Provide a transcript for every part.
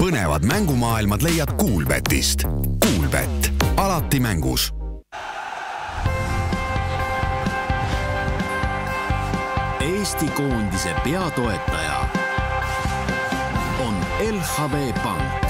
põnevad mängumaailmad leiad Kuulbetist. Kuulbett, alati mängus Eesti koondise peatoetaja on LHV Pank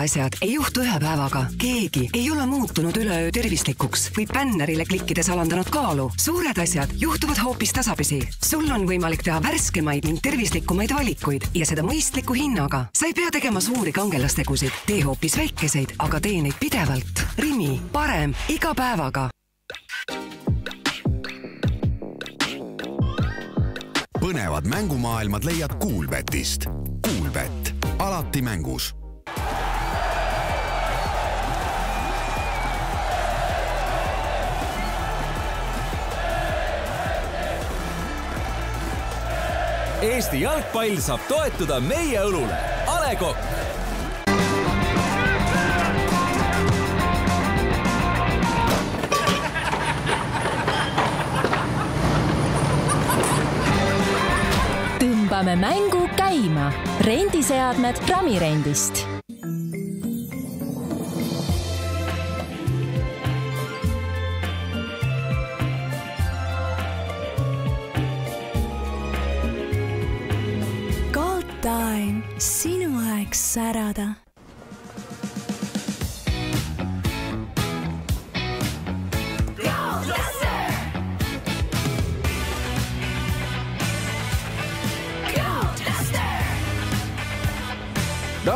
asjad ei juhtu ühe päevaga. keegi ei ole muutunud üleöö tervislikuks või bännerile klikkides alandanud kaalu. suured asjad juhtuvad hoopis tasapisi. sul on võimalik teha värskemaid ning tervislikumaid valikuid ja seda mõistliku hinnaga. sa ei pea tegema suuri kangelastegusid, tee hoopis väikeseid, aga tee neid pidevalt. Rimi, parem iga päevaga. põnevad mängumaailmad leiad Kuulbetist. Kuulbett, alati mängus Eesti jalgpall saab toetuda meie õlule. A Le Coq tõmbame mängu käima. rendiseadmed Pramirendist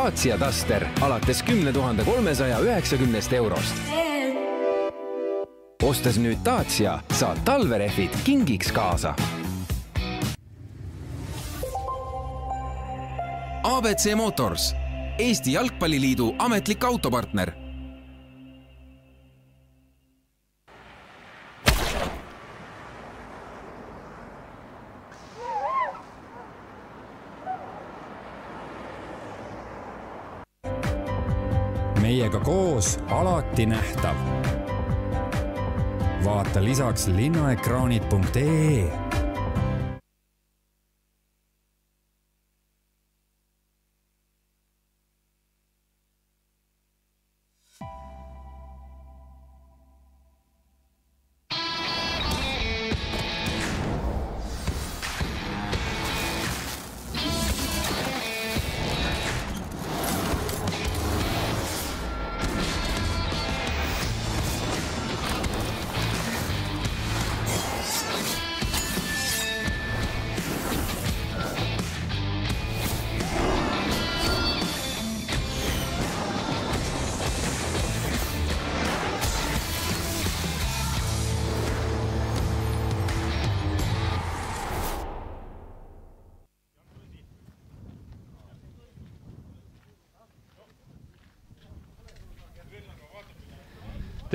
Dacia Duster alates kümne tuhande kolmesaja üheksakümnest eurost. ostes nüüd Dacia, saad talverehvid kingiks kaasa. abc Motors, Eesti Jalgpalliliidu ametlik autopartner meiega koos alati nähtav. vaata lisaks linnaekraanid.ee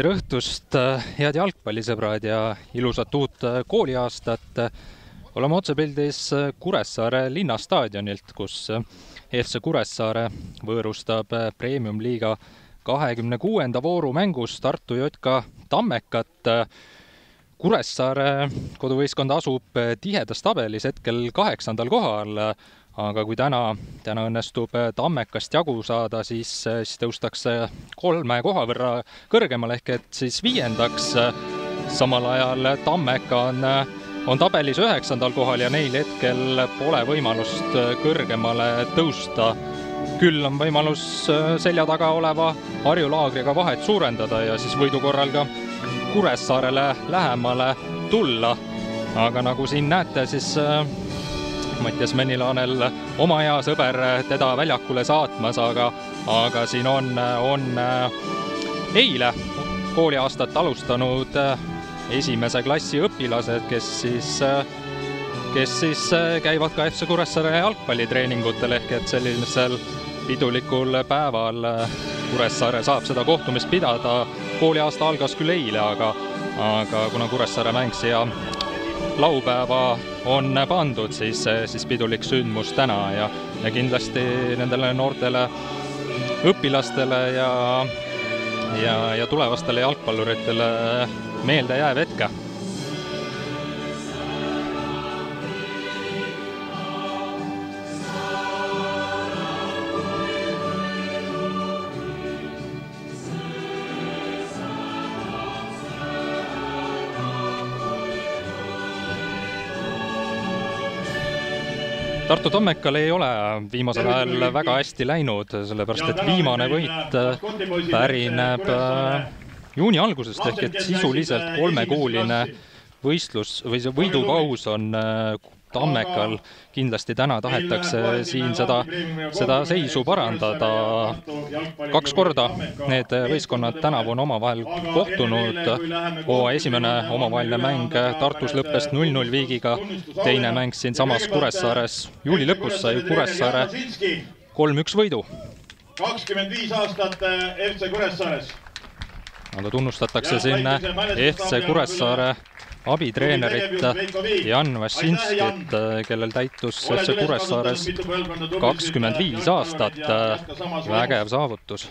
tere õhtust, head jalgpallisõbrad ja ilusat uut kooliaastat. oleme otsepildis Kuressaare linnastaadionilt, kus EFC Kuressaare võõrustab premium-liiga kahekümne kuuenda vooru mängus Tartu JK Tammekat. Kuressaare koduvõistkond asub tihedas tabelis hetkel kaheksandal kohal aga kui täna, täna õnnestub Tammekast jagu saada, siis, siis tõustakse kolme koha võrra kõrgemale ehk et siis viiendaks. samal ajal Tammeka on, on tabelis üheksandal kohal ja neil hetkel pole võimalust kõrgemale tõusta. küll on võimalus selja taga oleva Harju laagriga vahet suurendada ja siis võidu korral ka Kuressaarele lähemale tulla. aga nagu siin näete, siis Mattias Mennilaanel oma hea sõber teda väljakule saatmas, aga, aga siin on, on eile kooliaastat alustanud esimese klassi õpilased, kes siis, kes siis käivad ka FC Kuressaare jalgpallitreeningutel ehk et sellisel pidulikul päeval Kuressaare saab seda kohtumist pidada. kooliaasta algas küll eile, aga, aga kuna Kuressaare mäng siia laupäeva on pandud, siis, siis pidulik sündmus täna ja, ja kindlasti nendele noortele õpilastele ja, ja, ja tulevastele jalgpalluritele meeldejääv hetke Tartu Tammekal ei ole viimasel ajal väga hästi läinud, sellepärast et viimane võit pärineb äh, juuni algusest ehk et sisuliselt kolmekuuline võistlus või see võidupaus on äh, Tammekal kindlasti täna tahetakse siin seda, seda seisu parandada. kaks korda need võistkonnad tänavu on omavahel kohtunud. hooaja esimene omavaheline mäng Tartus lõppes null-null viigiga, teine mäng siinsamas Kuressaares juuli lõpus sai Kuressaare kolm-üks võidu. kakskümmend viis aastat FC Kuressaares. aga tunnustatakse siin FC Kuressaare abitreenerit Jan Vašinskit, kellel täitus FC Kuressaares kakskümmend viis aastat, vägev saavutus.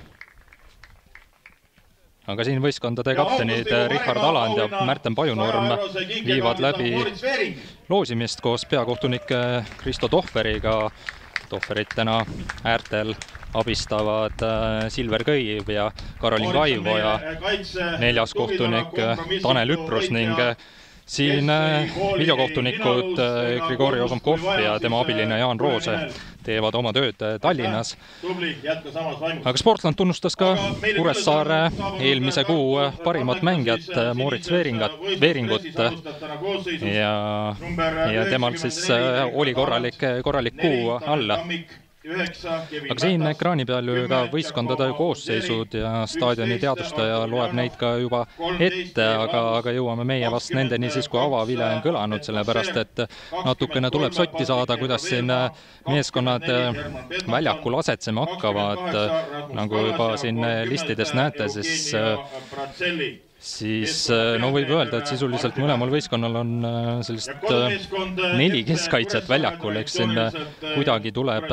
aga siin võistkondade kaptenid Richard Aland ja Märten Pajunurm viivad läbi loosimist koos peakohtunik Kristo Tohveriga. Tohverit täna äärtel abistavad Silver Kõiv ja Karolin Kaivo ja neljas kohtunik Tanel Üprus ning siin äh, videokohtunikud äh, Grigori Ozomkov ja tema abiline Jaan Roose teevad oma tööd äh, Tallinnas. aga Sportland tunnustas ka Kuressaare eelmise kuu parimat mängijat Moritz Veeringat, Veeringut ja, ja temal siis oli korralik, korralik kuu alla aga siin ekraani peal ju ka võistkondade koosseisud ja staadioni teadvustaja loeb neid ka juba ette, aga, aga jõuame meie vast nendeni siis, kui avavile on kõlanud, sellepärast et natukene tuleb sotti saada, kuidas siin meeskonnad väljakul asetsema hakkavad. nagu juba siin listides näete, siis siis äh, no võib öelda, et sisuliselt mõlemal võistkonnal on äh, sellist äh, neli keskkaitset väljakul, eks siin kuidagi tuleb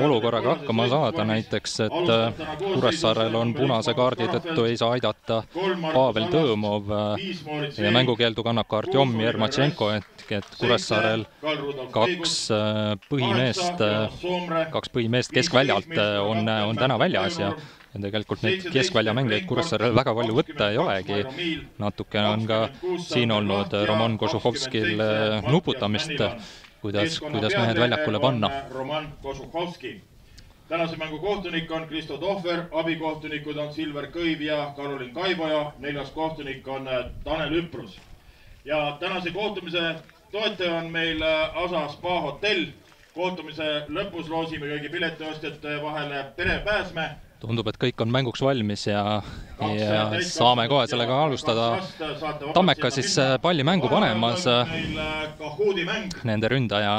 olukorraga hakkama saada, näiteks et Kuressaarel on punase kaardi tõttu ei saa aidata. Pavel Tõõmov ja mängukeeldu kannab ka Artjom Jermatšenko, et, et Kuressaarel kaks põhimeest, kaks põhimeest keskväljalt on, on täna väljas ja ja tegelikult neid keskvälja mängijaid Kuressaarel väga palju võtta ei olegi. natukene on ka siin olnud Roman Kožuhovskil äh, nuputamist, kuidas, kuidas mehed väljakule panna. Roman Kožuhovski tänase mängu kohtunik on Kristo Tohver, abikohtunikud on Silver Kõiv ja Karolin Kaivoja, neljas kohtunik on äh, Tanel Üprus. ja tänase kohtumise toetaja on meil äh, Asa spa hotell. kohtumise lõpus loosime kõigi piletiostjate vahele tere pääsme tundub, et kõik on mänguks valmis ja, ja saame kohe sellega alustada. Tammeka siis äh, palli mängu panemas. Äh, nende ründaja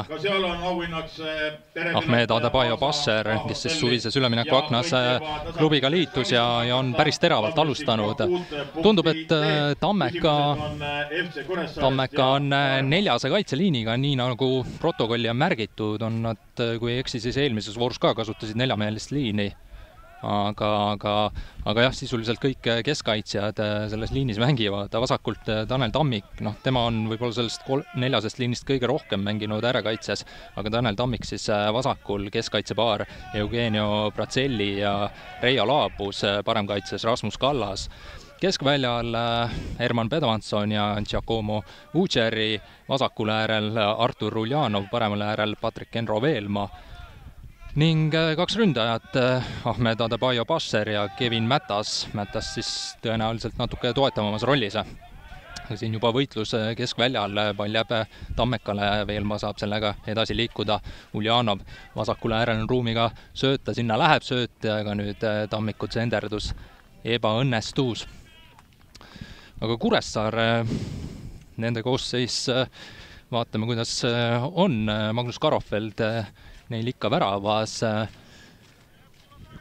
Ahmed Adebayo Basser, kes siis suvises üleminekuaknas äh, klubiga liitus ja, ja on päris teravalt alustanud. tundub, et Tammeka, Tammeka on neljase kaitseliiniga, nii nagu protokolli on märgitud, on nad, kui ei eksi, siis eelmises voorus ka kasutasid neljamehelist liini aga, aga, aga jah, sisuliselt kõik keskkaitsjad äh, selles liinis mängivad, vasakult äh, Tanel Tammik, noh, tema on võib-olla sellest kol-, neljasest liinist kõige rohkem mänginud äärekaitses, aga Tanel Tammik siis äh, vasakul keskkaitsepaar Eugenio Bratselli ja Reio Laabus, paremkaitses Rasmus Kallas. Keskväljal Herman Pedvanson ja Giacomo Uceri, vasakul äärel Artur Uljanov, paremal äärel Patrik Enro Veelmaa ning äh, kaks ründajat, äh, Ahmed Adebayo Passer ja Kevin Mätas, Mätas siis tõenäoliselt natuke toetavamas rollis. siin juba võitlus äh, keskväljal, pall jääb Tammekale, Veelmaa saab sellega edasi liikuda, Uljanov vasakule äärel on ruumiga sööta, sinna läheb sööt, aga nüüd Tammiku tsenderdus ebaõnnestus. aga Kuressaare, nende koosseis, vaatame, kuidas on, Magnus Karofeld neil ikka väravas.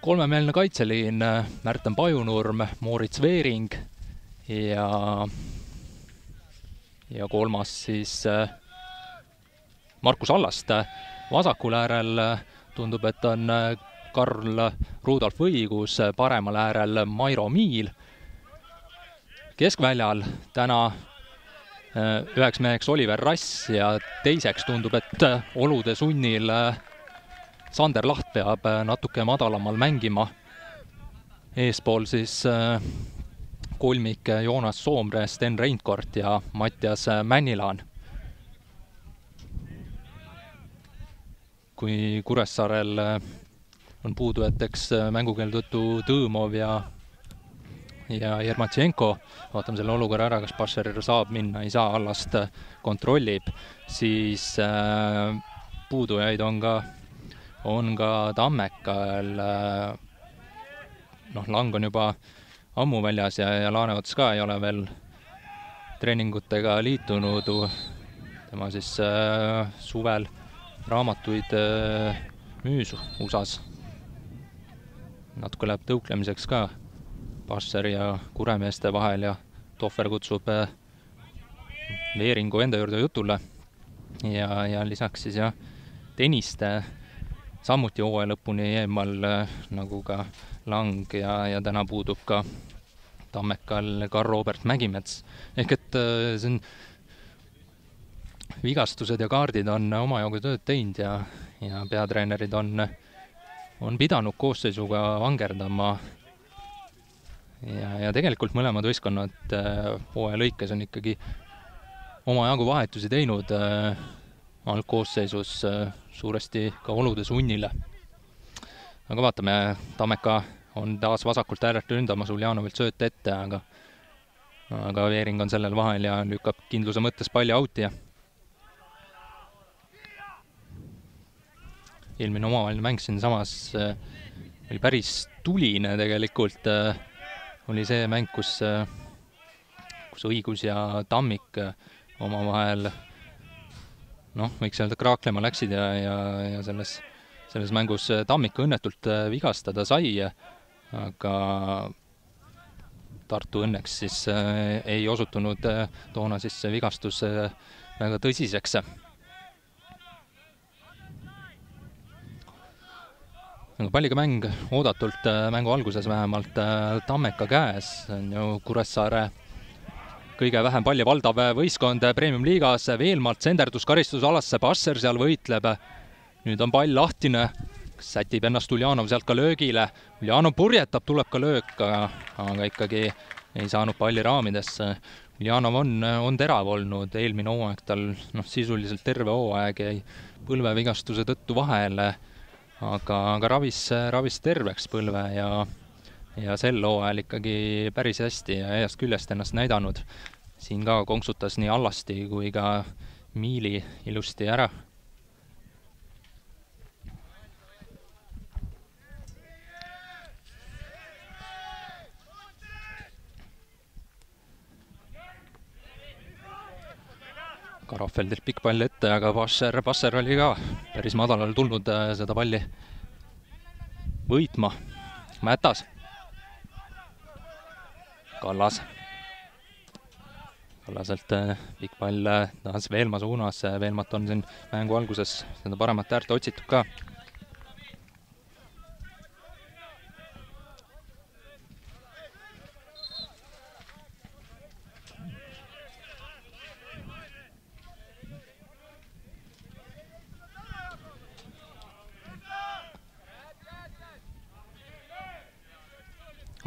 kolmemeelne kaitseliin, Märten Pajunurm, Moritz Veering ja, ja kolmas siis Markus Allaste. vasakul äärel tundub, et on Karl Rudolf Õigus, paremal äärel Mairo Miil. keskväljal täna üheks meheks Oliver Rass ja teiseks tundub, et olude sunnil Sander Laht peab natuke madalamal mängima. eespool siis kolmik Joonas Soomre, Sten Reinkord ja Mattias Männilaan. kui Kuressaarel on puudujateks mängukeelu tõttu Tõõmov ja ja Jermatšenko, vaatame selle olukorra ära, kas Passer saab minna, ei saa, Allast kontrollib, siis äh, puudujaid on ka, on ka Tammekal äh,. noh, Lang on juba ammu väljas ja, ja Laaneots ka ei ole veel treeningutega liitunud. tema siis äh, suvel raamatuid äh, müüs USA-s. natuke läheb tõuklemiseks ka Basseri ja kuremeeste vahel ja Tohver kutsub äh, Veeringu enda juurde jutule. ja, ja lisaks siis jah, tenniste samuti hooaja lõpuni eemal äh, nagu ka Lang ja, ja täna puudub ka Tammekal Karl-Robert Mägimets. ehk et äh, see on, vigastused ja kaardid on omajagu tööd teinud ja, ja peatreenerid on, on pidanud koosseisuga vangerdama. ja, ja tegelikult mõlemad võistkonnad äh, hooaja lõikes on ikkagi omajagu vahetusi teinud algkoosseisus äh, suuresti ka olude sunnile. aga vaatame, Tammeka on taas vasakult äärelt ründamas, Uljanovilt sööt ette, aga aga Veering on sellel vahel ja lükkab kindluse mõttes palli out'i ja eelmine omavaheline mäng siinsamas äh, oli päris tuline tegelikult äh,, oli see mäng, kus kus Õigus ja Tammik omavahel noh, võiks öelda, kraaklema läksid ja, ja, ja selles, selles mängus äh, Tammik õnnetult äh, vigastada sai aga Tartu õnneks siis äh, ei osutunud äh, toona siis see vigastus äh, väga tõsiseks. palliga mäng oodatult äh, mängu alguses vähemalt äh, Tammeka käes, on ju Kuressaare kõige vähem palli valdav võistkond Premium-liigas, Veelmaalt senderdus karistusalasse, Passer seal võitleb. nüüd on pall lahtine, sätib ennast Uljanov sealt ka löögile. Uljanov purjetab, tuleb ka löök, aga, aga ikkagi ei saanud palli raamidesse. Uljanov on, on terav olnud, eelmine hooaeg tal noh, sisuliselt terve hooaeg jäi põlvevigastuse tõttu vahele, aga, aga ravis, ravis terveks põlve ja ja sel hooajal ikkagi päris hästi ja heast küljest ennast näidanud. Siin ka konksutas nii Allasti kui ka Miili ilusti ära Karoffeldilt pikk pall ette, aga Passer, Passer oli ka päris madalale tulnud äh, seda palli võitma. Mätas. Kallas. Kallaselt äh, pikk pall äh, taas Veelma suunas, Veelmat on siin mängu alguses seda paremat äärt otsitud ka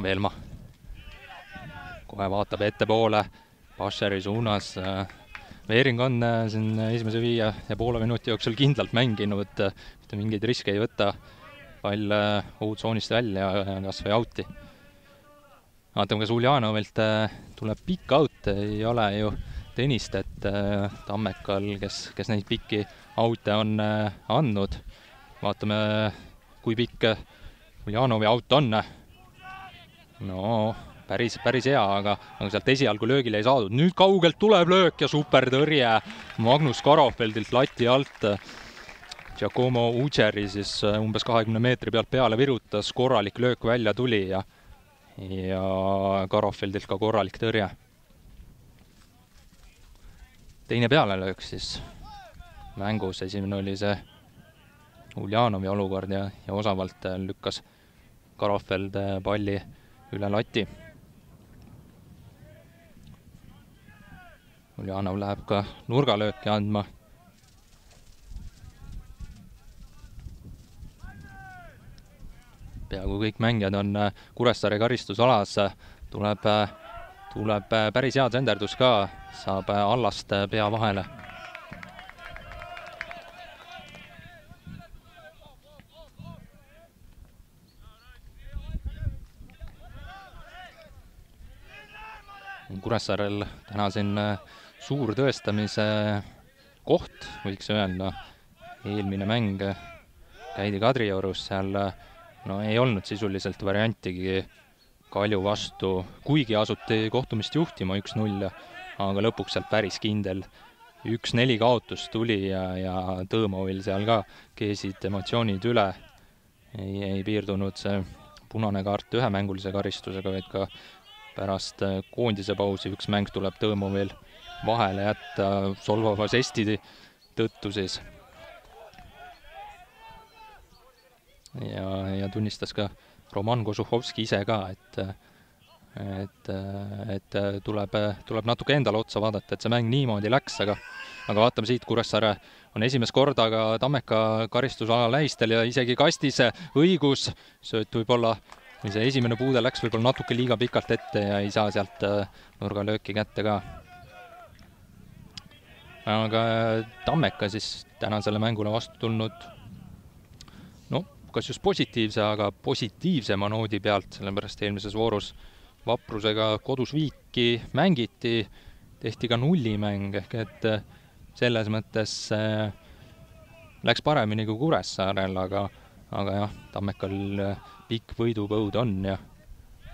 Velma. kohe vaatab ettepoole Bascheri suunas. Veering on äh, siin esimese viie ja poole minuti jooksul kindlalt mänginud, mitte mingeid riske ei võta. pall ohutsoonist välja ja kas või out'i. vaatame, kas Uljanovilt äh, tuleb pikk out, ei ole ju tennist, et äh, Tammekal, kes, kes neid pikki out'e on andnud. vaatame, kui pikk Uljanovi out on no päris, päris hea, aga, aga sealt esialgu löögile ei saadud. nüüd kaugelt tuleb löök ja supertõrje Magnus Karofeldilt lati alt. Giacomo Uceri siis äh, umbes kahekümne meetri pealt peale virutas, korralik löök välja tuli ja ja Karofeldilt ka korralik tõrje. teine pealelöök siis mängus, esimene oli see Uljanovi olukord ja, ja osavalt lükkas Karofeld palli üle lati. Uljanov läheb ka nurgalööki andma. Peaaegu kõik mängijad on äh, Kuressaare karistusalas, tuleb, äh, tuleb äh, päris hea senderdus ka, saab Allast pea vahele. Kuressaarel täna siin suur tõestamise koht, võiks öelda. eelmine mäng käidi Kadriorus, seal no ei olnud sisuliselt variantigi Kalju vastu, kuigi asuti kohtumist juhtima üks-null, aga lõpuks sealt päris kindel üks-neli kaotus tuli ja, ja Tõõmovil seal ka keesid emotsioonid üle. ei, ei piirdunud see punane kaart ühemängulise karistusega, vaid ka pärast koondise pausi üks mäng tuleb Tõõmovil vahele jätta solvava žesti tõttu siis ja, ja tunnistas ka Roman Kožuhovski ise ka, et et, et tuleb, tuleb natuke endale otsa vaadata, et see mäng niimoodi läks, aga aga vaatame siit, Kuressaare on esimest korda ka Tammeka karistusala lähistel ja isegi kastis õigus, sööt võib-olla, või see esimene puude läks võib-olla natuke liiga pikalt ette ja ei saa sealt nurgalööki kätte ka. Aga Tammeka siis tänasele mängule vastu tulnud kas just positiivse, aga positiivsema noodi pealt, sellepärast eelmises voorus vaprusega kodus viiki mängiti, tehti ka nullimäng, ehk et äh, selles mõttes äh, läks paremini kui Kuressaarel, aga, aga jah, Tammekal äh, pikk võidupõud on ja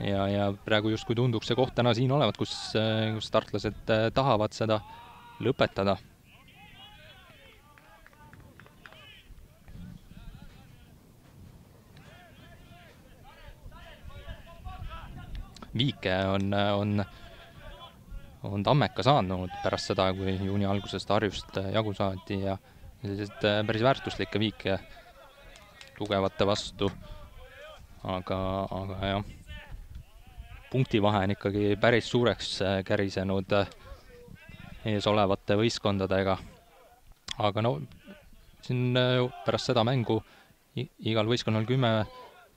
ja, ja praegu justkui tunduks see koht täna siin olevat, kus, kus startlased tahavad seda lõpetada viike on, on, on Tammeka saanud pärast seda, kui juuni alguses Harjust jagu saadi ja selliseid äh, päris väärtuslikke viike tugevate vastu. aga, aga jah, punktivahe on ikkagi päris suureks äh, kärisenud äh, eesolevate võistkondadega. aga no siin pärast seda mängu igal võistkonnal kümme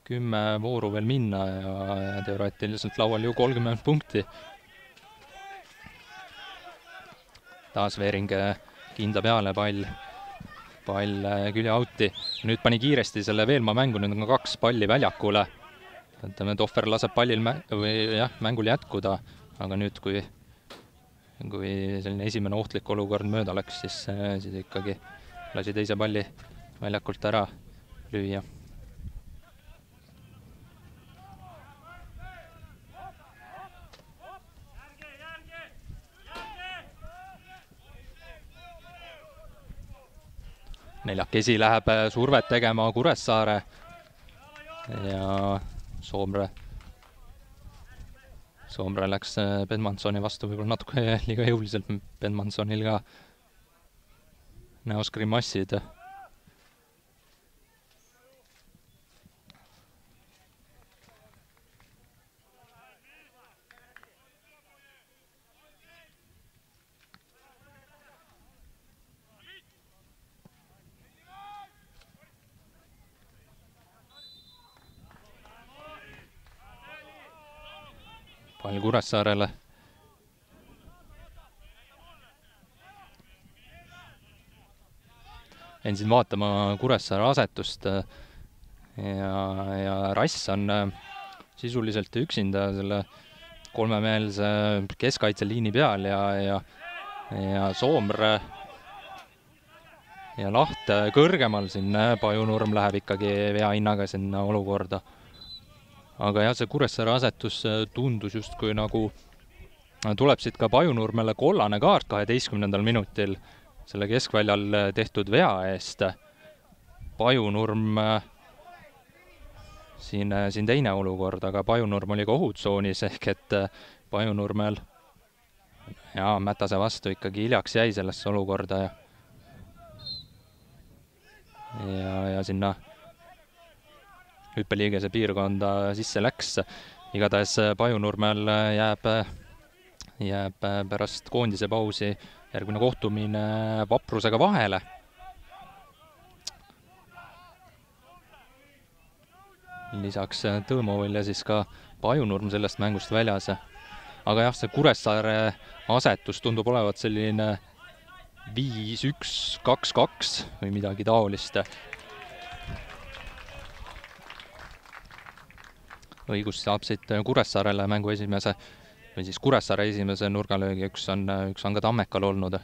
kümme vooru veel minna ja, ja teoreetiliselt laual ju kolmkümmend punkti. taas Veering kindla peale, pall, pall külje out'i. nüüd pani kiiresti selle Veelmaa mängu, nüüd on kaks palli väljakule. ütleme, et ohver laseb pallil mä-, või jah, mängul jätkuda, aga nüüd, kui kui selline esimene ohtlik olukord mööda läks, siis, siis ikkagi lasi teise palli väljakult ära lüüa. Neljakesi läheb äh, survet tegema Kuressaare ja Soomre, Soomre läks äh, vastu võib-olla natuke liiga jõuliselt, Bedmansonil ka näos grimassid pall Kuressaarele. jäin siin vaatama Kuressaare asetust äh, ja, ja Rass on äh, sisuliselt üksinda selle kolmemeelse keskkaitseliini peal ja, ja, ja Soomre ja Laht kõrgemal siin, Pajunurm läheb ikkagi veahinnaga sinna olukorda aga jah, see Kuressaare asetus tundus justkui nagu tuleb siit ka Pajunurmele kollane kaart kaheteistkümnendal minutil selle keskväljal tehtud vea eest. Pajunurm siin, siin teine olukord, aga Pajunurm oli ka ohutsoonis, ehk et Pajunurmel jaa, Mätase vastu ikkagi hiljaks jäi sellesse olukorda ja ja, ja sinna hüppeliigese piirkonda sisse läks. igatahes Pajunurmel jääb, jääb pärast koondise pausi järgmine kohtumine Vaprusega vahele. lisaks Tõõmovil ja siis ka Pajunurm sellest mängust väljas. aga jah, see Kuressaare asetus tundub olevat selline viis, üks, kaks, kaks või midagi taolist õigus saab siit Kuressaarele mängu esimese või siis Kuressaare esimese nurgalöögi, üks on, üks on ka Tammekal olnud.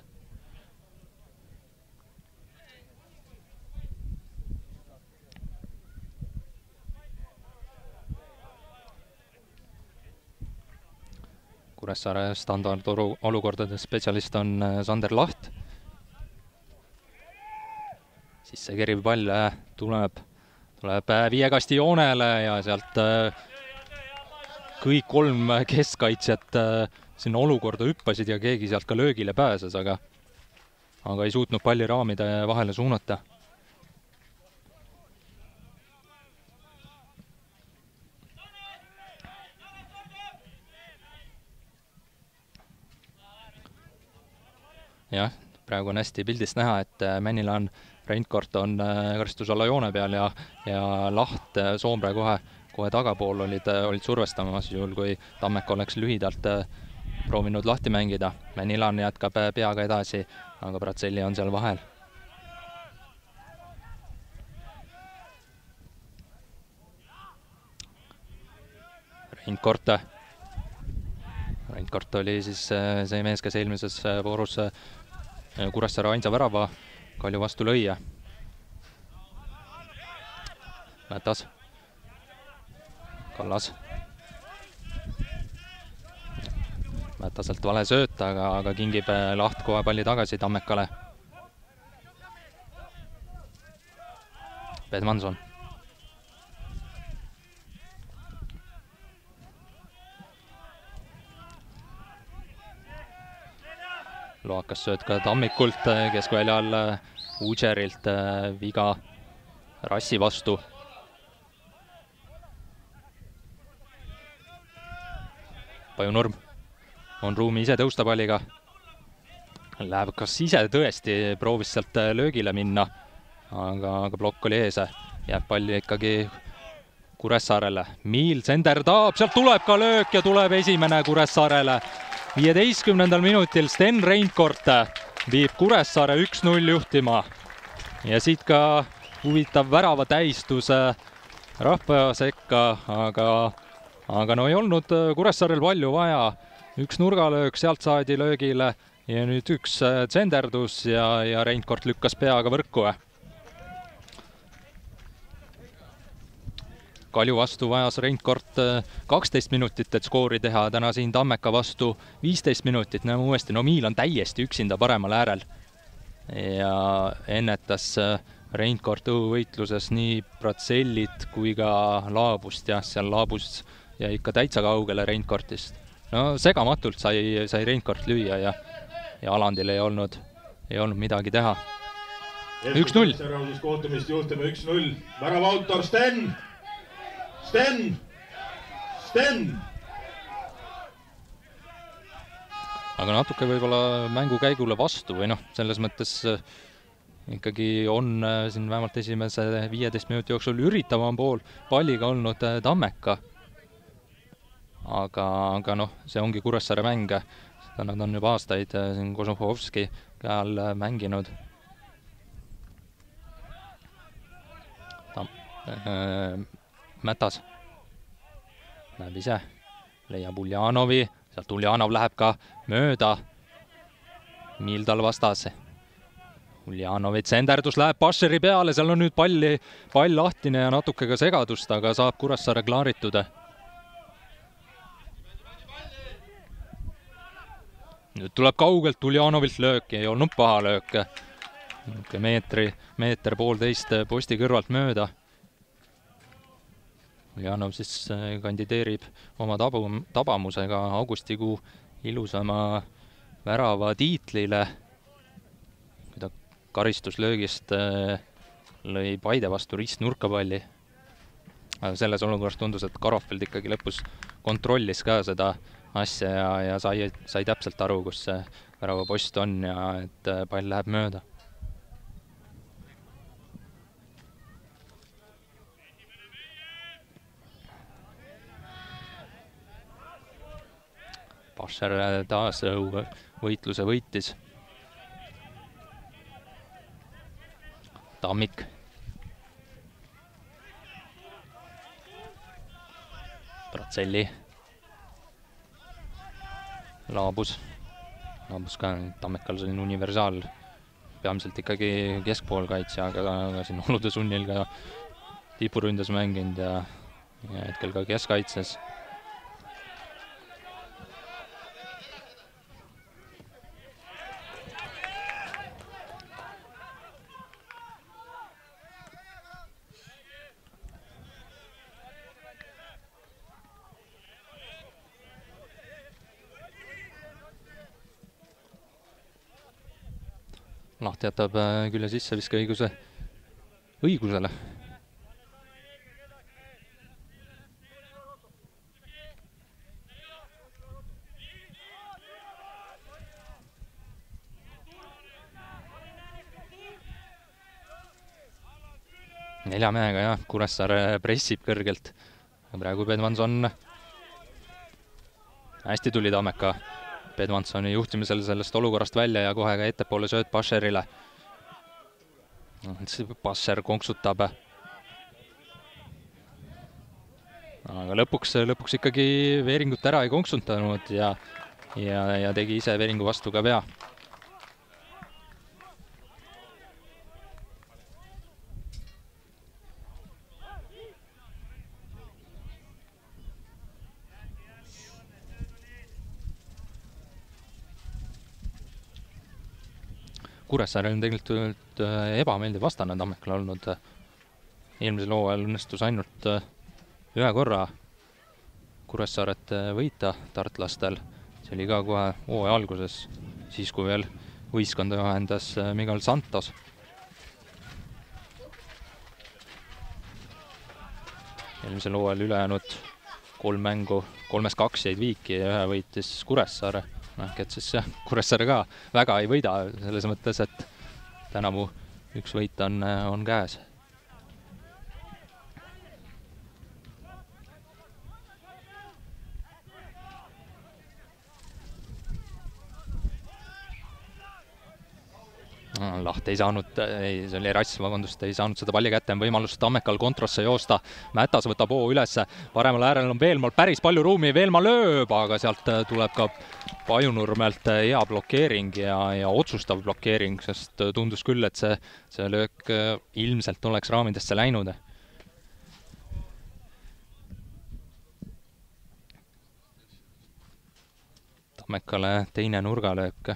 Kuressaare standardolukordade spetsialist on äh, Sander Laht. sisse kerib pall, äh, tuleb, tuleb äh, viie kasti joonele ja sealt kõik kolm keskkaitsjat äh, sinna olukorda hüppasid ja keegi sealt ka löögile pääses, aga aga ei suutnud palli raamide vahele suunata. jah, praegu on hästi pildist näha, et äh, Männilaan Reinkord on äh, karistusala joone peal ja, ja Laht Soomre kohe kohe tagapool olid, olid survestamas, juhul kui Tammek oleks lühidalt äh, proovinud lahti mängida. Menilan jätkab äh, peaga edasi, aga Bratselli on seal vahel. Rein Kort. Rein Kort oli siis äh, see mees, kes eelmises voorus Kuressaare ainsa värava Kalju vastu lõi. Mätas Kallas. Mätaselt vale sööt, aga, aga kingib äh, Laht kohe palli tagasi Tammekale. Pedmanson. Loakas sööt ka Tammikult äh, keskväljal Udžerilt äh, viga Rassi vastu Pajunurm on ruumi ise tõusta palliga. Läheb, kas ise tõesti proovis sealt äh, löögile minna, aga, aga plokk oli ees, jääb pall ikkagi Kuressaarele. Miil senderdab, sealt tuleb ka löök ja tuleb esimene Kuressaarele. Viieteistkümnendal minutil Sten Reinkord viib Kuressaare üks-null juhtima. ja siit ka huvitav värava tähistus rahva sekka, aga aga no ei olnud äh, Kuressaarel palju vaja, üks nurgalöök, sealt saadi löögile ja nüüd üks äh, tsenderdus ja, ja Reinkord lükkas peaga võrku. Kalju vastu vajas Reinkord äh, kaksteist minutit, et skoori teha, täna siin Tammeka vastu viisteist minutit, näeme uuesti, no Miil on täiesti üksinda paremal äärel. ja ennetas Reinkord õhuvõitluses nii Pratsellit kui ka Laabust, jah, seal Laabus ja ikka täitsa kaugele Reinkortist. no segamatult sai, sai Reinkort lüüa ja, ja Alandil ei olnud, ei olnud midagi teha. üks-null. kohtumist juhtima üks-null, värava autor Sten, Sten, Sten. aga natuke võib-olla mängu käigule vastu või noh, selles mõttes äh, ikkagi on äh, siin vähemalt esimese viieteist minuti jooksul üritavam pool palliga olnud äh, Tammeka aga, aga noh, see ongi Kuressaare mäng, seda nad on juba aastaid siin Kožuhovski käe all mänginud. ta äh,, Mätas läheb ise, leiab Uljanovi, sealt Uljanov läheb ka mööda. Mildal vastas. Uljanovi tsenderdus läheb Bašeri peale, seal on nüüd palli, pall lahtine ja natuke ka segadust, aga saab Kuressaare klaaritud nüüd tuleb kaugelt Uljanovilt löök, ei olnud paha löök. niisugune meetri, meeter-poolteist posti kõrvalt mööda. Uljanov siis äh, kandideerib oma tabu, tabamusega augustikuu ilusama värava tiitlile. kui ta karistuslöögist äh, lõi Paide vastu ristnurka palli. selles olukorras tundus, et Karofeld ikkagi lõpus kontrollis ka seda asja ja, ja sai, sai täpselt aru, kus see väravapost on ja et pall läheb mööda Passer taas võitluse võitis. Tammik. Pratselli. laabus, laabus ka Tammekal selline universaal, peamiselt ikkagi keskpoolkaitse, aga ka siin olude sunnil ka tipuründes mänginud ja, ja hetkel ka keskkaitses Laht jätab äh, külje sisse viskeõiguse õigusele. nelja mehega jah, Kuressaare pressib kõrgelt. praegu Pedmanson hästi tuli Tammeka Edvansoni juhtimisel sellest olukorrast välja ja kohe ka ettepoole sööt Basherile. Basher konksutab. aga lõpuks, lõpuks ikkagi veeringut ära ei konksutanud ja, ja, ja tegi ise veeringu vastu ka vea Kuressaarel on tegelikult äh, ebameeldiv vastane Tammekal olnud. eelmisel hooajal õnnestus ainult äh, ühe korra Kuressaaret äh, võita tartlastel. see oli ka kohe hooaja alguses, siis kui veel võistkonda juhendas Miguel Santos. eelmisel hooajal ülejäänud kolm mängu, kolmest kaks jäid viiki ja ühe võitis Kuressaare ehk et siis jah, Kuressaare ka väga ei võida selles mõttes, et tänavu üks võit on, on käes Laht ei saanud, ei, see oli Rass, vabandust, ei saanud seda palli kätte, on võimalus Tammekal kontrasse joosta. Mätas võtab hoo ülesse, paremal äärel on Veelmaal päris palju ruumi, Veelmaa lööb, aga sealt tuleb ka Pajunurmelt hea blokeering ja, ja otsustav blokeering, sest tundus küll, et see, see löök ilmselt oleks raamidesse läinud Tammekale teine nurgalöök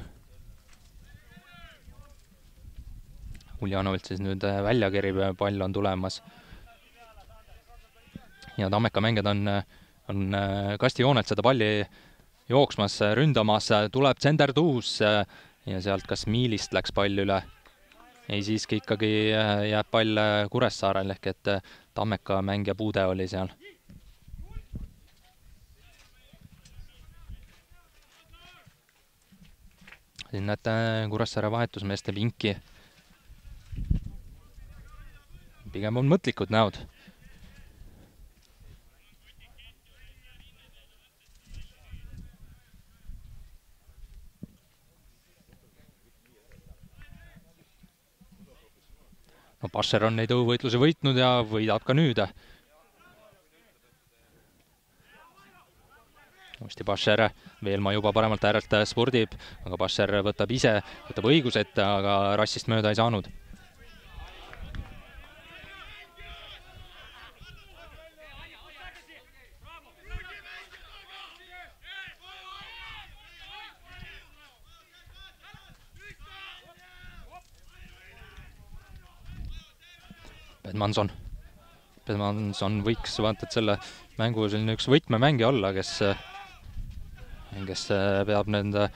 Uljanovilt siis nüüd äh, välja kerib ja pall on tulemas. ja Tammeka mängijad on, on äh, kastijoonelt seda palli jooksmas, ründamas, tuleb tsenderduus ja sealt kas miilist läks pall üle. ei, siiski ikkagi äh, jääb pall Kuressaarel ehk et Tammeka mängija puude oli seal siin näete Kuressaare vahetusmeeste pinki pigem on mõtlikud näod. no Passer on neid õhuvõitlusi võitnud ja võidab ka nüüd. uuesti Passer, Veelmaa juba paremalt äärelt spordib, aga Passer võtab ise, võtab õiguse ette, aga rassist mööda ei saanud Edmanson. Edmanson võiks vaata et selle mängu selline üks võtmemängija olla, kes, eh, kes eh, peab nende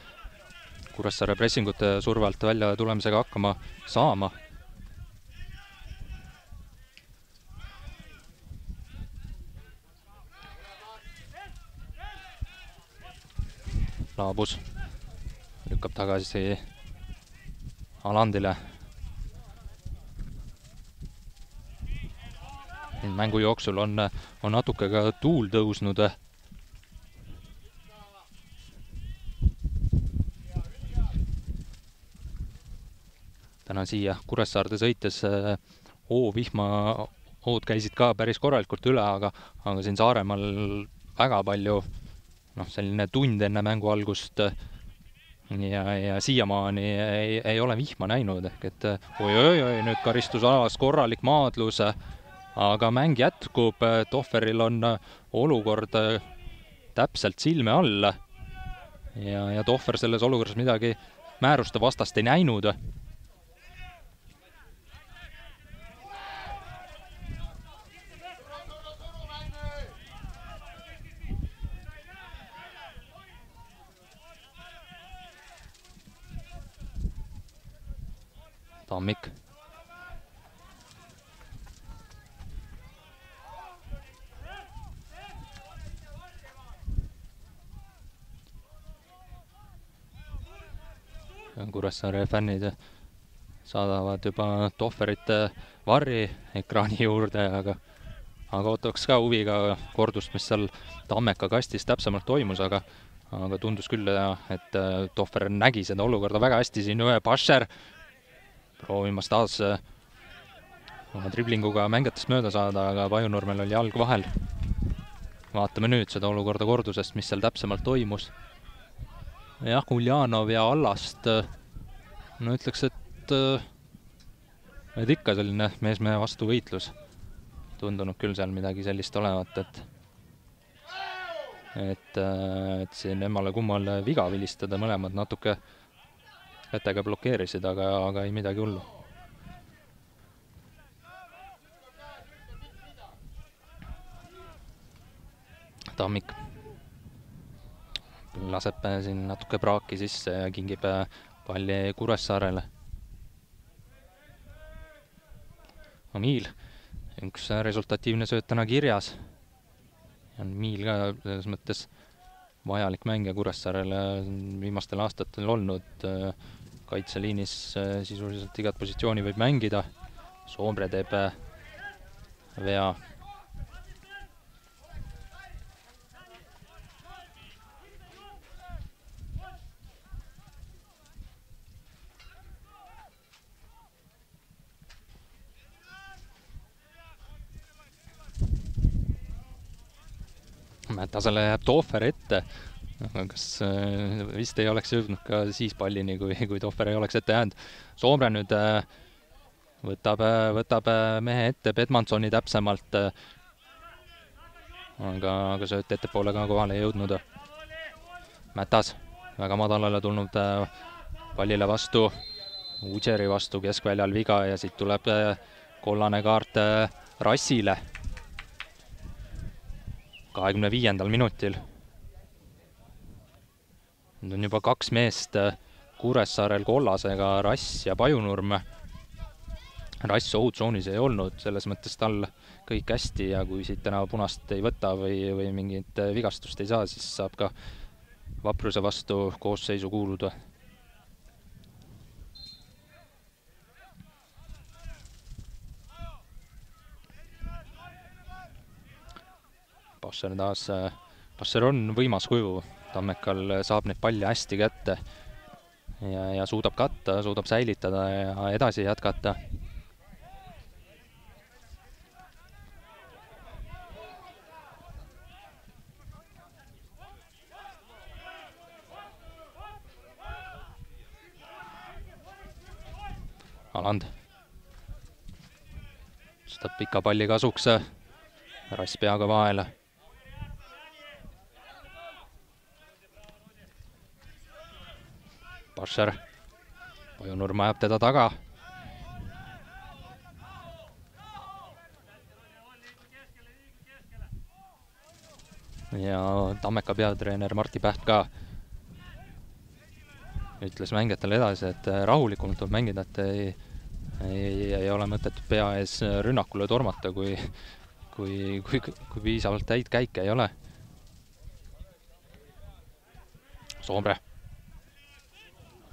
Kuressaare pressingute surve alt välja tulemisega hakkama saama laabus, lükkab tagasi Alandile mängu jooksul on, on natuke ka tuul tõusnud. Täna siia Kuressaarde sõites hoovihma äh, hood käisid ka päris korralikult üle, aga, aga siin Saaremaal väga palju noh, selline tund enne mängu algust ja, ja siiamaani ei, ei ole vihma näinud, ehk et oi-oi-oi, nüüd karistusalas korralik maadlus, aga mäng jätkub, Tohveril on olukord täpselt silme all. Ja, ja Tohver selles olukorras midagi määruste vastast ei näinud. Tammik. Kuressaare fännid saadavad juba Tohverite varri ekraani juurde, aga aga ootaks ka huviga kordust, mis seal Tammeka kastis täpsemalt toimus, aga aga tundus küll, et Tohver nägi seda olukorda väga hästi siin, Pašer proovimas taas äh, oma driblinguga mängijatest mööda saada, aga Pajunurmel oli jalg vahel. vaatame nüüd seda olukorda kordusest, mis seal täpsemalt toimus. Jah, Uljanov ja Allast, äh, no ütleks, et äh, et ikka selline mees-mehe vastu võitlus. tundunud küll seal midagi sellist olevat, et et, et siin emmale-kummale viga vilistada, mõlemad natuke kätega blokeerisid, aga, aga ei midagi hullu. Tammik laseb siin natuke praaki sisse ja kingib palli Kuressaarele. Miil, üks resultatiivne sööt täna kirjas. on Miil ka selles mõttes vajalik mängija Kuressaarele viimastel aastatel olnud äh, kaitseliinis äh, sisuliselt igat positsiooni võib mängida. Soomre teeb äh, vea. Mätasele jääb Tohver ette kas äh, vist ei oleks jõudnud ka siis pallini, kui, kui Tohver ei oleks ette jäänud. Soomre nüüd äh, võtab, äh, võtab mehe ette, Pedmansoni täpsemalt, aga, aga sööt ettepoole ka kohale ei jõudnud. Mätas, väga madalale tulnud pallile vastu, Udžeri vastu keskväljal viga ja siit tuleb kollane kaart Rassile kahekümne viiendal minutil nüüd on juba kaks meest äh, Kuressaarel kollasega, Rass ja Pajunurm. Rass ohutsoonis ei olnud, selles mõttes tal kõik hästi ja kui siit täna punast ei võta või, või mingit äh, vigastust ei saa, siis saab ka vapruse vastu koosseisu kuuluda. Passer taas, äh, Passer on võimas kuju Tammekal saab neid palle hästi kätte ja, ja suudab katta, suudab säilitada ja edasi jätkata. Aland tõstab pika palli kasuks, rass peaga vahele Passer, Pajunurm ajab teda taga. ja Tammeka peatreener Martti Päht ka ütles mängijatele edasi, et rahulikumalt tuleb mängida, et ei, ei, ei ole mõtet pea ees rünnakule tormata, kui, kui, kui, kui piisavalt häid käike ei ole Soomre.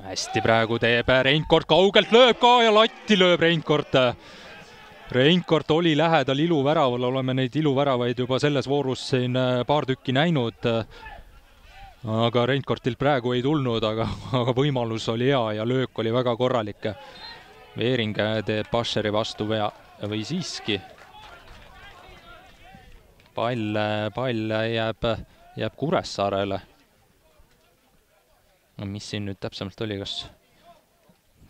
Hästi praegu teeb Reinkord kaugelt, lööb ka ja latti lööb Reinkord. Reinkord oli lähedal iluväravale, oleme neid iluväravaid juba selles voorus siin paar tükki näinud. aga Reinkordilt praegu ei tulnud, aga, aga võimalus oli hea ja löök oli väga korralik. Veering teeb Bascheri vastu vea või siiski pall, pall jääb, jääb Kuressaarele. No mis siin nüüd täpsemalt oli, kas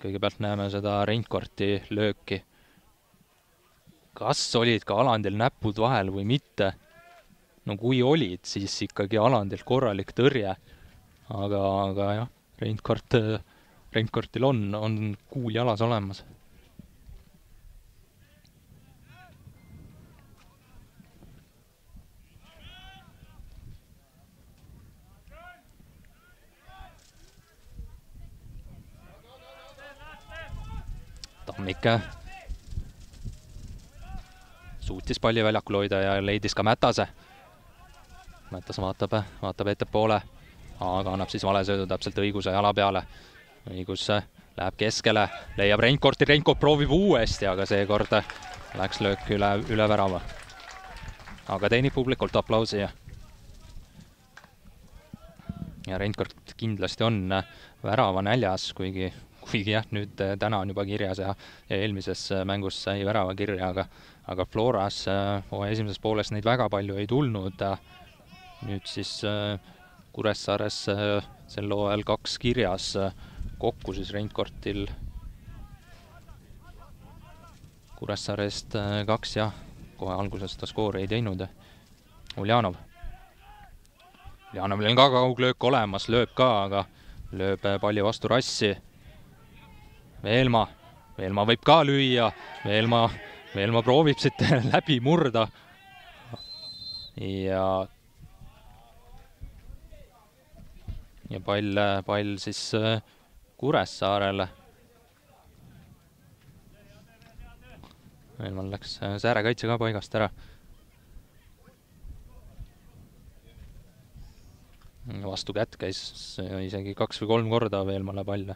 kõigepealt näeme seda Reinkorti lööki. kas olid ka Alandil näpud vahel või mitte? no kui olid, siis ikkagi Alandilt korralik tõrje. aga, aga jah, Reinkort, Reinkortil on, on kuul jalas olemas Tammik suutis palli väljakul hoida ja leidis ka Mätase. Mätas vaatab, vaatab ettepoole, aga annab siis vale söödu täpselt õiguse jala peale. õigus läheb keskele, leiab Reinkorti, Reinkord proovib uuesti, aga seekord läks löök üle, üle värava. aga teenib publikult aplausi ja ja Reinkord kindlasti on värava näljas, kuigi kuigi jah, nüüd äh, täna on juba kirjas ja, ja eelmises äh, mängus sai värava kirja, aga aga Floras hooaja äh, esimeses pooles neid väga palju ei tulnud. nüüd siis Kuressaares sel hooajal kaks kirjas, kokku siis Reinkortil Kuressaare eest kaks jah, kohe alguses ta skoori ei teinud. Uljanov. Uljanovil on ka kauglöök olemas, lööb ka, aga lööb palli vastu rassi Veelma, Veelma võib ka lüüa, Veelma, Veelma proovib siit läbi murda. ja ja pall, pall siis äh, Kuressaarele. Veelmal läks äh, säärekaitse ka paigast ära. vastu kätt käis isegi kaks või kolm korda Veelmale pall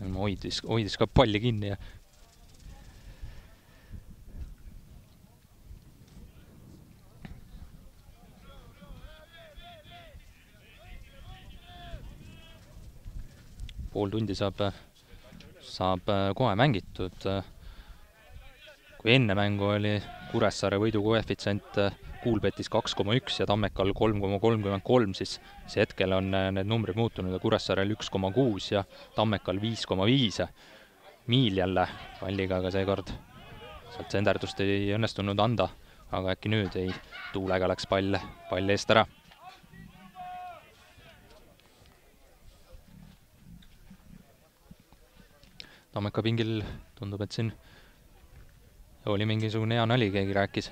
hoidis, hoidis ka palli kinni ja pool tundi saab, saab kohe mängitud. kui enne mängu oli Kuressaare võidu koefitsient Kuulbetis kaks koma üks ja Tammekal kolm koma kolmkümmend kolm, siis siis hetkel on äh, need numbrid muutunud ja Kuressaarel üks koma kuus ja Tammekal viis koma viis. Miil jälle palliga, aga seekord sealt senderdust ei õnnestunud anda, aga äkki nüüd ei, tuulega läks pall, pall eest ära. Tammeka pingil tundub, et siin oli mingisugune hea nali, keegi rääkis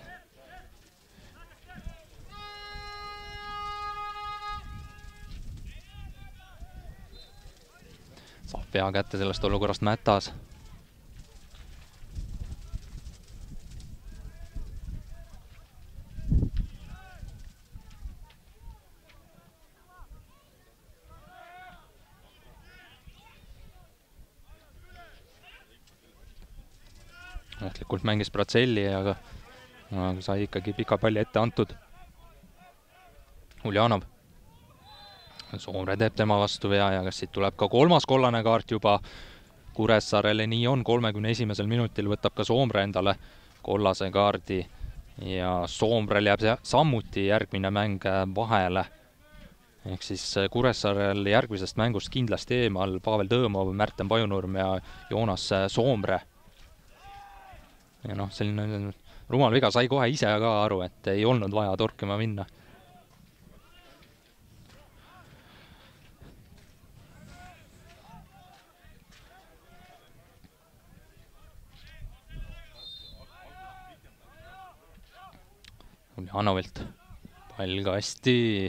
saab pea kätte sellest olukorrast Mätas. ohtlikult mängis Bratselli, aga, aga sai ikkagi pika palli ette antud. Uljanov Soomre teeb tema vastu vea ja kas siit tuleb ka kolmas kollane kaart juba Kuressaarele, nii on, kolmekümne esimesel minutil võtab ka Soomre endale kollase kaardi ja Soomrel jääb samuti järgmine mäng vahele. ehk siis Kuressaarel järgmisest mängust kindlasti eemal Pavel Tõõmov, Märten Pajunurm ja Joonas Soomre. ja noh, selline rumal viga, sai kohe ise ka aru, et ei olnud vaja torkima minna Janovilt pall kasti,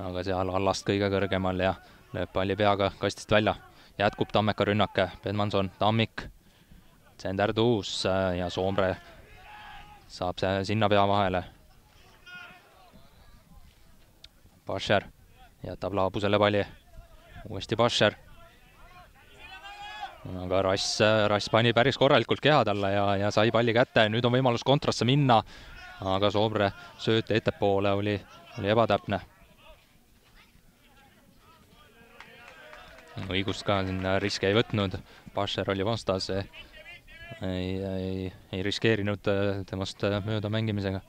aga seal allast kõige kõrgemal ja lööb palli peaga kastist välja. jätkub Tammeka rünnak, Bedmanson, Tammik, Sender Tuus äh, ja Soomre saab see sinna pea vahele. Basher, jätab laabusele palli. uuesti Basher. aga Rass, Rass pani päris korralikult keha talle ja, ja sai palli kätte, nüüd on võimalus kontrasse minna. Aga Soomre sööt ettepoole oli, oli ebatäpne. õigust ka sinna riske ei võtnud, Basher oli vastas, ei, ei, ei riskeerinud temast mööda mängimisega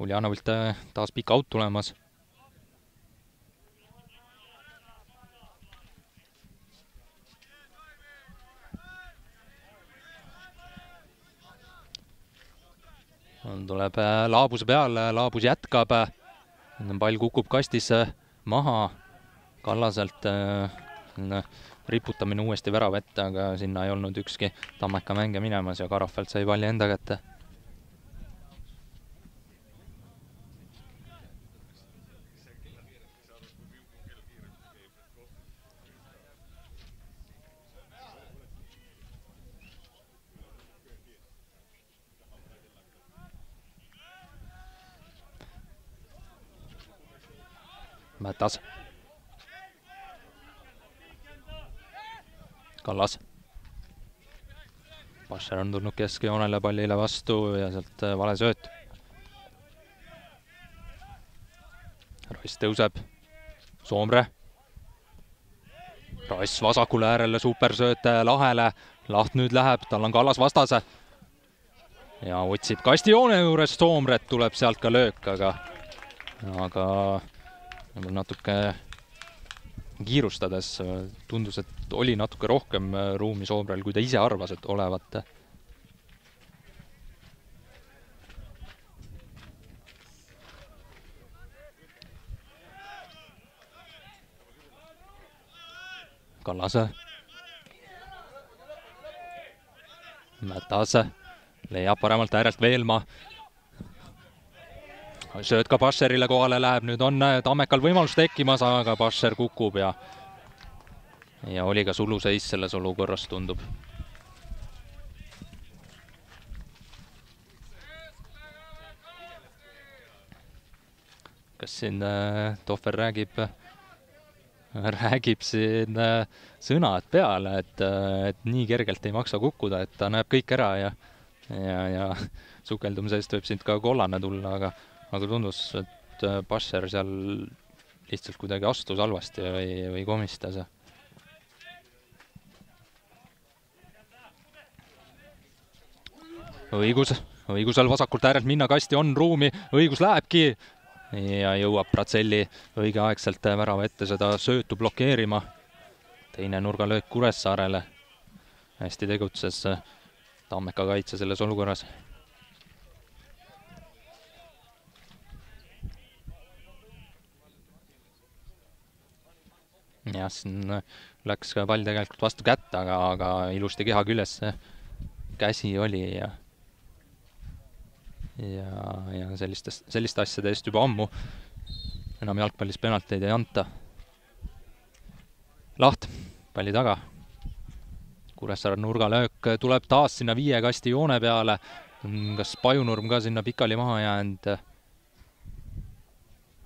Uljanovilt äh, taas pikk out tulemas. Tuleb äh, Laabuse peale, Laabus jätkab. pall kukub kastis äh, maha Kallaselt. riputamine uuesti värava ette, aga sinna ei olnud ükski Tammeka mängija minemas ja Karafelt sai palli enda kätte Mätas. Kallas. Passer on tulnud keskjoonele pallile vastu ja sealt äh, vale sööt. Rass tõuseb. Soomre. Rass vasakule äärele, supersööt Lahele. Laht nüüd läheb, tal on Kallas vastase. ja otsib kastijoone juures Soomret, tuleb sealt ka löök, aga, aga nagu natuke kiirustades tundus, et oli natuke rohkem äh, ruumi Soomrel, kui ta ise arvas, et olevat. Kallase. Mätase leiab paremalt äärelt Veelma sööt ka Basherile kohale läheb, nüüd on Tammekal võimalus tekkimas, aga Basher kukub ja ja oli ka suluseis selles olukorras, tundub. kas siin äh, Tohver räägib räägib siin äh, sõnad peale, et äh,, et nii kergelt ei maksa kukkuda, et ta näeb kõik ära ja ja, ja sukeldumise eest võib siit ka kollane tulla, aga aga tundus, et äh, Basser seal lihtsalt kuidagi astus halvasti või, või komistas. õigus, õigusel vasakult äärelt minna kasti on ruumi, õigus lähebki ja jõuab Pratselli õigeaegselt värava ette seda söötu blokeerima. teine nurgalöök Kuressaarele. hästi tegutses Tammeka kaitse selles olukorras jah, siin äh, läks pall tegelikult vastu kätt, aga, aga ilusti keha küljes see käsi oli ja ja, ja sellistest, selliste asjade eest juba ammu enam jalgpallis penalteid ei anta. Laht, palli taga. Kuressaare nurgalöök tuleb taas sinna viie kasti joone peale. kas Pajunurm ka sinna pikali maha jäänud?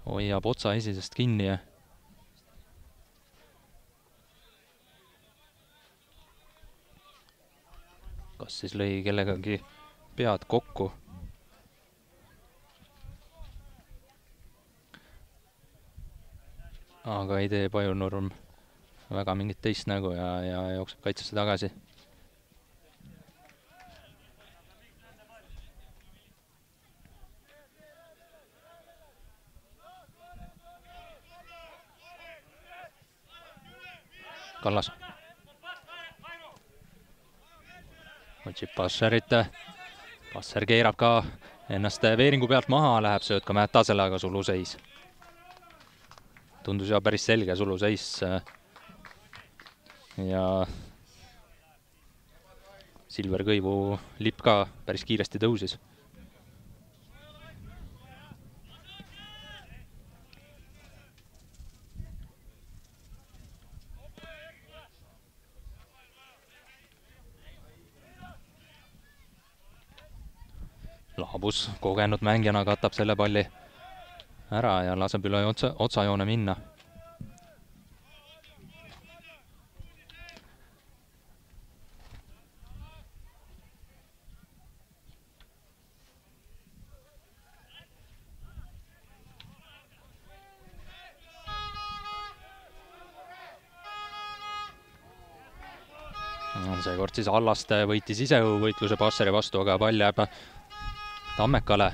hoiab otsa esisest kinni kas siis lõi kellegagi pead kokku. aga ei tee Pajunurm väga mingit teist nägu ja, ja jookseb kaitsesse tagasi. Kallas otsib Passerit. Passer keerab ka ennast veeringu pealt maha, läheb sööt ka Mätasele, aga suluseis. tundus juba päris selge suluseis. ja Silver Kõivu lipp ka päris kiiresti tõusis Laabus kogenud mängijana katab selle palli ära ja laseb üle otsa, otsajoone minna. Seekord siis Allaste võitis ise õhuvõitluse Passeri vastu, aga pall jääb Tammekale.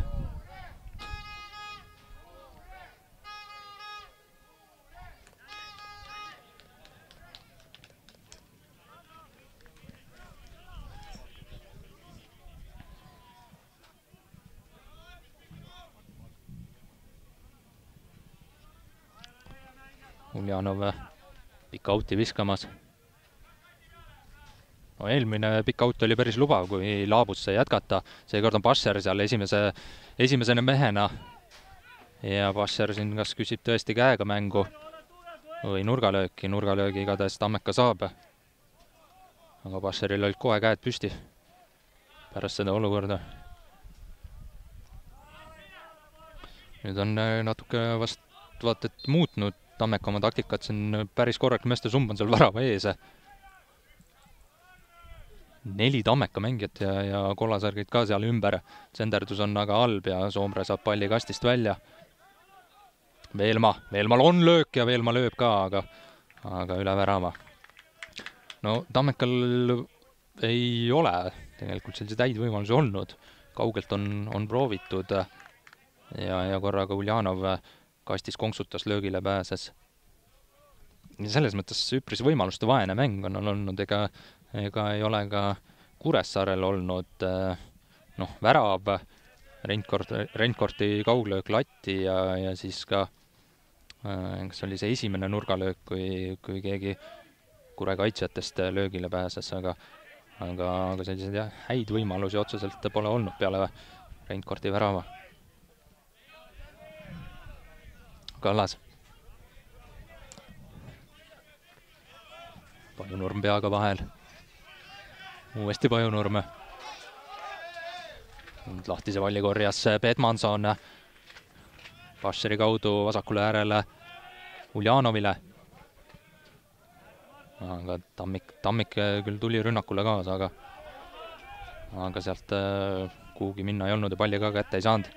Uljanov pika out'i viskamas no eelmine pikk out oli päris lubav, kui Laabus sai jätkata, seekord on Passer seal esimese, esimesena mehena. ja Passer siin kas küsib tõesti käega mängu või nurgalööki, nurgalöögi igatahes Tammeka saab. aga Passeril olid kohe käed püsti pärast seda olukorda. nüüd on äh, natuke vast vaata et muutnud Tammeka oma taktikat, siin päris korralik meestesumb on seal värava ees neli Tammeka mängijat ja, ja kollasärgid ka seal ümber. tsenderdus on aga halb ja Soomre saab palli kastist välja. Veelma, Veelmal on löök ja Veelma lööb ka, aga, aga üle värava. no Tammekal ei ole tegelikult selliseid häid võimalusi olnud, kaugelt on, on proovitud ja, ja korraga Uljanov kastis konksutas, löögile pääses. ja selles mõttes üpris võimaluste vaene mäng on olnud, ega ega ei ole ka Kuressaarel olnud eh, noh, värav, Reinkord, Reinkordi kauglöök latti ja, ja siis ka eh, kas oli see esimene nurgalöök, kui, kui keegi Kure kaitsjatest löögile pääses, aga aga, aga selliseid jah, häid võimalusi otseselt pole olnud peale Reinkordi värava. Kallas. Pajunurm peaga vahel uuesti Pajunurme. nüüd lahtise palli korjas Pedmanson. Bascheri kaudu vasakule äärele Uljanovile. aga Tammik, Tammik küll tuli rünnakule kaasa, aga aga sealt kuhugi minna ei olnud ja palli ka kätte ei saanud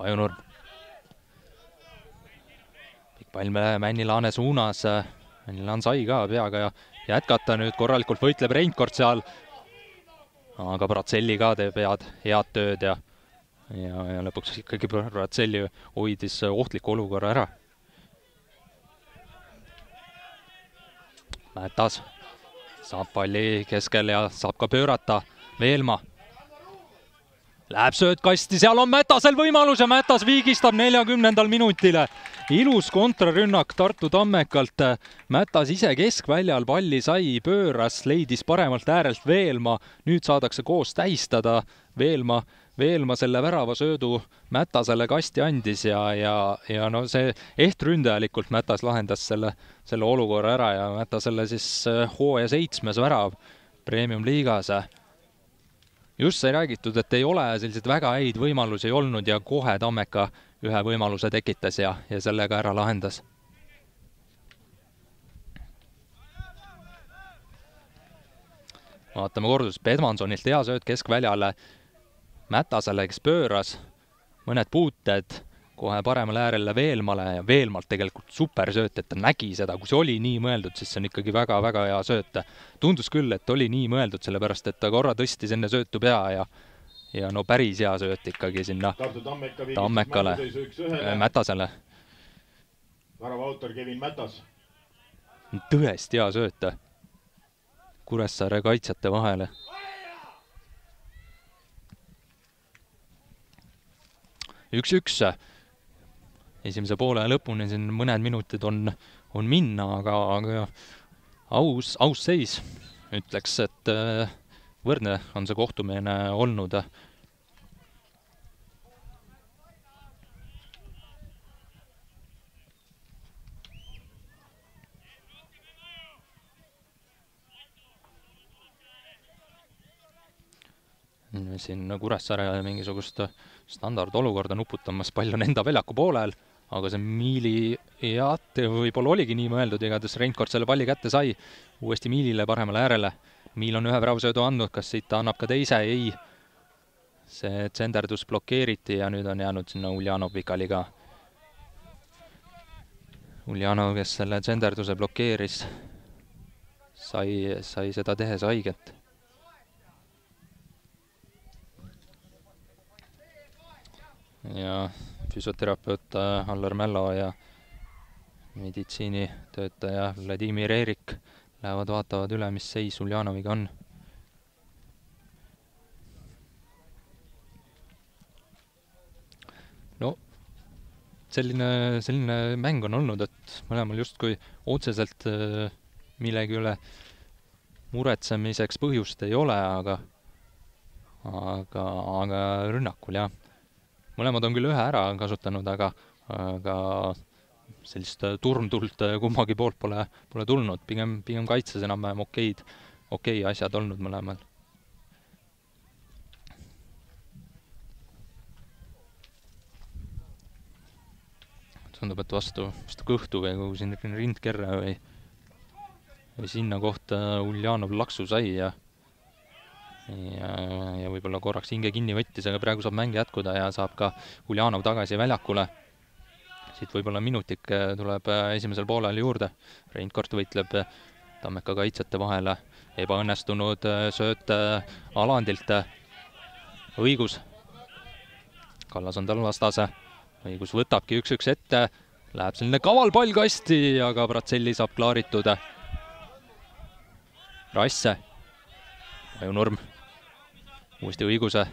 Pajunurm. pikk pall Männi-Laane suunas, Männi-Laan sai ka peaga ja jätkata nüüd korralikult võitleb Reinkord seal. aga Bratselli ka teeb head, head tööd ja ja, ja lõpuks ikkagi Bratselli hoidis ohtliku olukorra ära. Mätas saab palli keskel ja saab ka pöörata, Veelma Läheb sööt kasti, seal on Mätasel võimalus ja Mätas viigistab neljakümnendal minutile. ilus kontrarünnak Tartu Tammekalt. Mätas ise keskväljal palli sai, pööras, leidis paremalt äärelt Veelma. nüüd saadakse koos tähistada. Veelma, Veelma selle väravasöödu Mätasele kasti andis ja, ja, ja no see ehtründajalikult Mätas lahendas selle, selle olukorra ära ja Mätasele siis hooaja seitsmes värav premium-liigas just sai räägitud, et ei ole selliseid väga häid võimalusi olnud ja kohe Tammeka ühe võimaluse tekitas ja, ja sellega ära lahendas. vaatame kordust, Pedmansonilt hea sööt keskväljale, Mätasele, kes pööras, mõned puuted kohe paremale äärele Veelmale ja Veelmalt tegelikult supersööt, et ta nägi seda, kui see oli nii mõeldud, siis see on ikkagi väga-väga hea sööt. tundus küll, et oli nii mõeldud, sellepärast et ta korra tõstis enne söötu pea ja ja no päris hea sööt ikkagi sinna Tammekale, Mätasele. värava autor Kevin Mätas. tõesti hea sööt Kuressaare kaitsjate vahele üks-üks esimese poole lõpuni siin mõned minutid on, on minna, aga, aga aus, aus seis, ütleks, et äh, võrdne on see kohtumine olnud. Siin Kuressaare mingisugust standardolukorda nuputamas, pall on enda väljaku poolel, aga see Miili, jah, võib-olla oligi nii mõeldud, igatahes Reinkord selle palli kätte sai, uuesti Miilile paremale äärele. Miil on ühe väravasöödu andnud, kas siit ta annab ka teise, ei. see tsenderdus blokeeriti ja nüüd on jäänud sinna Uljanov pikali ka. Uljanov, kes selle tsenderduse blokeeris, sai, sai seda tehes haiget ja füsioterapeut äh, Allar Mällo ja meditsiinitöötaja Vladimir Eerik lähevad vaatavad üle, mis seis Uljanoviga on. no selline, selline mäng on olnud, et mõlemal justkui otseselt äh, millegi üle muretsemiseks põhjust ei ole, aga aga, aga rünnakul jah mõlemad on küll ühe ära kasutanud, aga, aga sellist turmtuld kummagi poolt pole, pole tulnud, pigem, pigem kaitses enam-vähem okeid, okei asjad olnud mõlemal. tundub, et vastu, vastu kõhtu või kuhu siin rindkerre või, või sinna kohta Uljanov laksu sai ja ja, ja võib-olla korraks hinge kinni võttis, aga praegu saab mäng jätkuda ja saab ka Uljanov tagasi väljakule. siit võib-olla minutike tuleb äh, esimesel poolel juurde. Reinkord võitleb äh, Tammeka kaitsjate vahele, ebaõnnestunud äh, sööt Alandilt. õigus. Kallas on tal vastase, õigus võtabki üks-üks ette, läheb selline kaval pall kasti, aga Bratselli saab klaaritud. Rasse, Aju Nurm uuesti õiguse.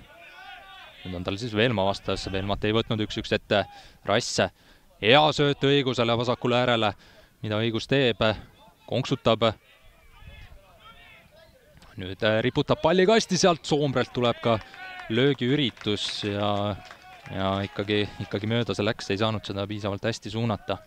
nüüd on tal siis Veelma vastas, Veelmat ei võtnud üks-üks ette, Rass, hea sööt õigusele vasakule äärele, mida õigus teeb, konksutab. nüüd äh, riputab palli kasti, sealt Soomrelt tuleb ka löögiüritus ja ja ikkagi, ikkagi mööda see läks, ei saanud seda piisavalt hästi suunata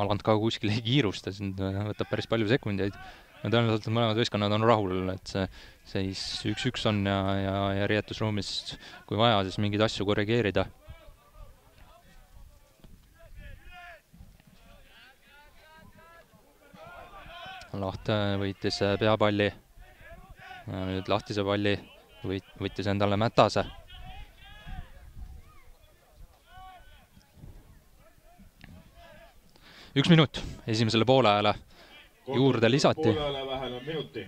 Aland ka kuskil ei kiirusta, siin võtab päris palju sekundeid. ja tõenäoliselt mõlemad võistkonnad on rahul, et see seis üks-üks on ja, ja, ja riietusruumis, kui vaja, siis mingeid asju korrigeerida. Laht võitis peapalli. nüüd lahtise palli võit-, võttis endale Mätase üks minut esimesele poolajale juurde lisati. poolajale väheneb minuti.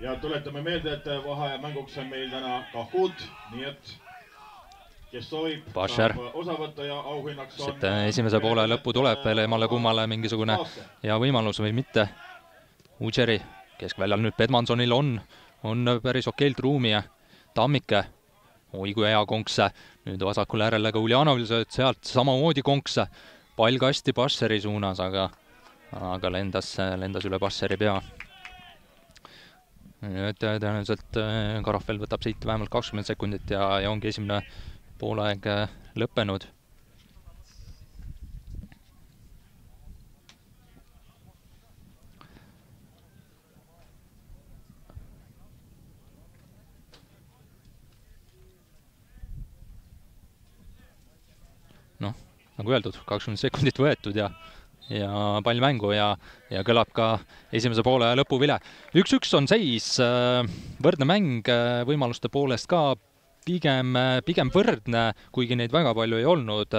ja tuletame meelde, et vaheaja mänguks on meil täna Kahut, nii et kes soovib, saab osa võtta ja auhinnaks on. siit esimese poole lõppu tuleb veel emale-kummale mingisugune hea võimalus või mitte. Udžeri keskväljal nüüd Pedmansonil on, on päris okeilt ruumi ja Tammike, oi kui hea konks, nüüd vasakule äärele ka Uljanovil sealt samamoodi konks pall kasti Basseri suunas, aga, aga lendas, lendas üle Basseri pea. nüüd tõenäoliselt äh, Karofel võtab siit vähemalt kakskümmend sekundit ja, ja ongi esimene poolaeg äh, lõppenud noh, nagu öeldud, kakskümmend sekundit võetud ja ja pall mängu ja, ja kõlab ka esimese poole lõpuvile. üks-üks on seis, võrdne mäng võimaluste poolest ka pigem, pigem võrdne, kuigi neid väga palju ei olnud.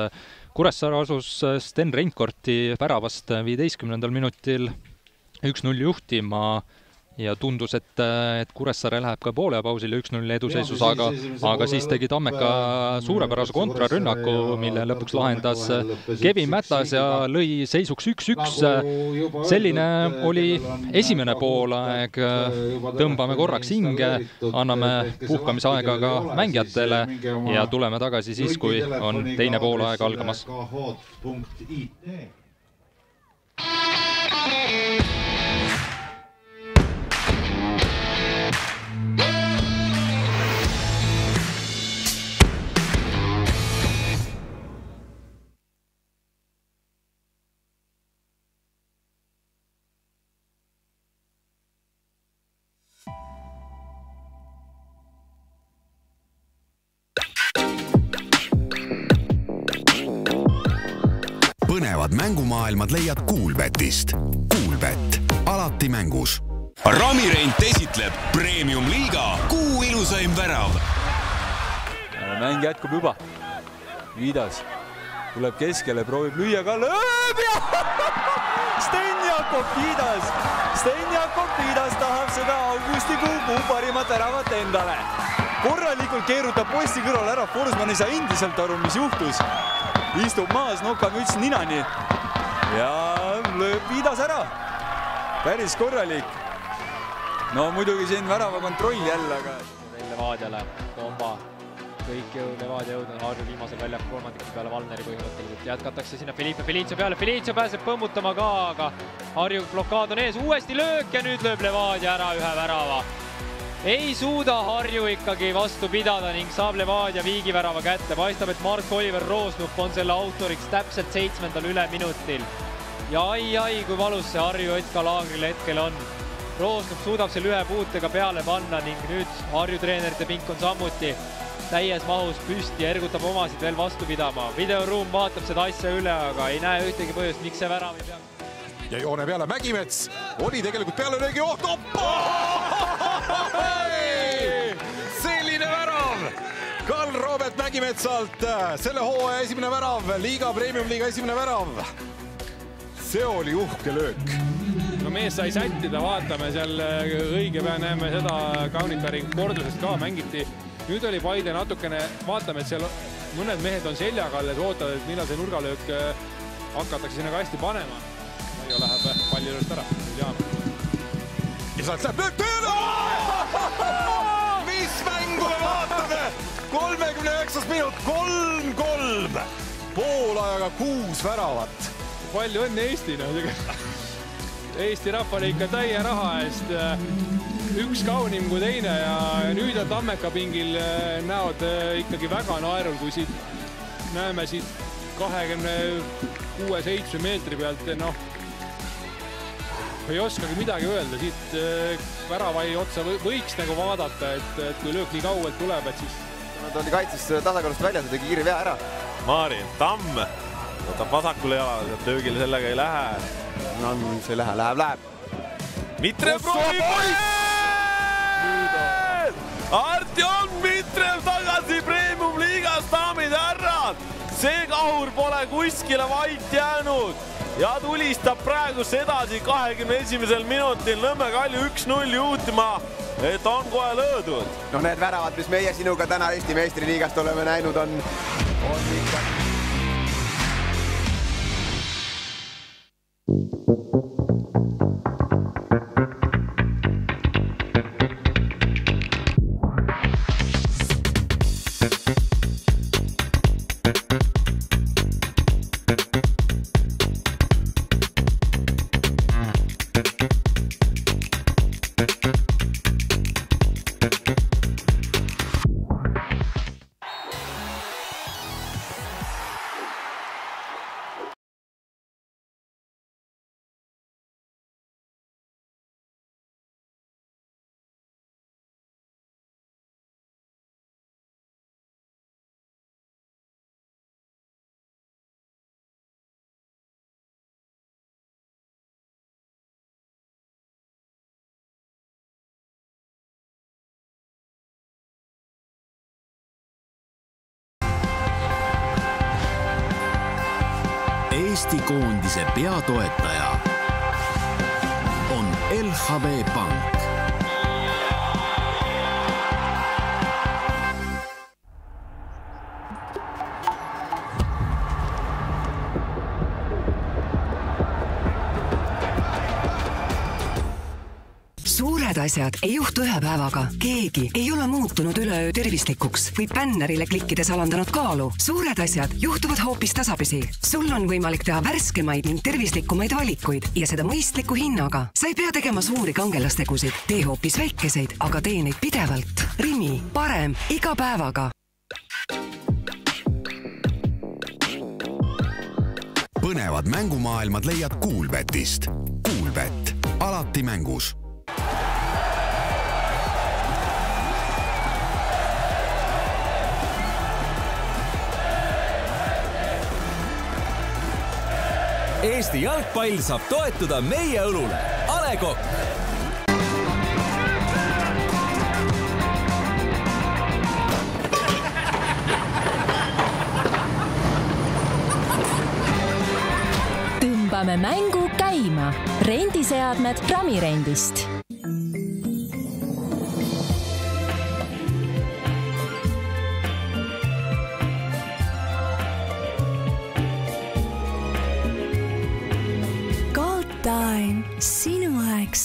Kuressaare asus Sten Reinkorti väravast viieteistkümnendal minutil üks-null juhtima ja tundus, et, et Kuressaare läheb ka poolepausile üks-null eduseisus, aga, aga siis tegi Tammeka suurepärase kontrarünnaku, mille lõpuks lahendas Kevin Mätas ja lõi seisuks üks-üks. selline oli esimene poolaeg, tõmbame korraks hinge, anname puhkamisaega ka mängijatele ja tuleme tagasi siis, kui on teine poolaeg algamas. Mängumaailmad leiad Kuulbetist. Kuulbett, alati mängus. Ramirent esitleb Premium-liiga Kuu ilusaim värav. mäng jätkub juba. Viidas tuleb keskele, proovib lüüa ka, lööb ja Stenjakov Viidas, Stenjakov Viidas tahab seda augustikuu kuu parimat väravat endale. korralikult keerutab posti kõrval ära, Forsman ei saa endiselt aru, mis juhtus istub maas, nokamüts ninani ja lööb Viidas ära. päris korralik. no muidugi siin värava kontroll jälle, aga. Levadiale, Tomba, kõik jõud, Levadia jõud on Harju viimasel väljaku kolmandiku peale Valneri põhimõtteliselt. jätkatakse sinna Felipe Felicio peale, Felicio pääseb põmmutama ka, aga Harju blokaad on ees, uuesti löök ja nüüd lööb Levadia ära ühe värava ei suuda Harju ikkagi vastu pidada ning saab Levadia viigivärava kätte. paistab, et Mark-Oliver Roosnup on selle autoriks täpselt seitsmendal üleminutil. ja ai-ai, kui valus see Harju Etka laagril hetkel on. Roosnup suudab selle ühe puutega peale panna ning nüüd Harju treenerite pink on samuti täies mahus püsti ja ergutab omasid veel vastu pidama. videoruum vaatab seda asja üle, aga ei näe ühtegi põhjust, miks see värav ei peaks ja joone peale Mägimets. Oli tegelikult pealelöögi oht, selline värav! Karl Robert Mägimetsalt, selle hooaja esimene värav, liiga premium-liiga esimene värav. see oli uhke löök. no mees sai sättida, vaatame seal õige pea näeme seda Kaunitari kordusest ka mängiti. nüüd oli Paide natukene, vaatame, et seal mõned mehed on seljaga alles, ootavad, et millal see nurgalöök hakatakse sinna kasti panema Mario läheb palli juurest ära, Juliano. ja sealt läheb löök tööle. mis mängu me vaatame? kolmekümne üheksas minut, kolm-kolm. poolajaga kuus väravat. palju õnne Eestile. Eesti rahvale ikka täie raha eest üks kaunim kui teine ja nüüd on Tammeka pingil näod ikkagi väga naerul, kui siit näeme siit kahekümne kuue-seitsme meetri pealt, noh ei oskagi midagi öelda, siit väravai otsa võiks nagu vaadata, et, et kui löök nii kaugelt tuleb, et siis. ta oli kaitses tasakaalust väljas ja tegi kiire vea ära. Marin Tamm võtab vasakule jalale, sealt löögile sellega ei lähe. no see ei lähe, läheb, läheb. Mitrev proovib. Artjom Mitrev tagasi premium-liigas, daamid ja härrad. see kahur pole kuskile vait jäänud ja tulistab praegust edasi kahekümne esimesel minutil Nõmme Kalju üks-null juhtima, et on kohe löödud. noh, need väravad, mis meie sinuga täna Eesti meistriliigast oleme näinud, on, on Eesti koondise peatoetaja on LHV Pank asjad ei juhtu ühe päevaga. keegi ei ole muutunud üleöö tervislikuks või bännerile klikkides alandanud kaalu. suured asjad juhtuvad hoopis tasapisi. sul on võimalik teha värskemaid ning tervislikumaid valikuid ja seda mõistliku hinnaga. sa ei pea tegema suuri kangelastegusid, tee hoopis väikeseid, aga tee neid pidevalt. Rimi, parem iga päevaga. põnevad mängumaailmad leiad Kuulbetist. Kuulbett, alati mängus Eesti jalgpall saab toetuda meie õlule. A Le Coq tõmbame mängu käima. rendiseadmed Pramirendist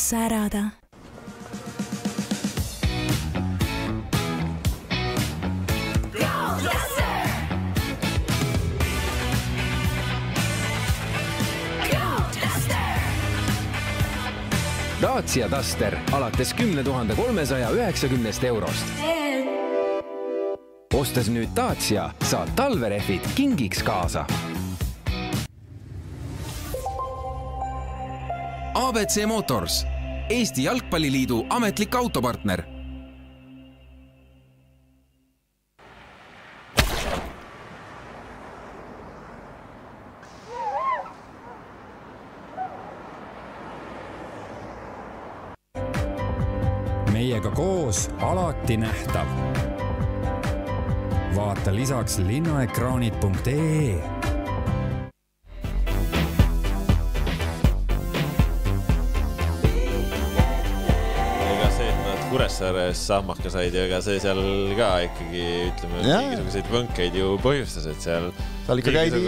särada. Dacia Duster alates kümne tuhande kolmesaja üheksakümnest eurost. ostes nüüd Dacia, saad talverehvid kingiks kaasa. abc Motors, Eesti Jalgpalliliidu ametlik autopartner meiega koos alati nähtav. vaata lisaks linnaekraanid.ee Kuressaares sahmaka said ja ega see seal ka ikkagi ütleme, mingisuguseid võnkeid ju põhjustas, et seal. seal ikka käidi,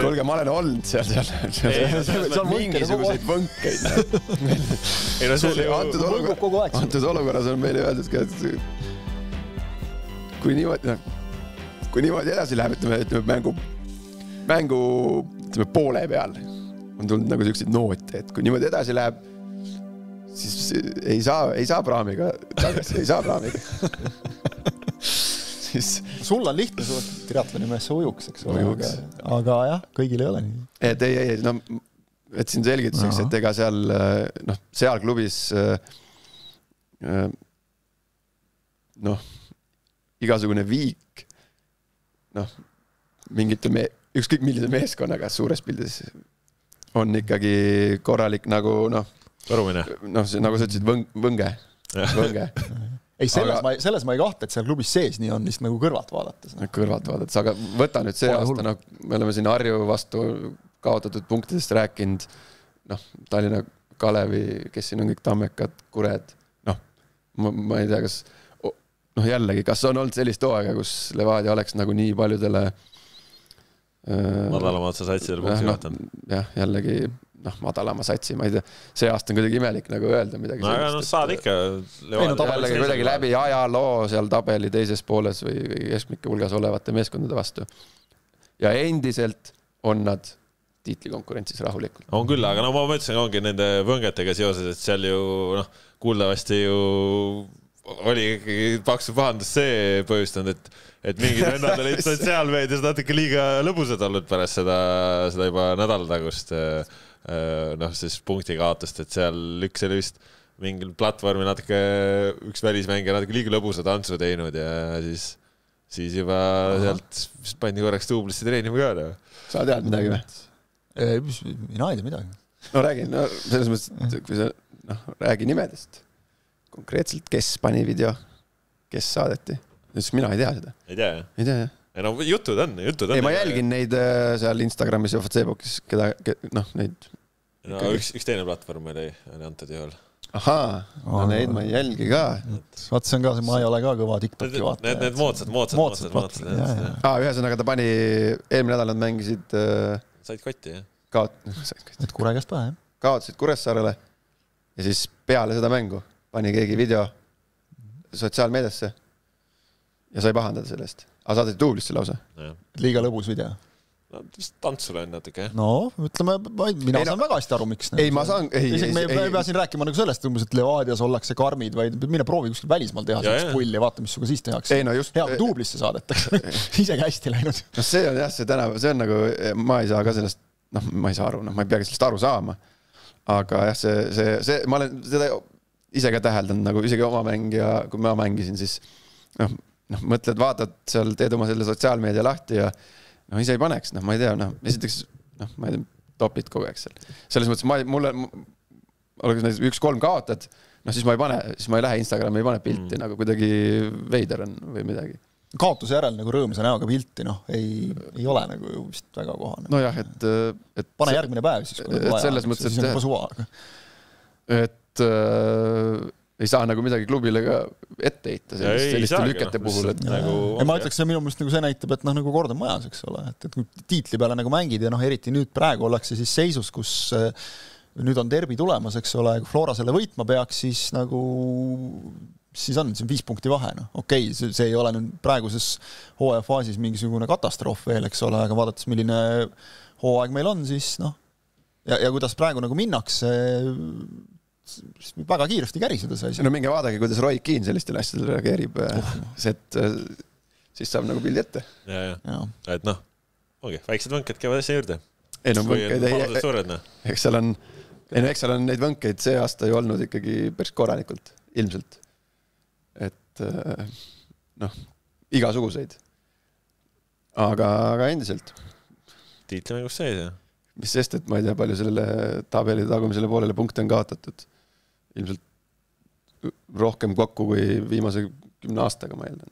kuulge, ma olen olnud seal, seal, seal, seal, mingisuguseid võnkeid. Ei no see oli ju- antud olukorras antud olukorras on meile öeldud ka, et kui niimoodi, noh, kui niimoodi edasi läheb, ütleme, ütleme mängu, mängu, ütleme poole peal on tulnud nagu siukseid noote, et kui niimoodi edasi läheb, siis ei saa, ei saa praamiga tagasi, ei saa praamiga. siis sul on lihtne, sul triatloni mees see ujuks, eks ole, aga Ujuks., aga jah, kõigil ei ole nii. et ei, ei, no et siin selgituseks, et ega seal noh, seal klubis äh, äh, noh, igasugune viik, noh, mingite me-, ükskõik millise meeskonnaga suures pildis on ikkagi korralik nagu noh, torumine, noh, nagu sa ütlesid, võng, võnge, võnge. ei, selles Aga- ma, selles ma ei kahtle, et seal klubis sees nii on, lihtsalt nagu kõrvalt vaadates. kõrvalt vaadates, aga võta nüüd see Pole aasta, noh, me oleme siin Harju vastu kaotatud punktidest rääkinud, noh, Tallinna Kalevi, kes siin on kõik Tammekad, Kured, noh, ma, ma ei tea, kas noh, jällegi, kas on olnud sellist hooaega, kus Levadia oleks nagu nii paljudele äh, madalama otsa satsidele punkti noh, kaotanud. jah, jällegi noh, madalama satsi, ma ei tea, see aasta on kuidagi imelik nagu öelda midagi no aga noh, saad ikka. jällegi kuidagi läbi ajaloo seal tabeli teises pooles või, keskmike hulgas olevate meeskondade vastu. ja endiselt on nad tiitlikonkurentsis rahulikult. on küll, aga no ma mõtlesin, ongi nende võngetega seoses, et seal ju noh, kuuldavasti ju oli ikkagi paksu pahandust see põhjustanud, et, et mingid vennad olid sotsiaalmeedias natuke liiga lõbusad olnud pärast seda, seda juba nädala tagust äh, äh, noh, siis punkti kaotust, et seal üks oli vist mingil platvormil natuke, üks välismängija natuke liiga lõbusa tantsu teinud ja siis, siis juba sealt vist pandi korraks duublisse treenima ka. noh. sa tead midagi või? mina ei tea midagi. no räägi, no selles mõttes, et kui sa noh, räägi nimedest. konkreetselt, kes pani video, kes saadeti, siis mina ei tea seda. ei tea jah? ei tea jah. Ei no jutud on, jutud on. ei, ma jälgin neid äh, seal Instagramis ja Facebookis, keda, noh, neid. no üks, üks teine platvorm oli, oli antud juhul. ahaa, no neid ma ei jälgi ka. vaat see on ka see, ma ei ole ka kõva Tiktoki Need, vaataja. need moodsad, moodsad, moodsad, moodsad. jaa, aa, ühesõnaga ta pani, eelmine nädal nad mängisid äh,, said kotti jah? kaot-, said kotti. et Kure käest pähe, jah. kaotasid Kuressaarele ja siis peale seda mängu pani keegi video sotsiaalmeediasse ja sai pahandada selle eest, aga saadeti duublisse lausa. liiga lõbus video. no vist tantsule on natuke, jah. no ütleme, mina Ei, no- saan väga hästi aru, miks. ei, ma saan- ei, isegi me ei, ei ei- pea siin rääkima nagu sellest umbes, et Levadias ollakse karmid, vaid mine proovi kuskil välismaal teha Ja, sellist pulli ja vaata, mis sinuga siis tehakse. Ei, no just- hea, kui duublisse saadetakse, isegi hästi läinud. noh, see on jah, see tänapäev, see on nagu, ma ei saa ka sellest, noh, ma ei saa aru, noh, ma ei peagi sellest aru saama. aga jah, see, see, see, ma olen seda ise ka täheldanud nagu isegi oma mängija, kui ma mängisin, siis noh, noh, mõtled, vaatad seal, teed oma selle sotsiaalmeedia lahti ja noh, ise ei paneks, noh, ma ei tea, noh, esiteks noh, ma ei tea, topid kogu aeg seal. selles mõttes ma, mulle, oleks näiteks üks-kolm kaotad, noh siis ma ei pane, siis ma ei lähe Instagrami, ei pane pilti mm. nagu kuidagi veider on või midagi kaotuse järel nagu rõõmsa näoga pilti, noh, ei, ei ole nagu vist väga kohane. nojah, et, et pane järgmine päev siis, kui et on vaja. selles mõttes, et jah. aga et äh, ei saa nagu midagi klubile ka ette heita sellist, selliste saagi, lükete noh, puhul, et nagu ja ma ütleks, see minu meelest nagu see näitab, et noh, nagu kord on majas, eks ole, et, et kui tiitli peale nagu mängid ja noh, eriti nüüd praegu ollakse siis seisus, kus äh, nüüd on derbi tulemas, eks ole, kui Flora selle võitma peaks, siis nagu siis on, see on viis punkti vahe, noh, okei okay,, see, see ei ole nüüd praeguses hooaja faasis mingisugune katastroof veel, eks ole, aga vaadates, milline hooaeg meil on, siis noh, ja, ja kuidas praegu nagu minnakse, siis võib väga kiiresti käriseda see asi. no minge vaadake, kuidas Roy Keane sellistele asjadele reageerib uh., see, et äh, siis saab nagu pildi ette. ja, ja, et noh, ongi väiksed võnked käivad asja juurde. ei no võnkeid ei noh. eks seal on, ei no eks seal on neid võnkeid see aasta ju olnud ikkagi päris korralikult, ilmselt. et äh, noh, igasuguseid. aga, aga endiselt. tiitlimängus sees jah. Mis sest, et ma ei tea, palju sellele tabeli tagumisele poolele punkte on kaotatud. ilmselt rohkem kokku kui viimase kümne aastaga, ma eeldan.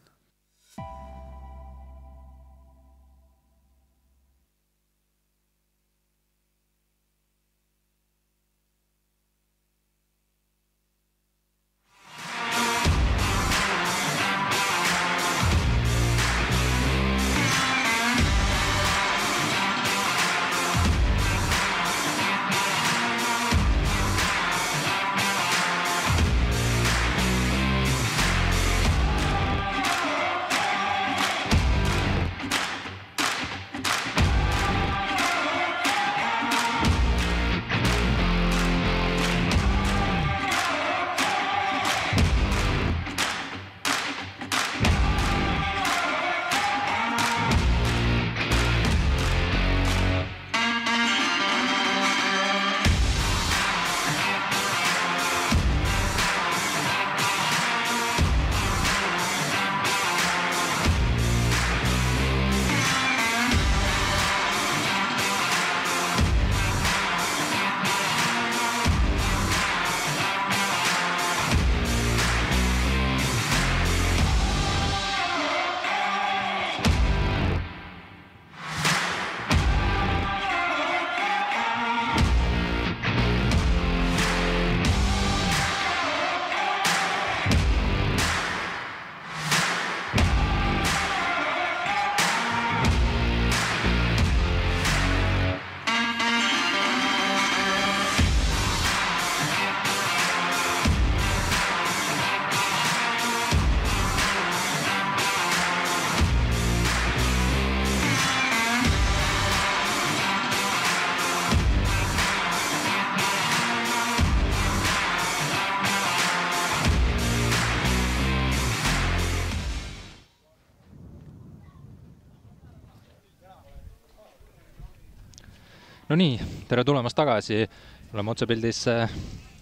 No nii, tere tulemast tagasi. oleme otsepildis äh,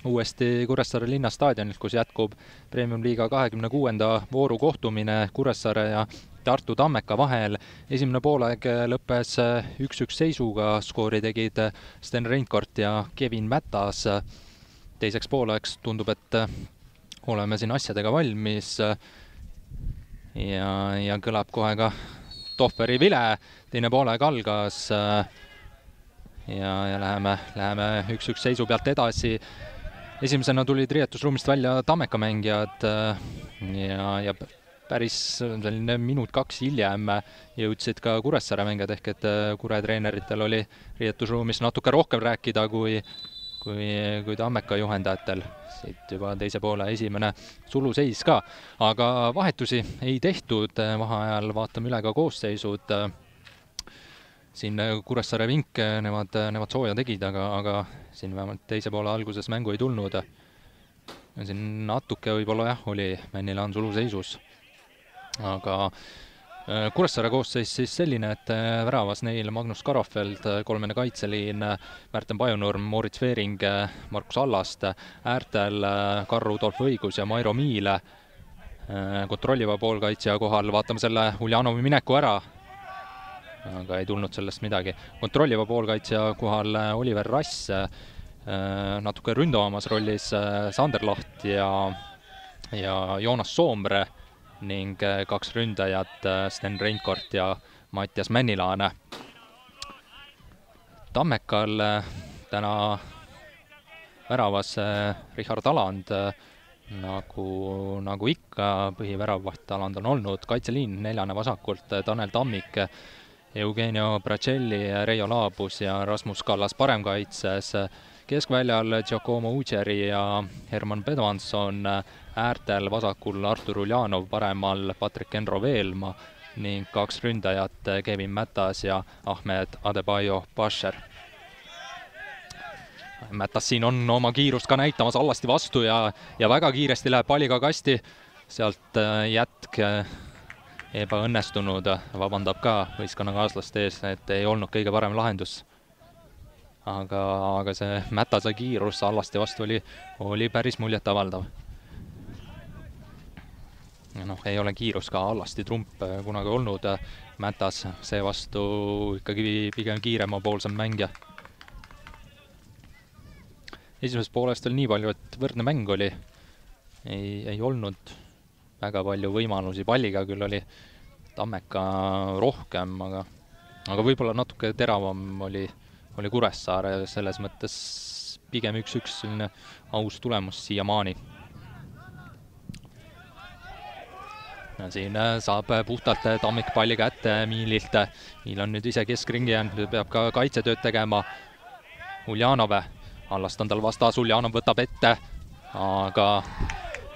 uuesti Kuressaare linnastaadionil, kus jätkub Premium-liiga kahekümne kuuenda vooru kohtumine Kuressaare ja Tartu Tammeka vahel. esimene poolaeg lõppes äh, üks-üks seisuga, skoori tegid äh, Sten Reinkord ja Kevin Mätas. teiseks pooleks tundub, et äh, oleme siin asjadega valmis. ja, ja kõlab kohe ka Tohveri vile, teine poolaeg algas äh, ja, ja läheme, läheme üks-üks seisu pealt edasi. esimesena tulid riietusruumist välja Tammeka mängijad äh, ja, ja päris selline minut-kaks hiljem jõudsid ka Kuressaare mängijad ehk et äh, Kure treeneritel oli riietusruumis natuke rohkem rääkida kui, kui kui, Tammeka juhendajatel. siit juba teise poole esimene suluseis ka, aga vahetusi ei tehtud vaheajal, vaatame üle ka koosseisud siin Kuressaare Vink, nemad, nemad sooja tegid, aga, aga siin vähemalt teise poole alguses mängu ei tulnud. siin natuke võib-olla jah, oli Männilaan suluseisus. aga Kuressaare koosseis siis selline, et väravas neil Magnus Karofeld, kolmene kaitseliin, Märten Pajunurm, Moritz Veering, Markus Allast, äärtel Karl-Rudolf Õigus ja Mairo Miil kontrolliva poolkaitsja kohal, vaatame selle Uljanovi mineku ära, aga ei tulnud sellest midagi. kontrolliva poolkaitsja kohal Oliver Rass, natuke ründavamas rollis Sander Laht ja, ja Joonas Soomre ning kaks ründajat, Sten Reinkord ja Mattias Männilaane. Tammekal täna väravas Richard Aland, nagu, nagu ikka, põhiväravaht Aland on olnud, kaitseliin neljane vasakult, Tanel Tammik, Eugenio Bracelli, Reio Laabus ja Rasmus Kallas paremkaitses, keskväljal Giacomo Uggeri ja Herman Pedvanson, äärtel vasakul Artur Uljanov, paremal Patrick Enro Veelma ning kaks ründajat Kevin Mätas ja Ahmed Adebayo Basher. Mätas siin on oma kiirust ka näitamas halvasti vastu ja, ja väga kiiresti läheb palliga kasti, sealt jätk ebaõnnestunud, vabandab ka võistkonnakaaslaste ees, et ei olnud kõige parem lahendus. aga, aga see Mätase kiirus Allasti vastu oli, oli päris muljetavaldav. noh, ei ole kiirus ka Allasti trump kunagi olnud, Mätas seevastu ikkagi pigem kiiremapoolsem mängija. esimesest poolest oli nii palju, et võrdne mäng oli, ei, ei olnud väga palju võimalusi, palliga küll oli Tammeka rohkem, aga, aga võib-olla natuke teravam oli, oli Kuressaare selles mõttes pigem üks-üks selline aus tulemus siiamaani. siin saab puhtalt Tammik palli kätte Miililt, Miil on nüüd ise keskringi jäänud, peab ka kaitsetööd tegema. Uljanov, Allast on tal vastas, Uljanov võtab ette, aga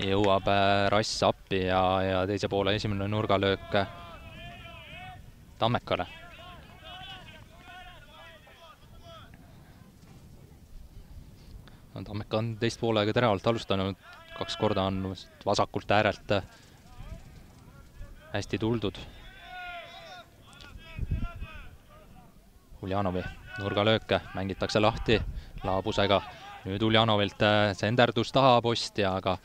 jõuab Rass appi ja, ja teise poole esimene nurgalöök Tammekale. Tammeka on teist poolega teravalt alustanud, kaks korda on vasakult äärelt hästi tuldud. Uljanovi nurgalööke mängitakse lahti laabusega, nüüd Uljanovilt senderdus taha posti, aga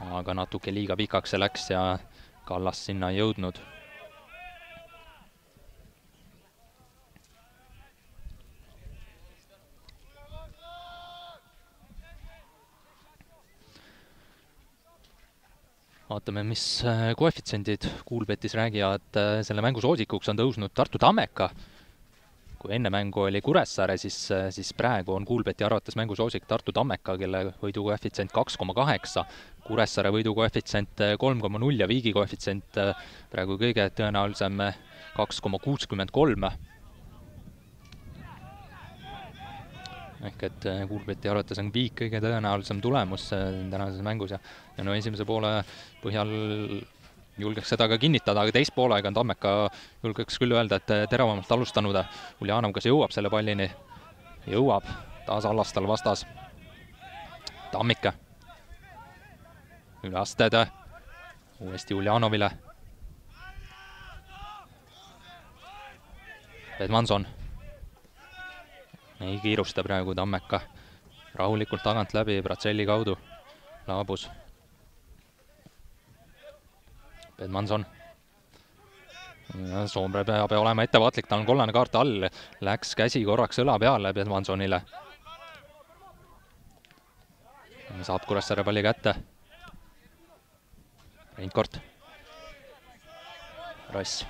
aga natuke liiga pikaks see läks ja Kallas sinna ei jõudnud. vaatame, mis koefitsiendid Kuulbetis räägivad, selle mängu soosikuks on tõusnud Tartu Tammeka kui enne mängu oli Kuressaare, siis, siis praegu on Kuulbeti arvates mängusoosik Tartu Tammeka, kelle võidukoefitsient kaks koma kaheksa, Kuressaare võidukoefitsient kolm koma null ja Viigi koefitsient praegu kõige tõenäolisem kaks koma kuuskümmend kolm. ehk et Kuulbeti arvates on Viik kõige tõenäolisem tulemus tänases mängus ja, ja no esimese poole põhjal julgeks seda ka kinnitada, aga teist poolega on Tammeka, julgeks küll öelda, et teravamalt alustanud. Uljanov, kas jõuab selle pallini? jõuab, taas Allastal vastas. Tammik. üleasted uuesti Uljanovile. Edmanson. ei kiirusta praegu Tammeka. rahulikult tagant läbi Bratselli kaudu. Laabus Edmanson. Soomre peab olema ettevaatlik, tal on kollane kaart all, läks käsi korraks õla peale Edmansonile. saab Kuressaare palli kätte. Reinkord. Rass.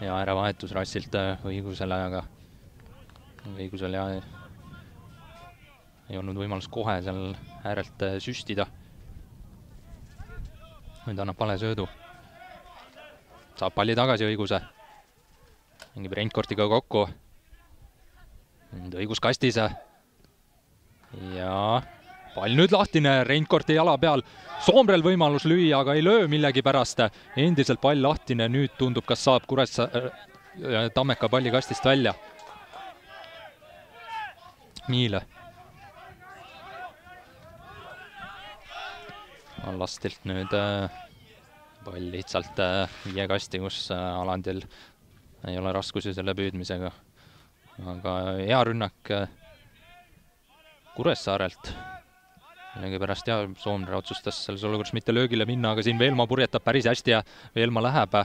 ja äravahetus Rassilt õigusele, aga õigusel ja ei olnud võimalust kohe seal äärelt süstida nüüd annab vale söödu. saab palli tagasi õiguse. mängib Reinkordiga kokku. nüüd õigus kastis. ja pall nüüd lahtine, Reinkordi jala peal. Soomrel võimalus lüüa, aga ei löö millegipärast. endiselt pall lahtine, nüüd tundub, kas saab Kuressaare äh, Tammeka palli kastist välja. Miile. Allastilt nüüd äh, pall lihtsalt äh, viie kasti, kus äh, Alandil ei ole raskusi selle püüdmisega. aga hea rünnak Kuressaarelt. millegipärast jah, Soomre otsustas selles olukorras mitte löögile minna, aga siin Veelmaa purjetab päris hästi ja Veelmaa läheb.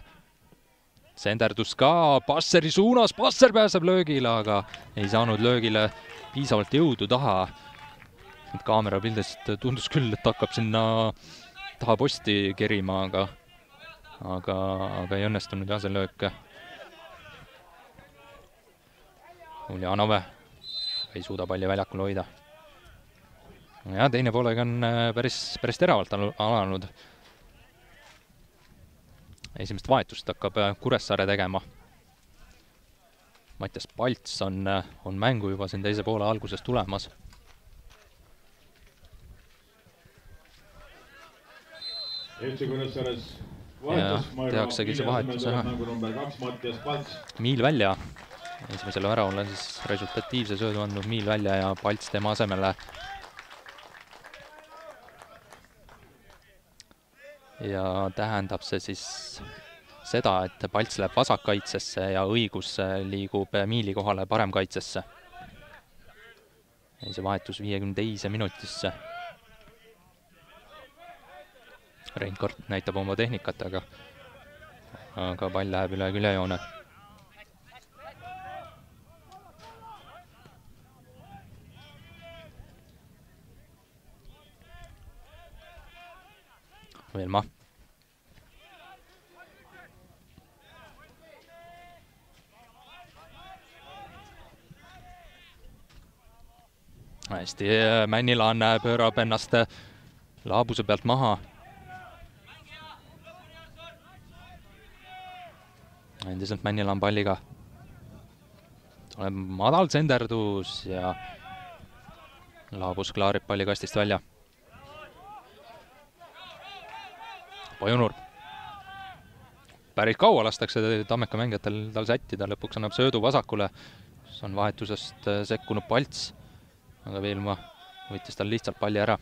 senderdus ka Basseri suunas, Basser pääseb löögile, aga ei saanud löögile piisavalt jõudu taha. Et kaamerapildist tundus küll, et hakkab sinna taha posti kerima, aga aga, aga ei õnnestunud jah, see löök. Uljanov ei suuda palli väljakul hoida jah, teine poolega on äh, päris, päris teravalt alanud. esimest vahetust hakkab äh, Kuressaare tegema. Mattias Palts on, äh, on mängu juba siin teise poole alguses tulemas. Ja tehaksegi see vahetus ära. Miil välja, esimesele väravale siis resultatiivse söödu andnud Miil välja ja Palts tema asemele ja tähendab see siis seda, et Palts läheb vasakkaitsesse ja õigus liigub Miili kohale paremkaitsesse. ja see vahetus viiekümne teise minutisse. Reinkord näitab oma tehnikat, aga, aga pall läheb üle küljejoone Vilma. hästi, Männilaan pöörab ennast laabuse pealt maha. Endiselt Männilaan palliga. tuleb madal senderdus ja laabus klaarib palli kastist välja Pajunur. päris kaua lastakse Tammeka mängijatel tal sättida, lõpuks annab söödu vasakule, kus on vahetusest sekkunud Palts, aga Veelmaa võttis tal lihtsalt palli ära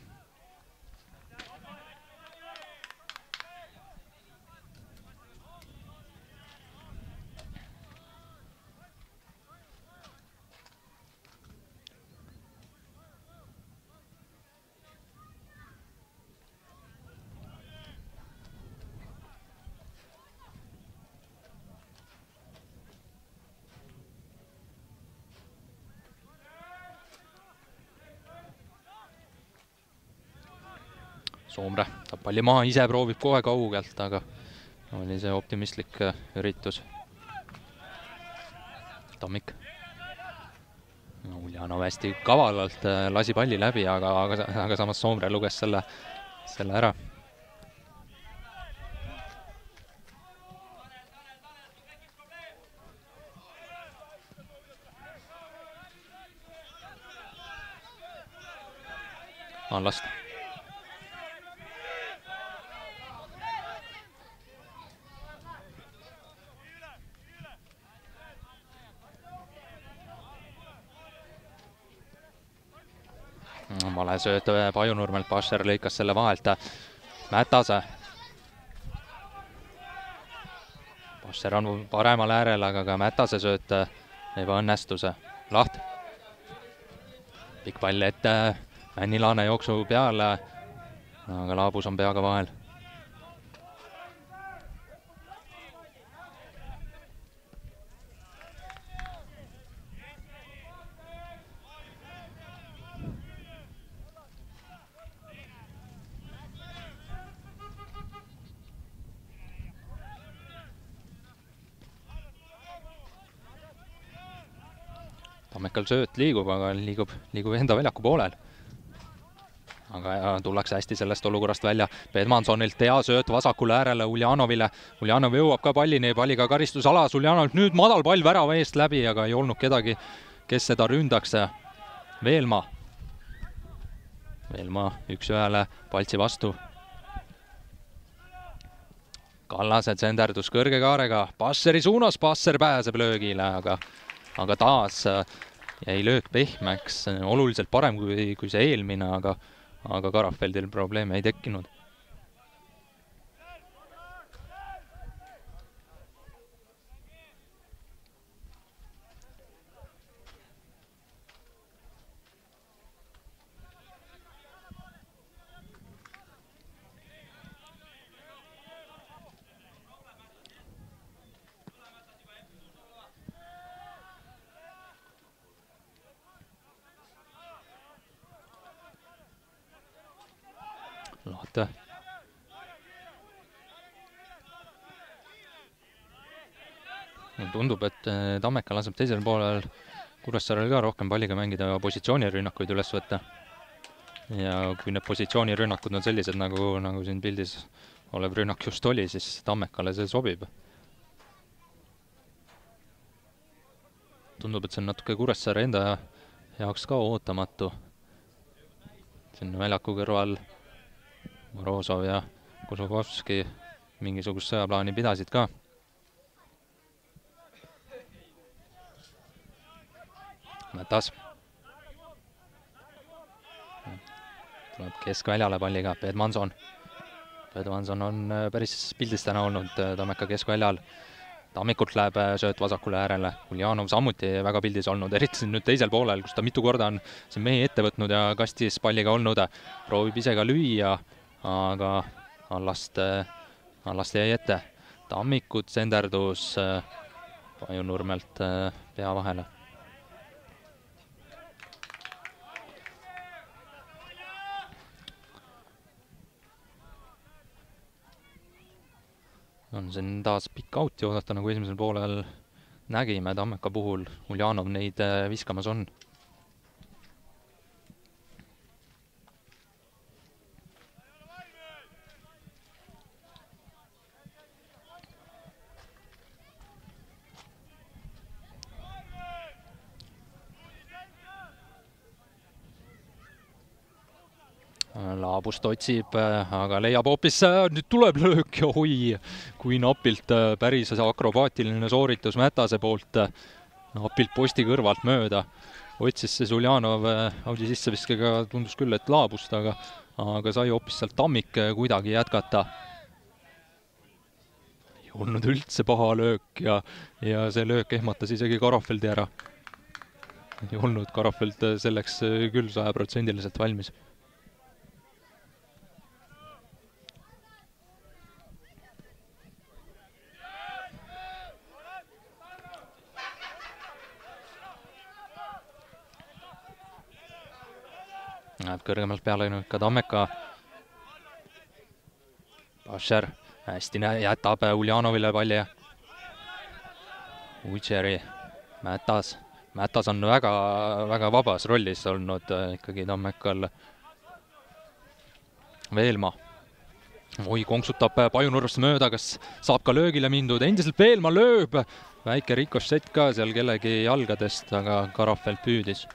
Maha, ise proovib kohe kaugelt, aga oli see optimistlik äh, üritus. Tammik. Uljanov hästi kavalalt äh, lasi palli läbi, aga, aga, aga samas Soomre luges selle, selle ära on last vale sööt Pajunurmelt, Passer lõikas selle vahelt. Mätase. Passer on paremal äärel, aga ka Mätase sööt ebaõnnestus. Laht. pikk pall ette, Männi-Laane jooksu peale, aga Laabus on peaga vahel Tammekal sööt liigub, aga liigub, liigub enda väljaku poolel. aga tullakse hästi sellest olukorrast välja. Pedmansonilt hea sööt vasakule äärele Uljanovile. Uljanov jõuab ka pallini, palliga karistusalas. Uljanov nüüd madal pall värava eest läbi, aga ei olnud kedagi, kes seda ründaks. Veelmaa Velma üks-ühele Paltsi vastu. Kallase tsenderdus kõrge kaarega Basseri suunas, Basser pääseb löögile, aga, aga taas äh, jäi löök pehmeks, oluliselt parem kui, kui see eelmine, aga, aga Karafeldil probleeme ei tekkinud lahti. tundub, et eh, Tammeka laseb teisel poolel Kuressaarel ka rohkem palliga mängida ja positsioonirünnakuid üles võtta. ja kui need positsioonirünnakud on sellised, nagu, nagu siin pildis olev rünnak just oli, siis Tammekale see sobib. tundub, et see on natuke Kuressaare enda jaoks ka ootamatu. siin väljaku kõrval Morozov ja Kozlovski mingisugust sõjaplaani pidasid ka. Mätas. tuleb keskväljale palliga, Pedmanson. Pedmanson on äh, päris pildis täna olnud äh, Tammeka keskväljal. Tammikult läheb äh, sööt vasakule äärele, Uljanov samuti väga pildis olnud, eriti nüüd teisel poolel, kus ta mitu korda on siin mehi ette võtnud ja kastis palliga olnud, proovib ise ka lüüa aga Allast, Allast jäi ette. Tammikut senderdus Pajunurmelt pea vahele. on siin taas pikk out'i oodata, nagu esimesel poolel nägime Tammeka puhul, Uljanov neid viskamas on Laabust otsib, aga leiab hoopis, nüüd tuleb löök ja oi, kui napilt päris akrobaatiline sooritus Mätase poolt, napilt posti kõrvalt mööda. otsis see Zuljanov Audi sisseviskega, tundus küll, et laabust, aga, aga sai hoopis sealt Tammik kuidagi jätkata. ei olnud üldse paha löök ja, ja see löök ehmatas isegi Karafeldi ära. ei olnud Karafeld selleks küll sajaprotsendiliselt valmis Läheb kõrgemalt peale nüüd ka Tammeka. Bašer hästi jätab Uljanovile palli. Udžeri, Mätas, Mätas on väga, väga vabas rollis olnud äh, ikkagi Tammekal. Veelma, oi, konksutab pajunurgast mööda, kas saab ka löögile mindud, endiselt Veelma lööb, väike rikošett ka seal kellegi jalgadest, aga Karafeld püüdis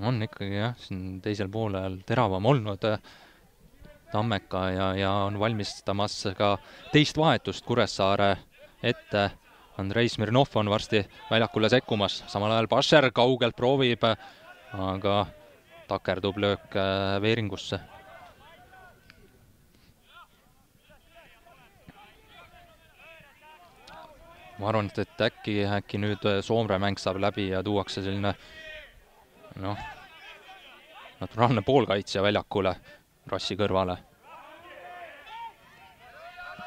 on ikkagi jah, siin teisel poolel teravam olnud äh, Tammeka ja, ja on valmistamas ka teist vahetust Kuressaare ette. Andrei Smirnov on varsti väljakule sekkumas, samal ajal Bašer kaugelt proovib, aga takerdub löök äh, veeringusse. ma arvan, et, et äkki, äkki nüüd Soomre mäng saab läbi ja tuuakse selline noh, naturaalne poolkaitsja väljakule Rossi kõrvale.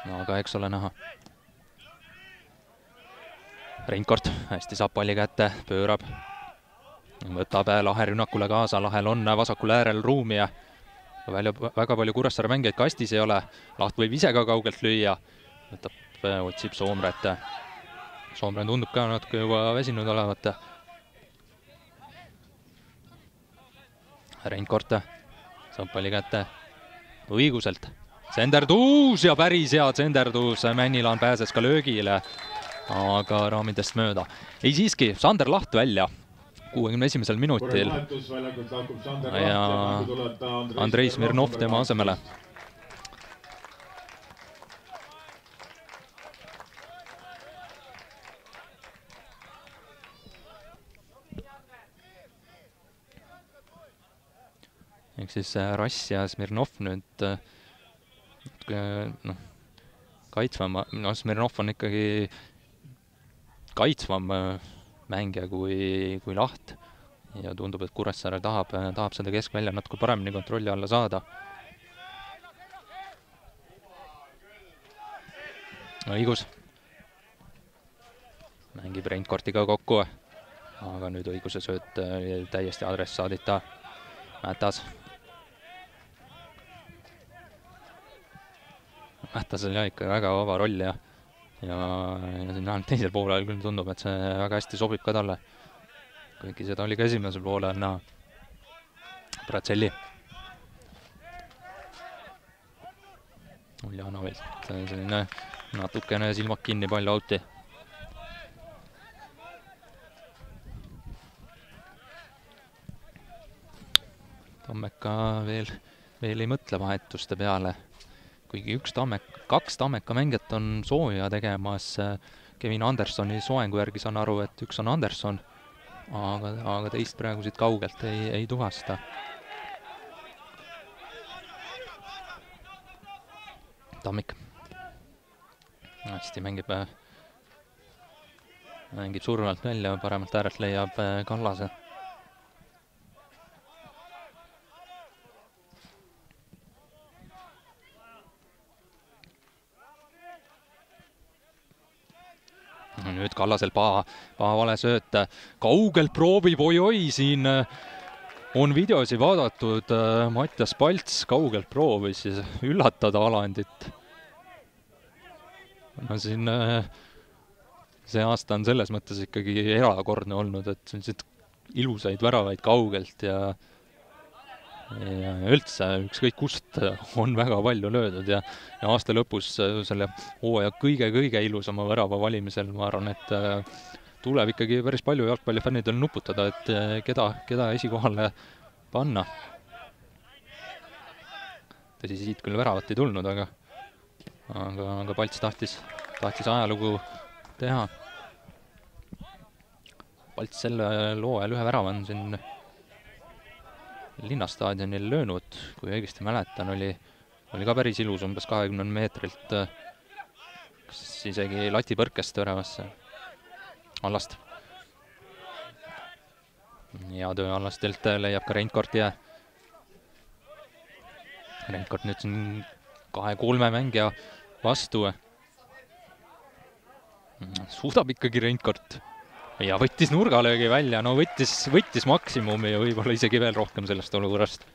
no aga eks ole näha. Reinkord hästi saab palli kätte, pöörab, võtab Lahe rünnakule kaasa, Lahel on vasakul äärel ruumi ja välja, väga palju Kuressaare mängijaid kastis ei ole, Laht võib ise ka kaugelt lüüa, võtab, otsib Soomret. Soomre tundub ka natuke juba väsinud olevat Rein Korte saab palli kätte. õiguselt, senderdus ja päris hea senderdus, Männilaan pääses ka löögile, aga raamidest mööda. ei siiski, Sander Laht välja kuuekümne esimesel minutil. ja Andrei Smirnov tema asemele ehk siis äh, Rass ja Smirnov nüüd äh, noh, kaitsvam, no Smirnov on ikkagi kaitsvam äh, mängija kui, kui Laht ja tundub, et Kuressaare tahab, tahab seda keskvälja natuke paremini kontrolli alla saada. õigus. mängib Reinkortiga kokku, aga nüüd õiguse sööt täiesti adressaadita Mätas Mähtasel jah ikka väga vaba roll ja ja, ja siin vähemalt teisel poolel küll tundub, et see väga hästi sobib ka talle. kuigi seda oli ka esimesel poolel näha. Bratselli. Uljanovilt selline natukene silmad kinni palju out'i. Tammeka veel, veel ei mõtle vahetuste peale kuigi üks Tammek, kaks Tammeka mängijat on sooja tegemas äh, Kevin Andersoni soengu järgi saan aru, et üks on Anderson, aga, aga teist praegu siit kaugelt ei, ei tuvasta. Tammik. hästi mängib, äh, mängib surve alt välja, paremalt äärelt leiab äh, Kallase nüüd Kallasel paha, paha vale sööt, kaugelt proovib oi-oi, siin äh, on videosi vaadatud, äh, Mattias Palts kaugelt proovis siis üllatada Alandit. no siin äh, see aasta on selles mõttes ikkagi erakordne olnud, et selliseid ilusaid väravaid kaugelt ja ja üldse ükskõik kust on väga palju löödud ja, ja aasta lõpus selle hooaja kõige-kõige ilusama värava valimisel ma arvan, et äh, tuleb ikkagi päris palju jalgpallifännidel nuputada, et äh, keda, keda esikohale panna. tõsi, siit küll väravat ei tulnud, aga aga, aga Palts tahtis, tahtis ajalugu teha. Palts selle loo ajal ühe värava on siin linnastaadionil löönud, kui õigesti mäletan, oli, oli ka päris ilus, umbes kahekümne meetrilt, kas isegi latipõrkest väravasse, Allast. hea töö Allastelt leiab ka Reinkord ja Reinkord nüüd siin kahe-kolme mängija vastu. suudab ikkagi Reinkord ja võttis nurgalöögi välja, no võttis, võttis maksimumi ja võib-olla isegi veel rohkem sellest olukorrast.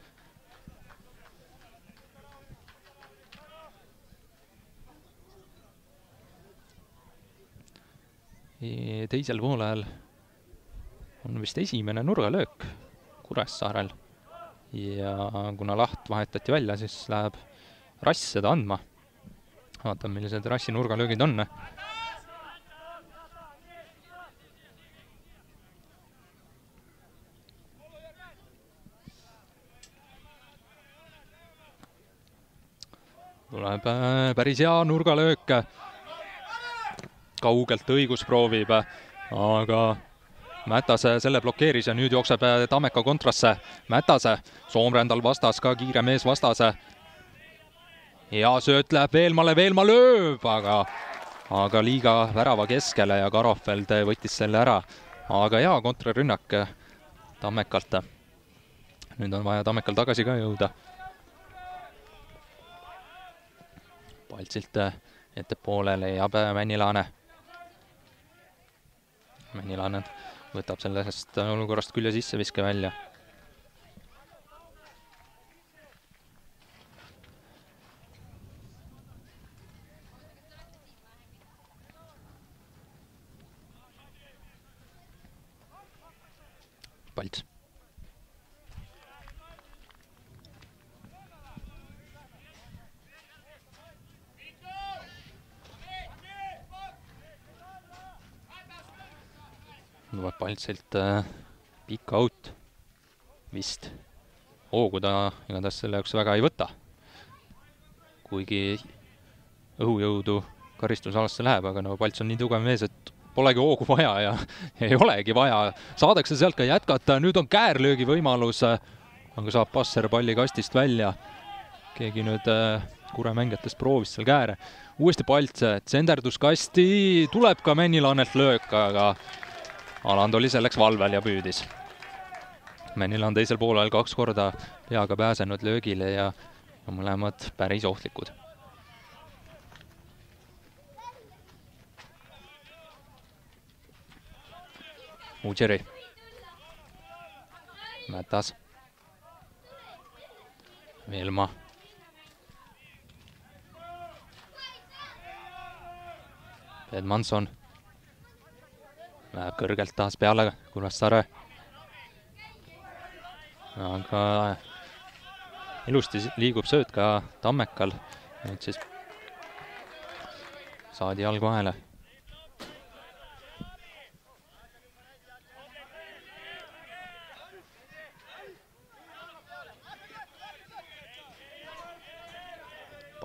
teisel poolel on vist esimene nurgalöök Kuressaarel ja kuna Laht vahetati välja, siis läheb Rass seda andma. vaatame, millised Rassi nurgalöögid on tuleb äh, päris hea nurgalöök. kaugelt õigus proovib, aga Mätase selle blokeeris ja nüüd jookseb äh, Tammeka kontrasse. Mätase, Soomrändal vastas ka kiire mees vastase. hea sööt läheb Veelmale, Veelma lööb, aga, aga liiga värava keskele ja Karofeld võttis selle ära. aga hea kontrarünnak Tammekalt. nüüd on vaja Tammekal tagasi ka jõuda Paltsilt äh, ettepoole leiab äh, Männilaane. Männilaane võtab sellest olukorrast külje sisseviske välja. Palts Paltsilt äh, pikk out vist. hoogu ta igatahes selle jaoks väga ei võta. kuigi õhujõudu karistusalasse läheb, aga no Palts on nii tugev mees, et polegi hoogu vaja ja ei olegi vaja. saadakse sealt ka jätkata, nüüd on käärlöögi võimalus, aga saab Passer palli kastist välja. keegi nüüd äh, Kure mängijatest proovis seal kääre. uuesti Palts, tsenderdus kasti, tuleb ka Männilaanelt löök, aga Aland oli selleks valvel ja püüdis. Männila on teisel poolel kaks korda peaga pääsenud löögile ja, mõlemad päris ohtlikud Ujeri. Mätas. Velma. Edmanson. Läheb kõrgelt taas peale Kuressaare. aga ilusti liigub sööt ka Tammekal. nüüd siis saadi jalg vahele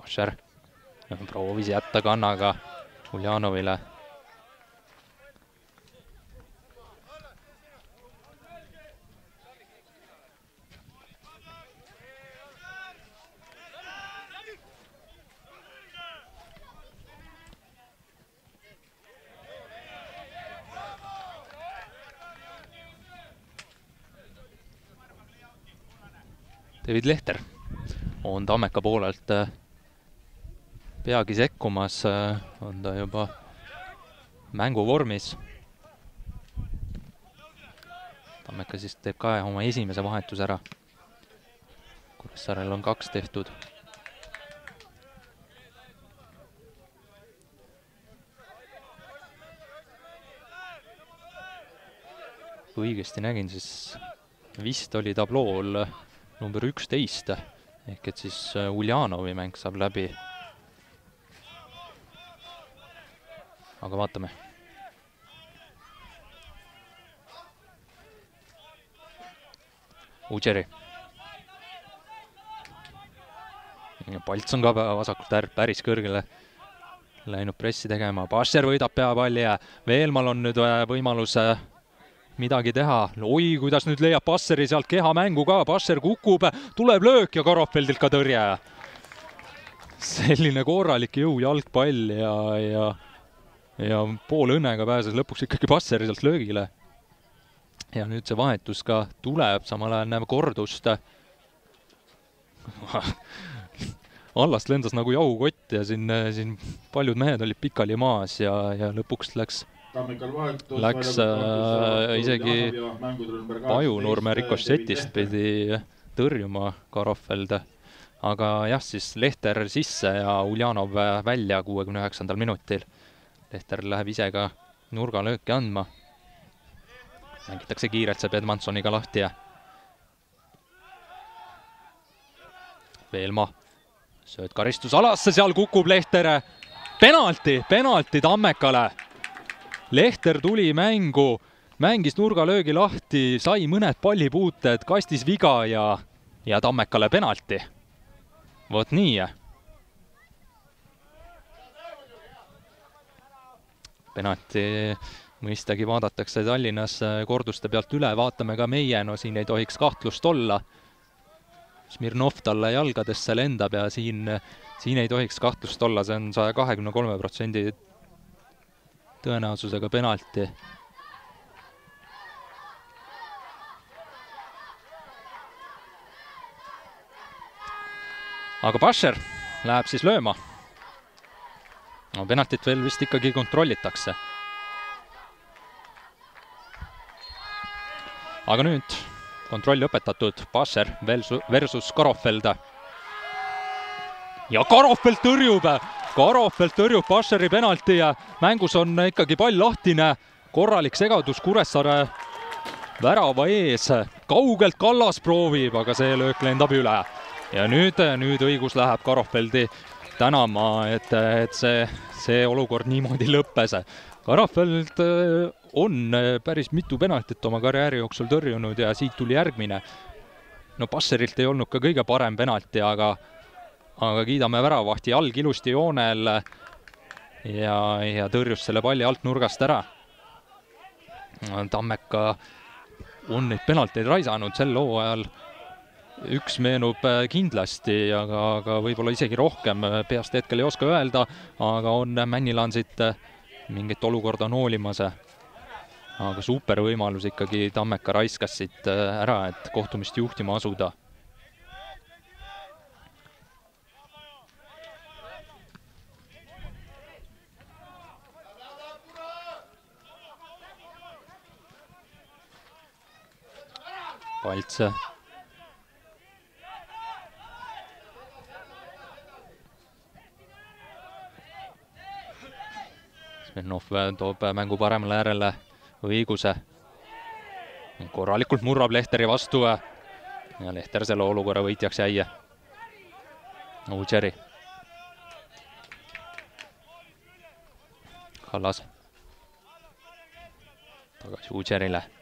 Asher proovis jätta kannaga Uljanovile. David Lehter on Tammeka poolelt peagi sekkumas, äh, on ta juba mänguvormis. Tammeka siis teeb ka oma esimese vahetuse ära. Kuressaarel on kaks tehtud. kui õigesti nägin, siis vist oli tablool number üksteist ehk et siis äh, Uljanovi mäng saab läbi aga vaatame. Ujeri. Palts on ka vasakult äärb päris kõrgele läinud pressi tegema, Passer võidab peapalli ja Veelmal on nüüd äh, võimalus äh, midagi teha. oi, kuidas nüüd leiab Passeri sealt kehamängu ka, Passer kukub, tuleb löök ja Korofeldilt ka tõrje. selline korralik jõujalgpall ja, ja ja poole õnnega pääses lõpuks ikkagi Passer sealt löögile. ja nüüd see vahetus ka tuleb, samal ajal näeme kordust allast lendas nagu jahukott ja siin, siin paljud mehed olid pikali maas ja, ja lõpuks läks läks äh, isegi Pajunurme rikošetist pidi tõrjuma Karofeld. aga jah, siis Lehter sisse ja Uljanov välja kuuekümne üheksandal minutil Lehter läheb ise ka nurgalööki andma. mängitakse kiirelt, saab Edmansoniga lahti ja Veelma, sööd karistusalasse, seal kukub Lehter. penalti, penalti Tammekale. Lehter tuli mängu, mängis nurgalöögi lahti, sai mõned pallipuuted, kastis viga ja, ja Tammekale penalti. vot nii penalti mõistagi vaadatakse Tallinnas korduste pealt üle, vaatame ka meie, no siin ei tohiks kahtlust olla. Smirnov talle jalgadesse lendab ja siin, siin ei tohiks kahtlust olla, see on saja kahekümne kolme protsendi tõenäosusega penalti. aga Pascher läheb siis lööma no penaltit veel vist ikkagi kontrollitakse. aga nüüd kontroll lõpetatud, Passer versus Karofeld. Ja Karofeld tõrjub, Karofeld tõrjub Passeri penalti ja mängus on ikkagi pall lahtine, korralik segadus Kuressaare värava ees, kaugelt Kallas proovib, aga see löök lendab üle. ja nüüd, nüüd õigus läheb Karofeldi tänama, et, et see, see olukord niimoodi lõppes. Karafeld äh, on äh, päris mitu penaltit oma karjääri jooksul tõrjunud ja siit tuli järgmine. no Basserilt ei olnud ka kõige parem penalti, aga, aga kiidame väravahti, jalg ilusti joonel ja, ja tõrjus selle palli alt nurgast ära. Tammeka on neid penalteid raisanud sel hooajal üks meenub kindlasti, aga, aga võib-olla isegi rohkem, peast hetkel ei oska öelda, aga on Männilansit mingit olukorda noolimas. aga super võimalus ikkagi Tammeka raiskas siit ära, et kohtumist juhtima asuda. Palts Smirnov toob mängu paremale äärele õiguse. korralikult murrab Lehteri vastu ja Lehter selle olukorra võitjaks jäi. Udžeri. Kallas. tagasi Udžerile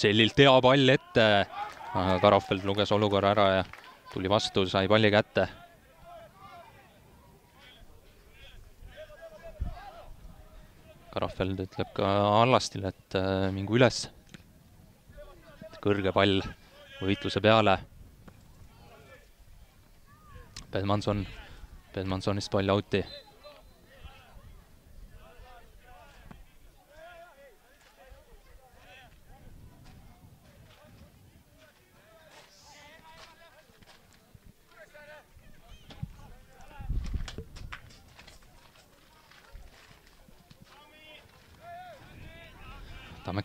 Tsellilt hea pall ette, aga Karofeld luges olukorra ära ja tuli vastu, sai palli kätte. Karofeld ütleb ka Allastile, et äh, mingu üles. kõrge pall võitluse peale. Bedmanson, Bedmansonist pall out'i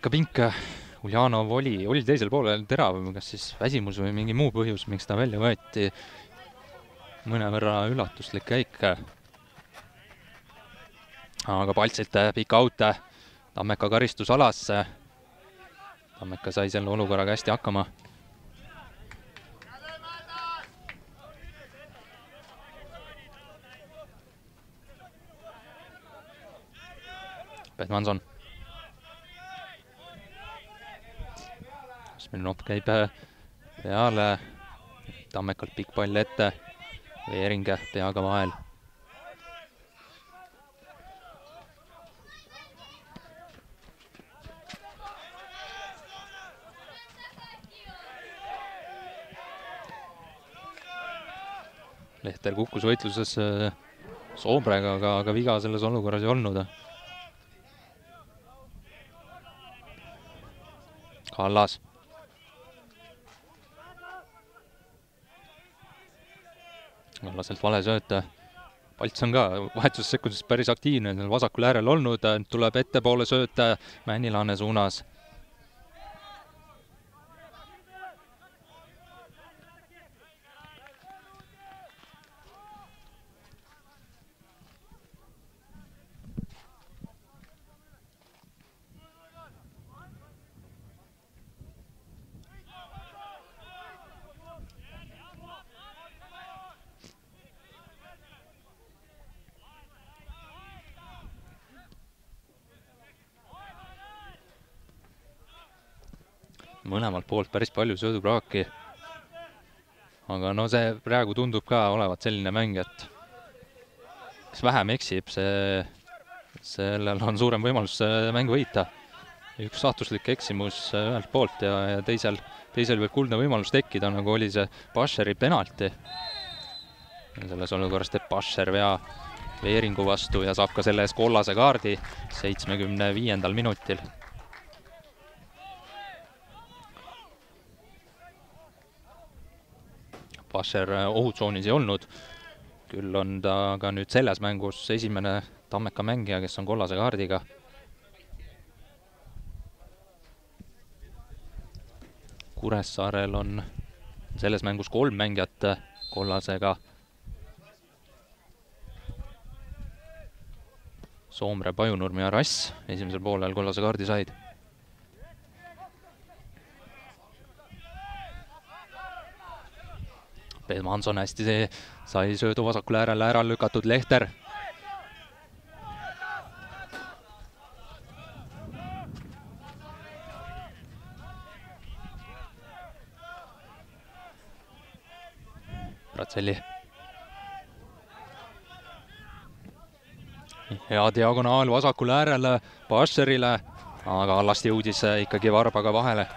Tammeka pink, Uljanov oli, oli teisel poolel terav, kas siis väsimus või mingi muu põhjus, miks ta välja võeti. mõnevõrra üllatuslik käik. aga Paltsilt pikk out Tammeka karistusalasse. Tammeka sai selle olukorraga hästi hakkama Bedmanson Smirnov käib peale, Tammekalt pikk pall ette, Veering peaga vahel. Lehter kukkus võitluses äh, Soobrega, aga, aga viga selles olukorras ei olnud. Kallas Kallaselt vale sööt. Palts on ka vahetussekundist päris aktiivne, vasakul äärel olnud, tuleb ettepoole sööt Männilane suunas mõlemalt poolt päris palju söödupraaki. aga no see praegu tundub ka olevat selline mäng, et kes vähem eksib, see, sellel on suurem võimalus mäng võita. üks saatuslik eksimus ühelt poolt ja, ja teisel, teisel võib kuldne võimalus tekkida, nagu oli see Bascheri penalti. selles olukorras teeb Bascher vea Veeringu vastu ja saab ka selle eest kollase kaardi seitsmekümne viiendal minutil Passer äh, ohutsoonis ei olnud. küll on ta ka nüüd selles mängus esimene Tammeka mängija, kes on kollase kaardiga. Kuressaarel on selles mängus kolm mängijat kollasega. Soomre, Pajunurm ja Rass esimesel poolel kollase kaardi said Pedmanson hästi see, sai söödu vasakule äärele ära lükatud, Lehter. Ratselli. hea diagonaal vasakule äärele, Bascherile, aga Allast jõudis ikkagi varbaga vahele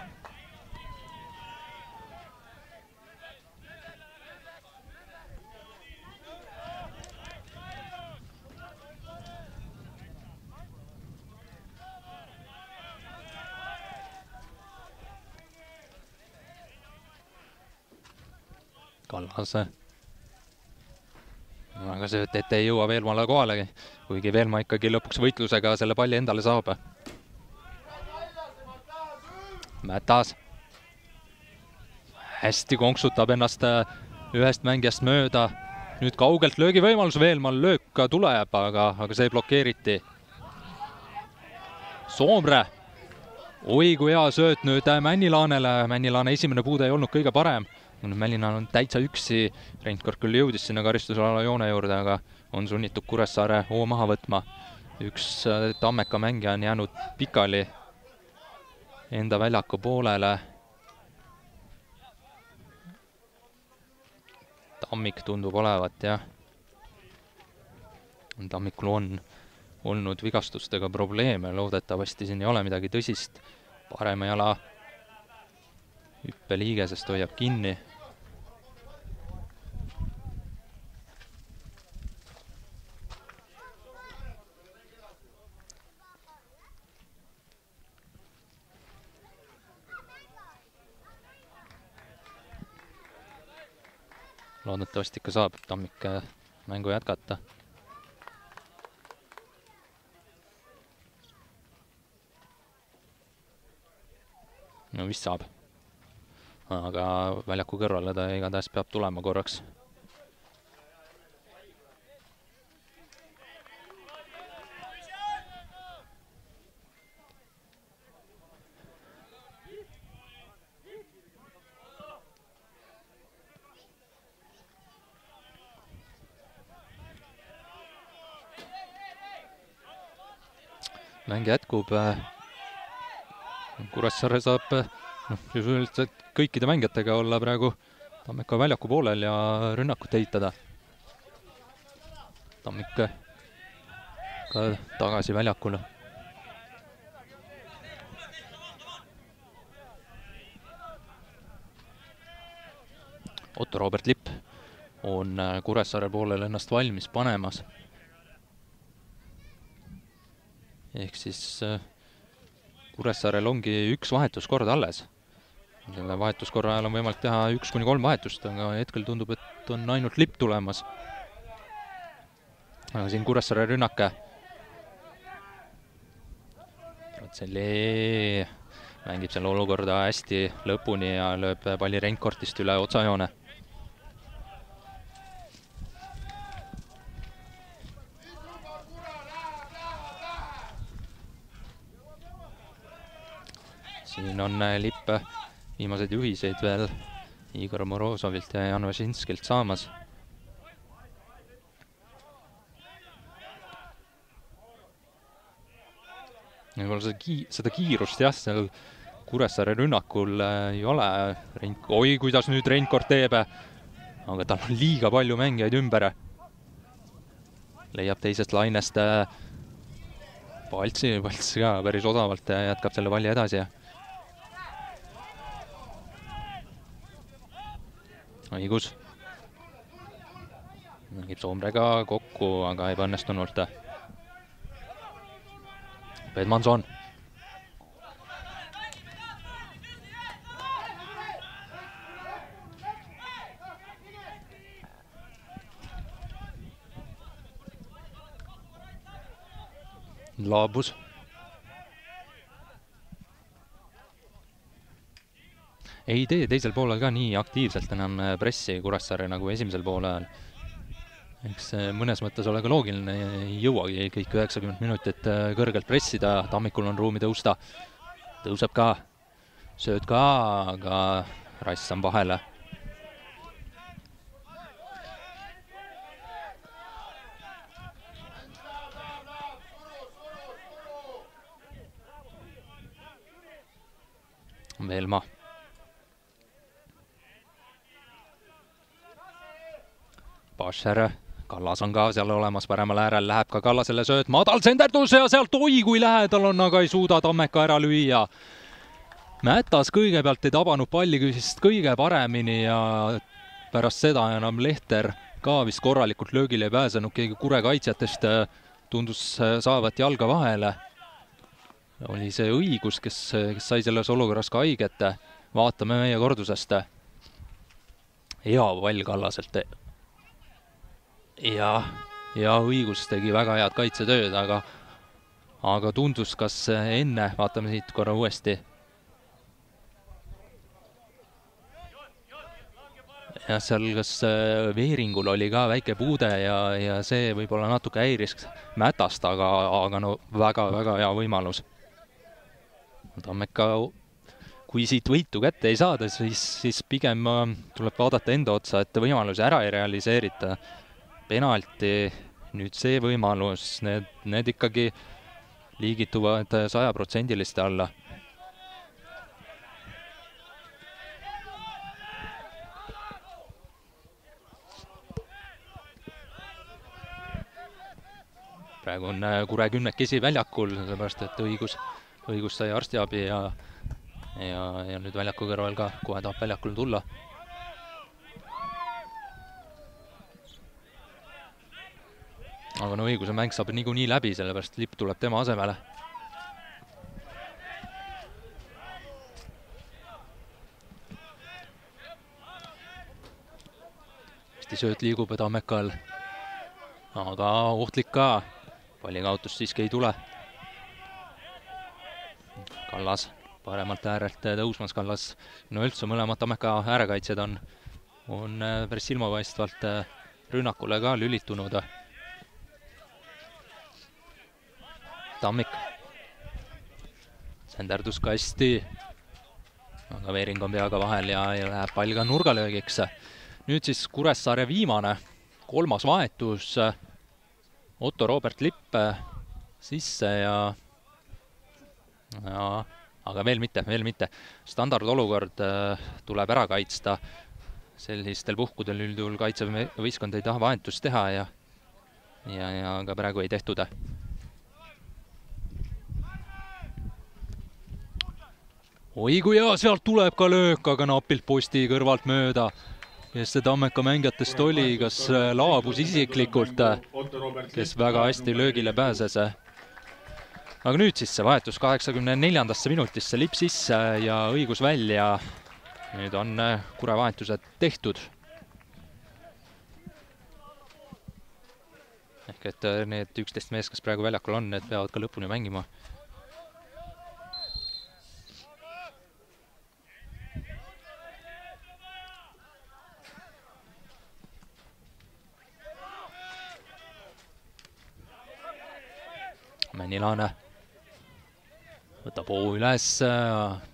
Kallase. aga see ette ei jõua Veelmaale kohalegi, kuigi Veelmaa ikkagi lõpuks võitlusega selle palli endale saab. Mätas. hästi konksutab ennast äh, ühest mängijast mööda. nüüd kaugelt löögivõimalus, Veelmaal löök ka tuleb, aga, aga see blokeeriti. Soomre. oi kui hea sööt nüüd äh, Männilaanele, Männilaane esimene puude ei olnud kõige parem nüüd Mälina on täitsa üksi, Reinkord küll jõudis sinna karistusala joone juurde, aga on sunnitud Kuressaare hoo maha võtma. üks äh, Tammeka mängija on jäänud pikali enda väljaku poolele. Tammik tundub olevat, jah. Tammikul on olnud vigastustega probleeme, loodetavasti siin ei ole midagi tõsist. parema jala hüppeliigesest hoiab kinni loodetavasti ikka saab Tammik mängu jätkata. no vist saab. aga väljaku kõrvale ta igatahes peab tulema korraks mäng jätkub. Äh, Kuressaare saab noh, sisuliselt kõikide mängijatega olla praegu Tammeka väljaku poolel ja rünnakut ehitada. Tammik ka tagasi väljakule. Otto Robert Lipp on äh, Kuressaare poolel ennast valmis panemas ehk siis äh, Kuressaarel ongi üks vahetuskord alles. selle vahetuskorra ajal on võimalik teha üks kuni kolm vahetust, aga hetkel tundub, et on ainult lipp tulemas. aga siin Kuressaare rünnake. Rotselli mängib selle olukorda hästi lõpuni ja lööb palli Reinkortist üle otsajoone siin on äh, lipp äh, viimaseid juhiseid veel Igor Morozovilt ja Jan Vašinskilt saamas. võib-olla seda kii-, seda kiirust jah, seal Kuressaare rünnakul äh, ei ole, Rein-, oi, kuidas nüüd Reinkord teeb, aga tal on liiga palju mängijaid ümber. leiab teisest lainest Paltsi, Palts ka päris osavalt ja jätkab selle palli edasi õigus. mängib Soomrega kokku, aga ebaõnnestunult. Pedmanson. laabus ei tee teisel poolel ka nii aktiivselt enam äh, pressi Kuressaare nagu esimesel poolel. eks äh, mõnes mõttes ole ka loogiline, ei jõuagi kõik üheksakümmend minutit äh, kõrgelt pressida, Tammikul on ruumi tõusta, tõuseb ka, sööd ka, aga rass on vahele. Veel maa Pascher, Kallas on ka seal olemas paremal äärel, läheb ka Kallasele sööt, madal senderdus ja sealt oi kui lähedal on, aga ei suuda Tammeka ära lüüa. Mätas kõigepealt ei tabanud palli vist kõige paremini ja pärast seda enam Lehter ka vist korralikult löögile ei pääsenud, keegi Kure kaitsjatest tundus saavat jalga vahele. oli see õigus, kes, kes sai selles olukorras ka haiget. vaatame meie kordusest. hea pall Kallaselt. Ja, ja õigus tegi väga head kaitsetööd, aga, aga tundus, kas enne, vaatame siit korra uuesti jah, seal kas Veeringul oli ka väike puude ja, ja see võib-olla natuke häiris Mätast, aga, aga no väga-väga hea võimalus. Tammeka, kui siit võitu kätte ei saada, siis, siis pigem tuleb vaadata enda otsa, et võimalusi ära ei realiseerita. Penalti, nüüd see võimalus, need, need ikkagi liigituvad sajaprotsendiliste alla praegu on äh, Kure kümnekesi väljakul, sellepärast et õigus, õigus sai arstiabi ja ja, ja nüüd väljaku kõrval ka kohe tahab väljakule tulla. Aga no õiguse mäng saab niikuinii läbi, sellepärast lipp tuleb tema asemele. hästi sööt liigub Tammekal, aga ohtlik ka pallikaotust siiski ei tule. Kallas paremalt äärelt tõusmas, Kallas, no üldse mõlemad Tammeka äärekaitsjad on, on äh, päris silmapaistvalt äh, rünnakule ka lülitunud. Tammik, sänderdus kasti, aga Veering on peaga vahel ja, ja läheb pall ka nurgalöögiks. nüüd siis Kuressaare viimane, kolmas vahetus Otto Robert Lipp sisse ja, ja aga veel mitte, veel mitte. standardolukord äh, tuleb ära kaitsta. sellistel puhkudel üldjuhul kaitsevõistkond ei taha vahetust teha ja ja, ja ka praegu ei tehtud. Oi kui hea, sealt tuleb ka löök, aga napilt posti kõrvalt mööda kes see Tammeka mängijatest oli, kas äh, laabus isiklikult, äh, kes väga hästi löögile pääses. aga nüüd siis see vahetus kaheksakümne neljandasse minutisse, lipp sisse ja õigus välja. nüüd on äh, Kure vahetused tehtud. ehk et need üksteist meest, kes praegu väljakul on, need peavad ka lõpuni mängima Männilane võtab hoo üles,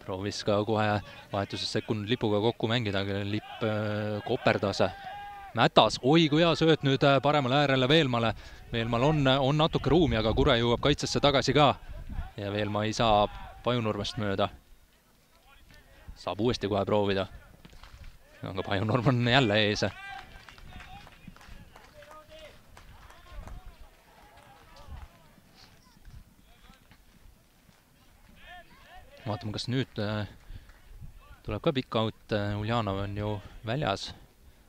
proovis ka kohe vahetuses sekkunud lipuga kokku mängida, aga lipp äh, koperdas. Mätas, oi kui hea sööt nüüd äh, paremale äärele Veelmale. Veelmal on, on natuke ruumi, aga Kure jõuab kaitsesse tagasi ka. ja Veelma ei saa Pajunurmest mööda. saab uuesti kohe proovida. aga Pajunurm on jälle ees vaatame, kas nüüd äh, tuleb ka pikk out, äh, Uljanov on ju väljas.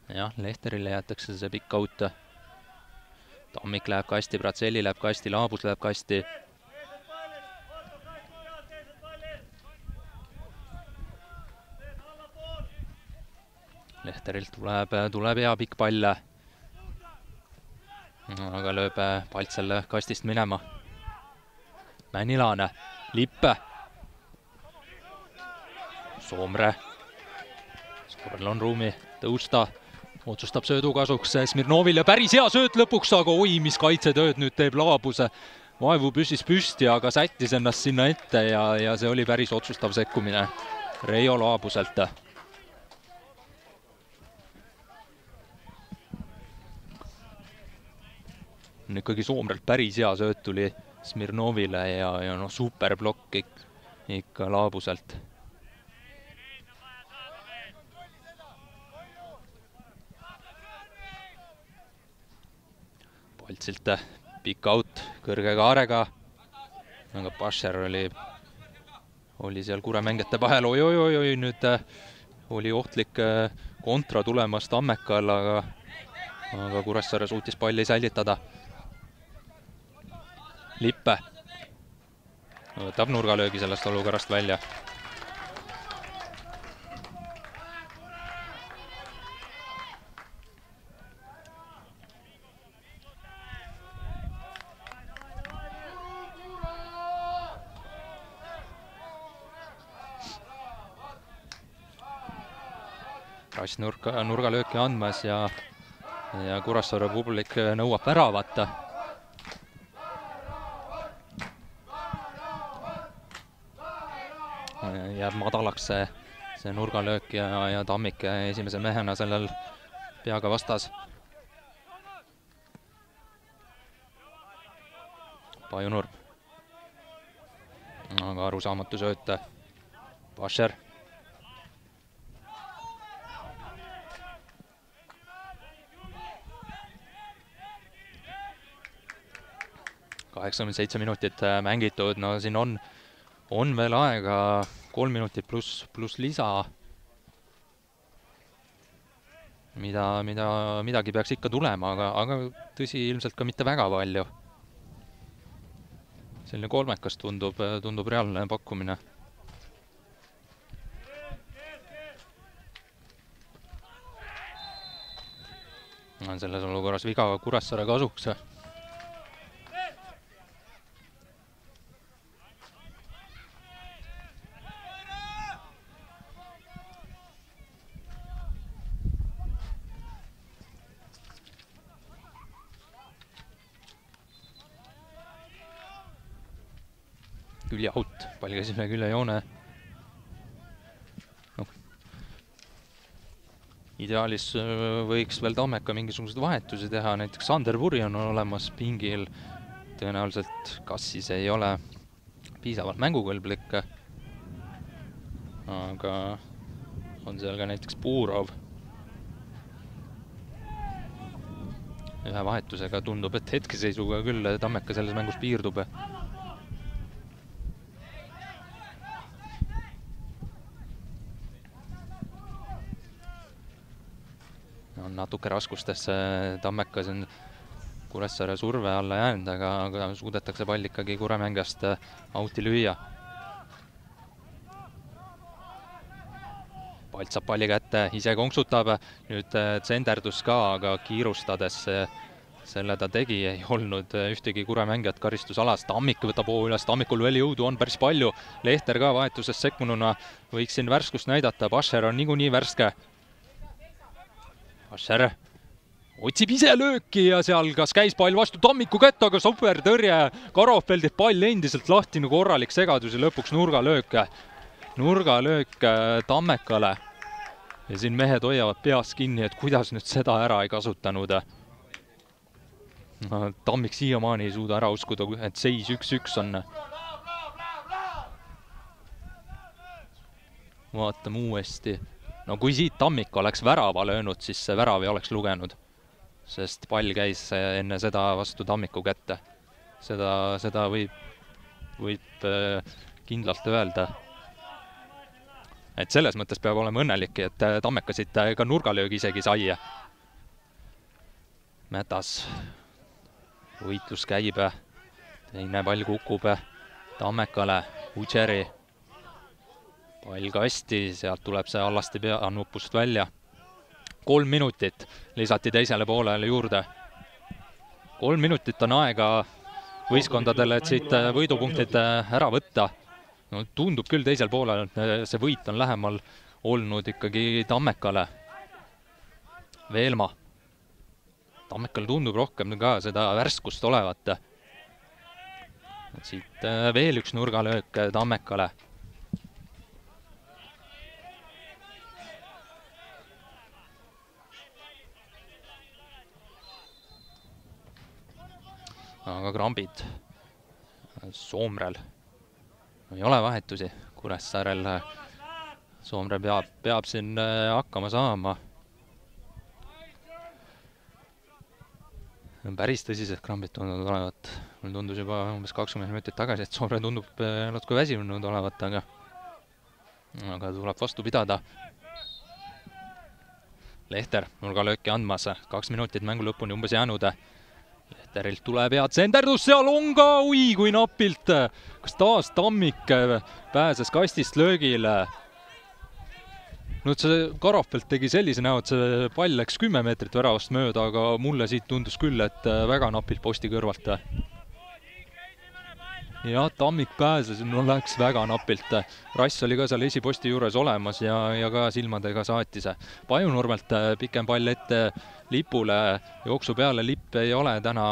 jah, Lehterile jäetakse see pikk out. Tammik läheb kasti, Bratselli läheb kasti, Laabus läheb kasti. Lehterilt tuleb, tuleb hea pikk pall. aga lööb Paltsel kastist minema. Männilane, Lipp Soomre. Soomrel on ruumi tõusta, otsustab söödu kasuks Smirnovile, päris hea sööt lõpuks, aga oi, mis kaitsetööd nüüd teeb Laabuse. vaevu püssis püsti, aga sättis ennast sinna ette ja, ja see oli päris otsustav sekkumine Reio Laabuselt on ikkagi Soomrelt päris hea sööt tuli Smirnovile ja, ja noh, superplokk ikka, ikka Laabuselt Paltsilt pikk out kõrge kaarega. aga Pasher oli, oli seal kuremängijate vahel oi,, oi-oi-oi, nüüd oli ohtlik kontra tulemas Tammekal, aga, aga Kuressaare suutis palli säilitada. Lippe võtab nurgalöögi sellest olukorrast välja Rass nurka, nurgalööki andmas ja, ja Kuressaare publik nõuab väravat. jääb madalaks see, see nurgalöök ja, ja Tammik esimese mehena sellel peaga vastas. Pajunurm. aga arusaamatu sööt. Basher kaheksakümmend seitse minutit äh, mängitud, no siin on, on veel aega, kolm minutit pluss, pluss lisa. mida, mida, midagi peaks ikka tulema, aga, aga tõsi, ilmselt ka mitte väga palju. selline kolmekas tundub, tundub reaalne pakkumine. on selles olukorras viga Kuressaare kasuks külje out, pall käis üle küljejoone. noh, ideaalis äh, võiks veel Tammeka mingisuguseid vahetusi teha, näiteks Sander Puri on olemas pingil, tõenäoliselt kas siis ei ole piisavalt mängukõlblik, aga on seal ka näiteks Puurov. ühe vahetusega tundub, et hetkeseisuga küll Tammeka selles mängus piirdub on natuke raskustesse Tammekas on Kuressaare surve alla jäänud, aga, aga suudetakse pall ikkagi kuremängijast out'i lüüa. Palt saab palli kätte, ise konksutab, nüüd tsenderdus ka, aga kiirustades selle ta tegi, ei olnud ühtegi kuremängijat karistusalas, Tammik võtab hoo üles, Tammikul veel jõudu on päris palju, Lehter ka vahetusest sekkununa võiks siin värskust näidata, Basher on niikuinii värske Asher otsib ise lööki ja seal kas käis pall vastu Tammiku kätt, aga super tõrje Karofeldilt, pall endiselt lahti, nagu korralik segadus ja lõpuks nurgalöök, nurgalöök äh, Tammekale. ja siin mehed hoiavad peast kinni, et kuidas nüüd seda ära ei kasutanud. no Tammik siiamaani ei suuda ära uskuda, et seis üks-üks on. vaatame uuesti no kui siit Tammik oleks värava löönud, siis see värav ei oleks lugenud. sest pall käis enne seda vastu Tammiku kätte. seda, seda võib, võib äh, kindlalt öelda. et selles mõttes peab olema õnnelik, et äh, Tammeka siit äh, ka nurgalöögi isegi sai. Mätas, võitlus käib, teine pall kukub Tammekale, Udžeri pall kasti, sealt tuleb see Allaste peanupust välja. kolm minutit lisati teisele poolele juurde. kolm minutit on aega võistkondadele, et siit võidupunktid ära võtta. no tundub küll teisel poolel, et see võit on lähemal olnud ikkagi Tammekale. Veelma. Tammekal tundub rohkem ka seda värskust olevat. siit veel üks nurgalöök Tammekale aga krambid Soomrel ei ole vahetusi, Kuressaarel Soomre peab, peab siin äh, hakkama saama. päris tõsised krambid tunduvad olevat. mul tundus juba umbes kakskümmend minutit tagasi, et Soomre tundub äh, natuke väsinud olevat, aga aga tuleb vastu pidada. Lehter nurgalööki andmas, kaks minutit mängu lõpuni umbes jäänud. Lehterilt tuleb hea tsenderdus, seal on ka, oi kui napilt. kas taas Tammik pääses kastist löögile? nüüd see Karofelt tegi sellise näo, et see pall läks kümme meetrit väravast mööda, aga mulle siit tundus küll, et väga napilt posti kõrvalt. Jah, Tammik pääses, no läks väga napilt. Rass oli ka seal esiposti juures olemas ja, ja ka silmadega saatis. Pajunurmelt pikem pall ette lipule, jooksu peale, lipp ei ole täna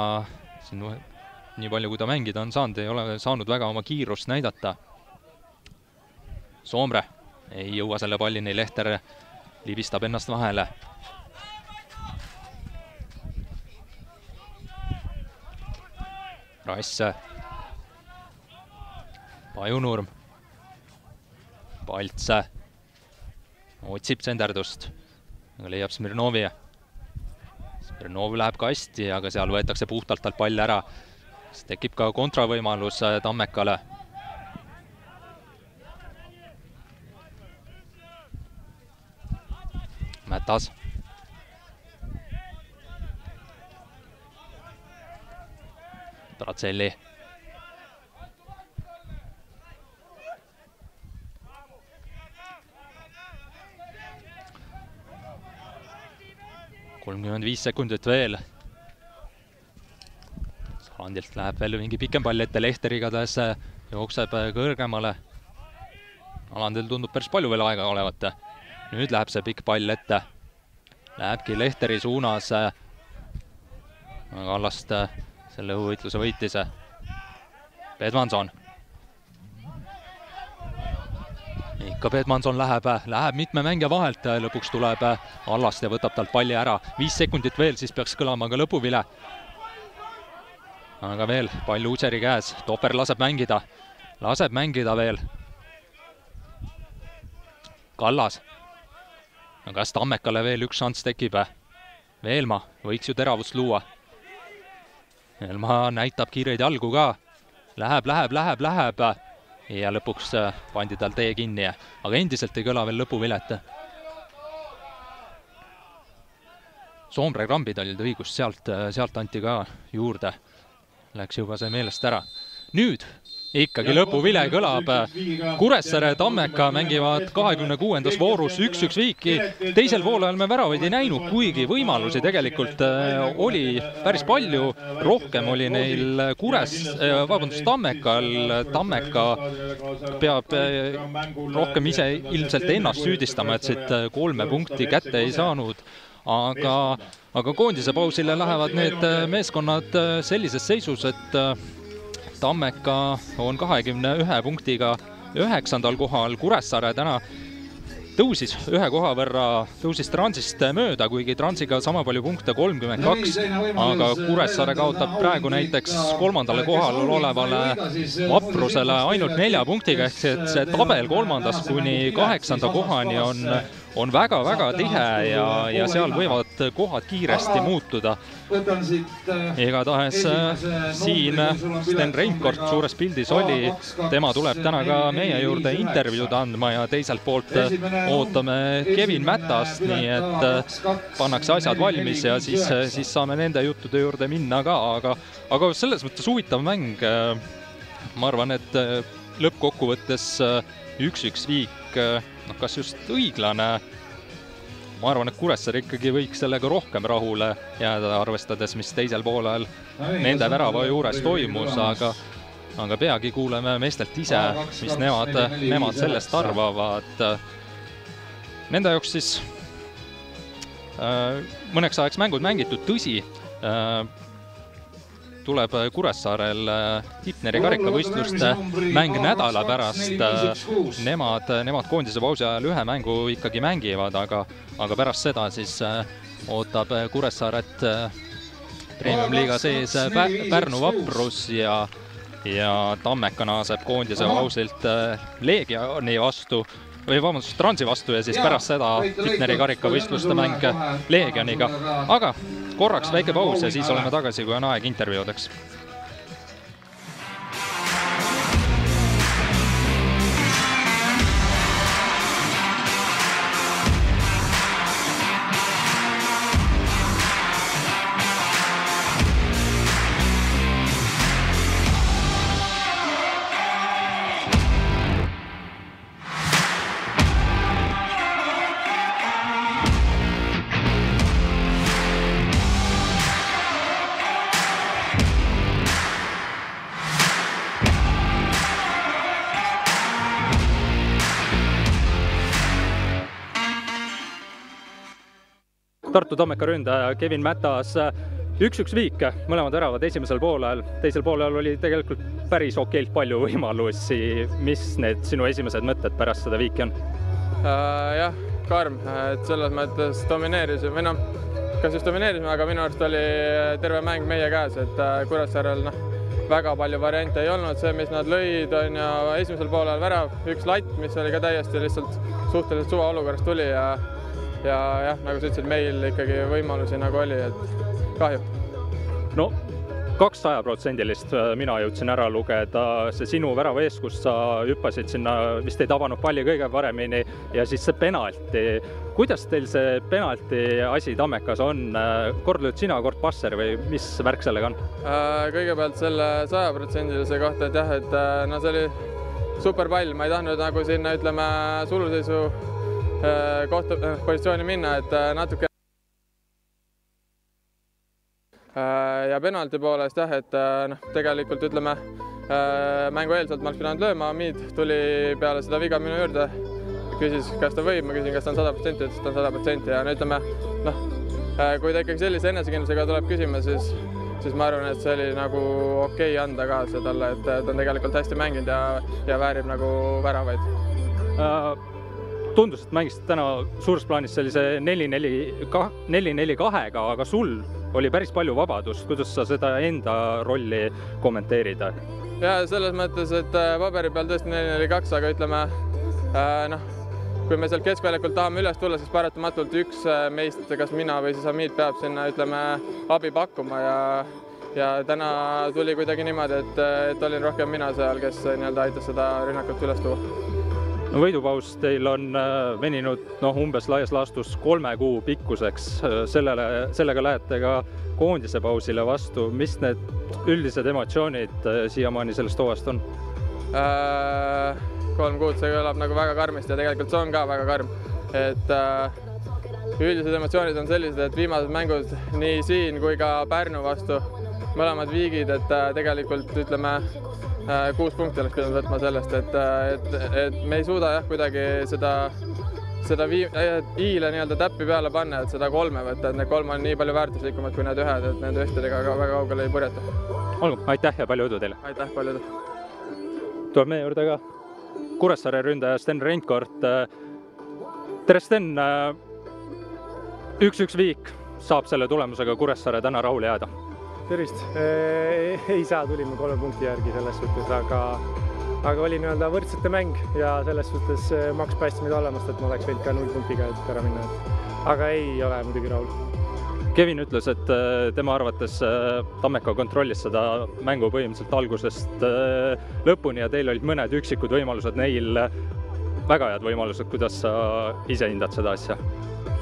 siin nii palju, kui ta mängida on saanud, ei ole saanud väga oma kiirust näidata. Soomre ei jõua selle pallini, Lehter libistab ennast vahele. Rass. Pajunurm. Palts. otsib tsenderdust, aga leiab Smirnovi. Smirnov läheb kasti, aga seal võetakse puhtalt talt pall ära. siis tekib ka kontravõimalus Tammekale Mätas. Tratselli. Kolmkümmend viis sekundit veel. Salandilt läheb veel mingi pikem pall ette, Lehter igatahes jookseb kõrgemale. Alandil tundub päris palju veel aega olevat nüüd läheb see pikk pall ette. Lähebki Lehteri suunas. aga Allast selle õhuvõitluse võitis. Pedmanson. Ikka Pedmanson läheb, läheb mitme mängija vahelt, lõpuks tuleb Allast ja võtab talt palli ära. viis sekundit veel, siis peaks kõlama ka lõpuvile. aga veel pall Utseri käes, Topper laseb mängida, laseb mängida veel. Kallas no kas Tammekale veel üks šanss tekib? Veelma võiks ju teravust luua. Veelma näitab kiireid jalgu ka. Läheb, läheb, läheb, läheb. Ja lõpuks pandi tal tee kinni, aga endiselt ei kõla veel lõpuvilet. Soomre krambid olid õigus, sealt, sealt anti ka juurde. Läks juba see meelest ära. nüüd ikkagi lõpuvile kõlab. Kuressaare ja Tammeka mängivad kahekümne kuuendas voorus üks-üks viiki. teisel poolel me väravaid ei näinud, kuigi võimalusi tegelikult äh, oli päris palju. rohkem oli neil Kures, äh, vabandust, Tammekal. Tammeka peab äh, rohkem ise ilmselt ennast süüdistama, et siit kolme punkti kätte ei saanud aga, aga koondise pausile lähevad need meeskonnad sellises seisus, et Tammeka on kahekümne ühe punktiga üheksandal kohal, Kuressaare täna tõusis ühe koha võrra, tõusis Transist mööda, kuigi Transiga sama palju punkte, kolmkümmend kaks, aga Kuressaare kaotab praegu näiteks kolmandale kohal olevale Vaprusele ainult nelja punktiga, ehk see, et see tabel kolmandast kuni kaheksanda kohani on on väga-väga tihe ja, ja seal võivad kohad kiiresti muutuda. Igatahes siin Sten Reinkord suures pildis oli, tema tuleb täna ka meie juurde intervjuud andma ja teiselt poolt ootame Kevin Mätast, nii et pannakse asjad valmis ja siis, siis saame nende juttude juurde minna ka, aga, aga selles mõttes huvitav mäng. ma arvan, et lõppkokkuvõttes üks-üks viik noh, kas just õiglane, ma arvan, et Kuressaare ikkagi võiks sellega rohkem rahule jääda, arvestades, mis teisel poolel nende värava juures toimus, aga aga peagi kuuleme meestelt ise, mis nemad, nemad sellest arvavad. Nende jaoks siis äh, mõneks ajaks mängud mängitud, tõsi äh,, tuleb Kuressaarel Tipneri karikavõistluste mäng nädala pärast. Nemad, nemad koondise pausi ajal ühe mängu ikkagi mängivad, aga, aga pärast seda siis ootab Kuressaaret premium-liiga sees Pärnu Vaprus ja ja Tammeka naaseb koondise pausilt Leegioni vastu või vabandust, Transi vastu ja siis pärast seda Tipneri karikavõistluste mäng Leegioniga. aga korraks väike paus ja siis oleme tagasi, kui on aeg intervjuudeks Tartu Tammeka ründaja Kevin Mätas, üks-üks viik, mõlemad väravad esimesel poolel, teisel poolel oli tegelikult päris okeilt palju võimalusi. mis need sinu esimesed mõtted pärast seda viiki on uh,? jah, karm, et selles mõttes domineerisime noh, kas just domineerisime, aga minu arust oli terve mäng meie käes, et äh, Kuressaarel noh, väga palju variante ei olnud, see, mis nad lõid, on ju, esimesel poolel värav, üks latt, mis oli ka täiesti lihtsalt suhteliselt suvaolukorrast tuli ja ja jah, nagu sa ütlesid, meil ikkagi võimalusi nagu oli, et kahju. no kaks sajaprotsendilist äh, mina jõudsin ära lugeda, see sinu värava ees, kus sa hüppasid sinna, vist ei tabanud palli kõige paremini ja siis see penalti. kuidas teil see penalti asi Tammekas on, kord lööd sina, kord passer või mis värk sellega on? Äh, kõigepealt selle sajaprotsendilise kohta, et jah, et äh, no see oli super pall, ma ei tahtnud nagu sinna, ütleme, suluseisu kohta, positsiooni minna, et natuke ja penalti poolest jah, et noh, tegelikult ütleme mängu eelselt ma oleks pidanud lööma, Miid tuli peale seda viga minu juurde, küsis, kas ta võib, ma küsin, kas ta on sada protsenti, ütles, et ta on sada protsenti ja no ütleme noh, kui ta ikkagi sellise enesekindlusega tuleb küsima, siis, siis ma arvan, et see oli nagu okei okay anda ka see talle, et ta on tegelikult hästi mänginud ja, ja väärib nagu väravaid. Uh tundus, et mängisid täna suures plaanis sellise neli-neli, neli-neli kahega, aga sul oli päris palju vabadust, kuidas sa seda enda rolli kommenteerid? ja selles mõttes, et äh, paberi peal tõesti neli-neli kaks, aga ütleme äh, noh, kui me sealt keskväljakult tahame üles tulla, siis paratamatult üks äh, meist, kas mina või siis Hamid peab sinna, ütleme, abi pakkuma ja ja täna tuli kuidagi niimoodi, et, et olin rohkem mina seal, kes nii-öelda aitas seda rünnakut üles tuua no võidupaus teil on äh, veninud noh, umbes laias laastus kolme kuu pikkuseks, äh, sellele, sellega lähete ka koondise pausile vastu, mis need üldised emotsioonid äh, siiamaani sellest hooajast on? Äh,? kolm kuud, see kõlab nagu väga karmisti ja tegelikult see on ka väga karm, et äh, üldised emotsioonid on sellised, et viimased mängud nii siin kui ka Pärnu vastu, mõlemad viigid, et äh, tegelikult ütleme Äh, kuus punkti oleks pidanud võtma sellest, et, äh, et, et me ei suuda jah, kuidagi seda, seda vii-, i-le nii-öelda täppi peale panna, et seda kolme võtta, et need kolm on nii palju väärtuslikumad kui need ühed, et nende ühtedega ka väga kaugele ei purjeta. olgu, aitäh ja palju edu teile! aitäh, palju edu! tuleb meie juurde ka Kuressaare ründaja Sten Reinkord. tere, Sten! üks-üks viik, saab selle tulemusega Kuressaare täna rahule jääda? Tervist! ei saa, tulime kolme punkti järgi selles suhtes, aga aga oli nii-öelda võrdsete mäng ja selles suhtes Max päästis meid halvemast, et ma oleks võinud ka null punktiga ära minna, et aga ei ole muidugi rahul. Kevin ütles, et tema arvates Tammeka kontrollis seda mängu põhimõtteliselt algusest lõpuni ja teil olid mõned üksikud võimalused, neil väga head võimalused, kuidas sa ise hindad seda asja?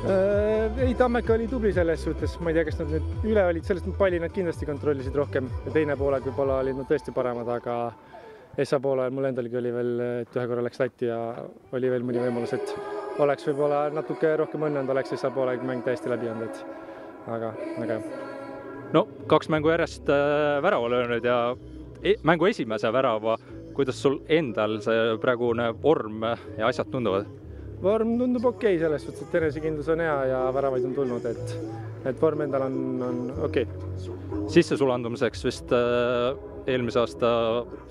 Äh, ei, Tammeka oli tubli selles suhtes, ma ei tea, kas nad nüüd üle olid, sellest palli nad kindlasti kontrollisid rohkem ja teine poolek võib-olla olid nad tõesti paremad, aga Essa poolel mul endalgi oli veel, et ühe korra läks latti ja oli veel mõni võimalus, et oleks võib-olla natuke rohkem õnne olnud, oleks Essa poolel mäng täiesti läbi olnud, et aga väga hea. no kaks mängu järjest äh, värava löönud ja e mängu esimese värava, kuidas sul endal see praegune vorm ja asjad tunduvad? Vorm tundub okei okay selles suhtes, et enesekindlus on hea ja väravaid on tulnud, et, et vorm endal on, on okei okay.. sissesulandumiseks vist äh, eelmise aasta,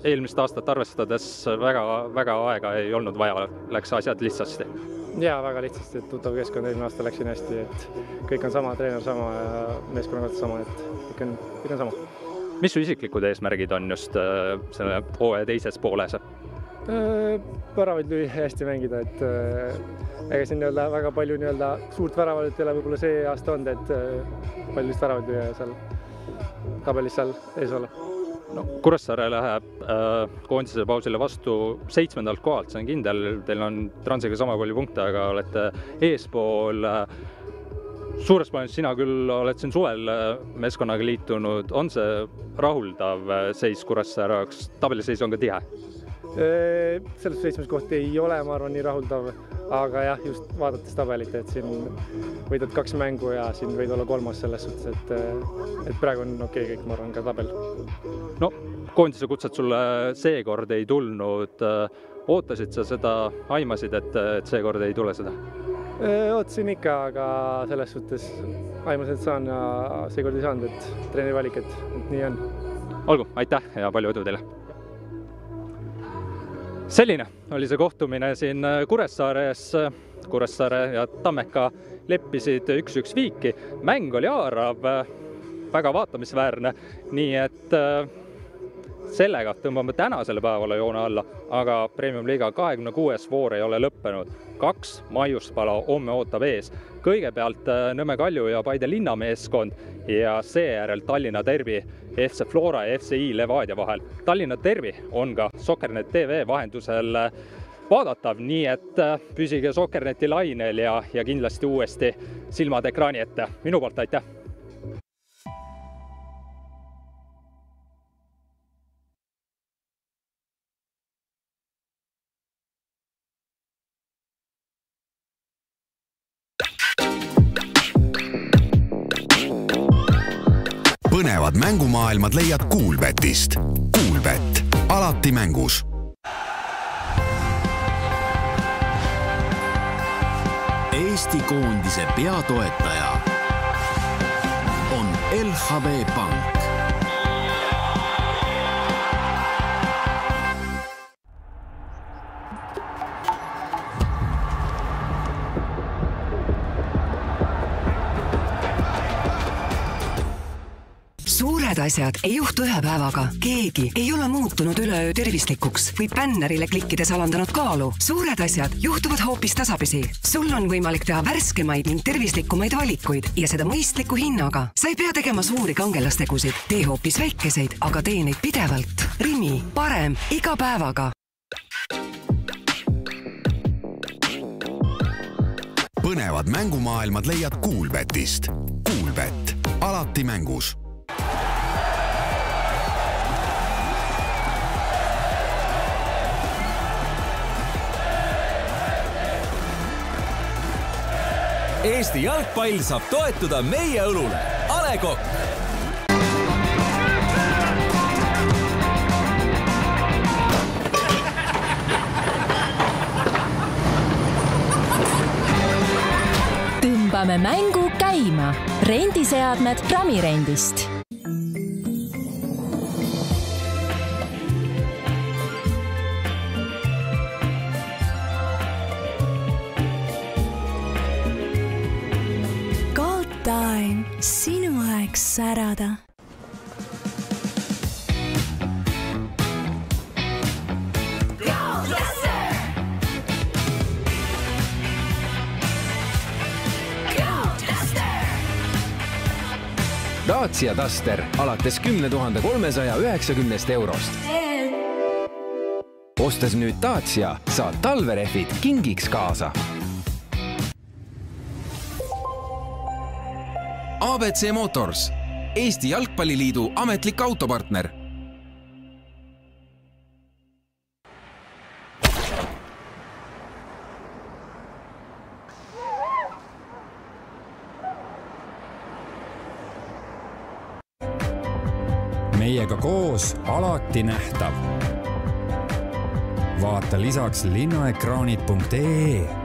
eelmist aastat arvestades väga-väga aega ei olnud vaja, läks asjad lihtsasti? jaa, väga lihtsasti, et tuttav keskkond eelmine aasta läks nii hästi, et kõik on sama, treener sama ja meeskonna kohta sama, et kõik on, kõik on sama. mis su isiklikud eesmärgid on just äh, selle hooaja teises pooles? Väravaid lüüa ja hästi mängida, et äh, ega siin nii-öelda väga palju nii-öelda suurt väravat ei ole võib-olla see aasta olnud, et äh, palju vist väravaid ja seal tabelis seal ees olla no Kuressaare läheb äh, koondise pausile vastu seitsmendalt kohalt, see on kindel, teil on Transiga sama palju punkte, aga olete eespool äh, suures plaanis sina küll oled siin suvel äh, meeskonnaga liitunud, on see rahuldav äh, seis Kuressaare jaoks, tabeliseis on ka tihe? Selles seitsmes koht ei ole, ma arvan, nii rahuldav, aga jah, just vaadates tabelit, et siin võidad kaks mängu ja siin võid olla kolmas selles suhtes, et, et praegu on okei okay kõik, ma arvan, ka tabel. no koondise kutset sulle seekord ei tulnud, ootasid sa seda, aimasid, et, et seekord ei tule seda? ootasin ikka, aga selles suhtes aimasin, et saan ja seekord ei saanud, et treeneri valik, et, et nii on. olgu, aitäh ja palju edu teile! Selline oli see kohtumine siin Kuressaares. Kuressaare ja Tammeka leppisid üks-üks viiki, mäng oli haarav, väga vaatamisväärne, nii et sellega tõmbame tänasele päevale joone alla, aga Premium-liiga kahekümne kuues voor ei ole lõppenud. kaks maiuspala homme ootab ees. Kõigepealt Nõmme Kalju ja Paide linnameeskond ja seejärel Tallinna derbi FC Flora ja FCI Levadia vahel. Tallinna derbi on ka Soccernet tv vahendusel vaadatav, nii et püsige Soccerneti lainel ja, ja kindlasti uuesti silmad ekraani ette. minu poolt aitäh! Põnevad mängumaailmad leiad Kuulbetist. Kuulbett, alati mängus. Eesti koondise peatoetaja on LHV Pank suured asjad ei juhtu ühe päevaga. keegi ei ole muutunud üleöö tervislikuks või bännerile klikkides alandanud kaalu. suured asjad juhtuvad hoopis tasapisi. sul on võimalik teha värskemaid ning tervislikumaid valikuid ja seda mõistliku hinnaga. sa ei pea tegema suuri kangelastegusid, tee hoopis väikeseid, aga tee neid pidevalt. Rimi, parem iga päevaga. põnevad mängumaailmad leiad Kuulbetist. Kuulbett, alati mängus Eesti jalgpall saab toetuda meie õlule. A Le Coq tõmbame mängu käima. rendiseadmed Pramirendist sinu aeg särada. Dacia Duster alates kümne tuhande kolmesaja üheksakümnest eurost. ostes nüüd Dacia, saad talverehvid kingiks kaasa. Abc Motors, Eesti Jalgpalliliidu ametlik autopartner meiega koos alati nähtav. vaata lisaks linnaekraanid.ee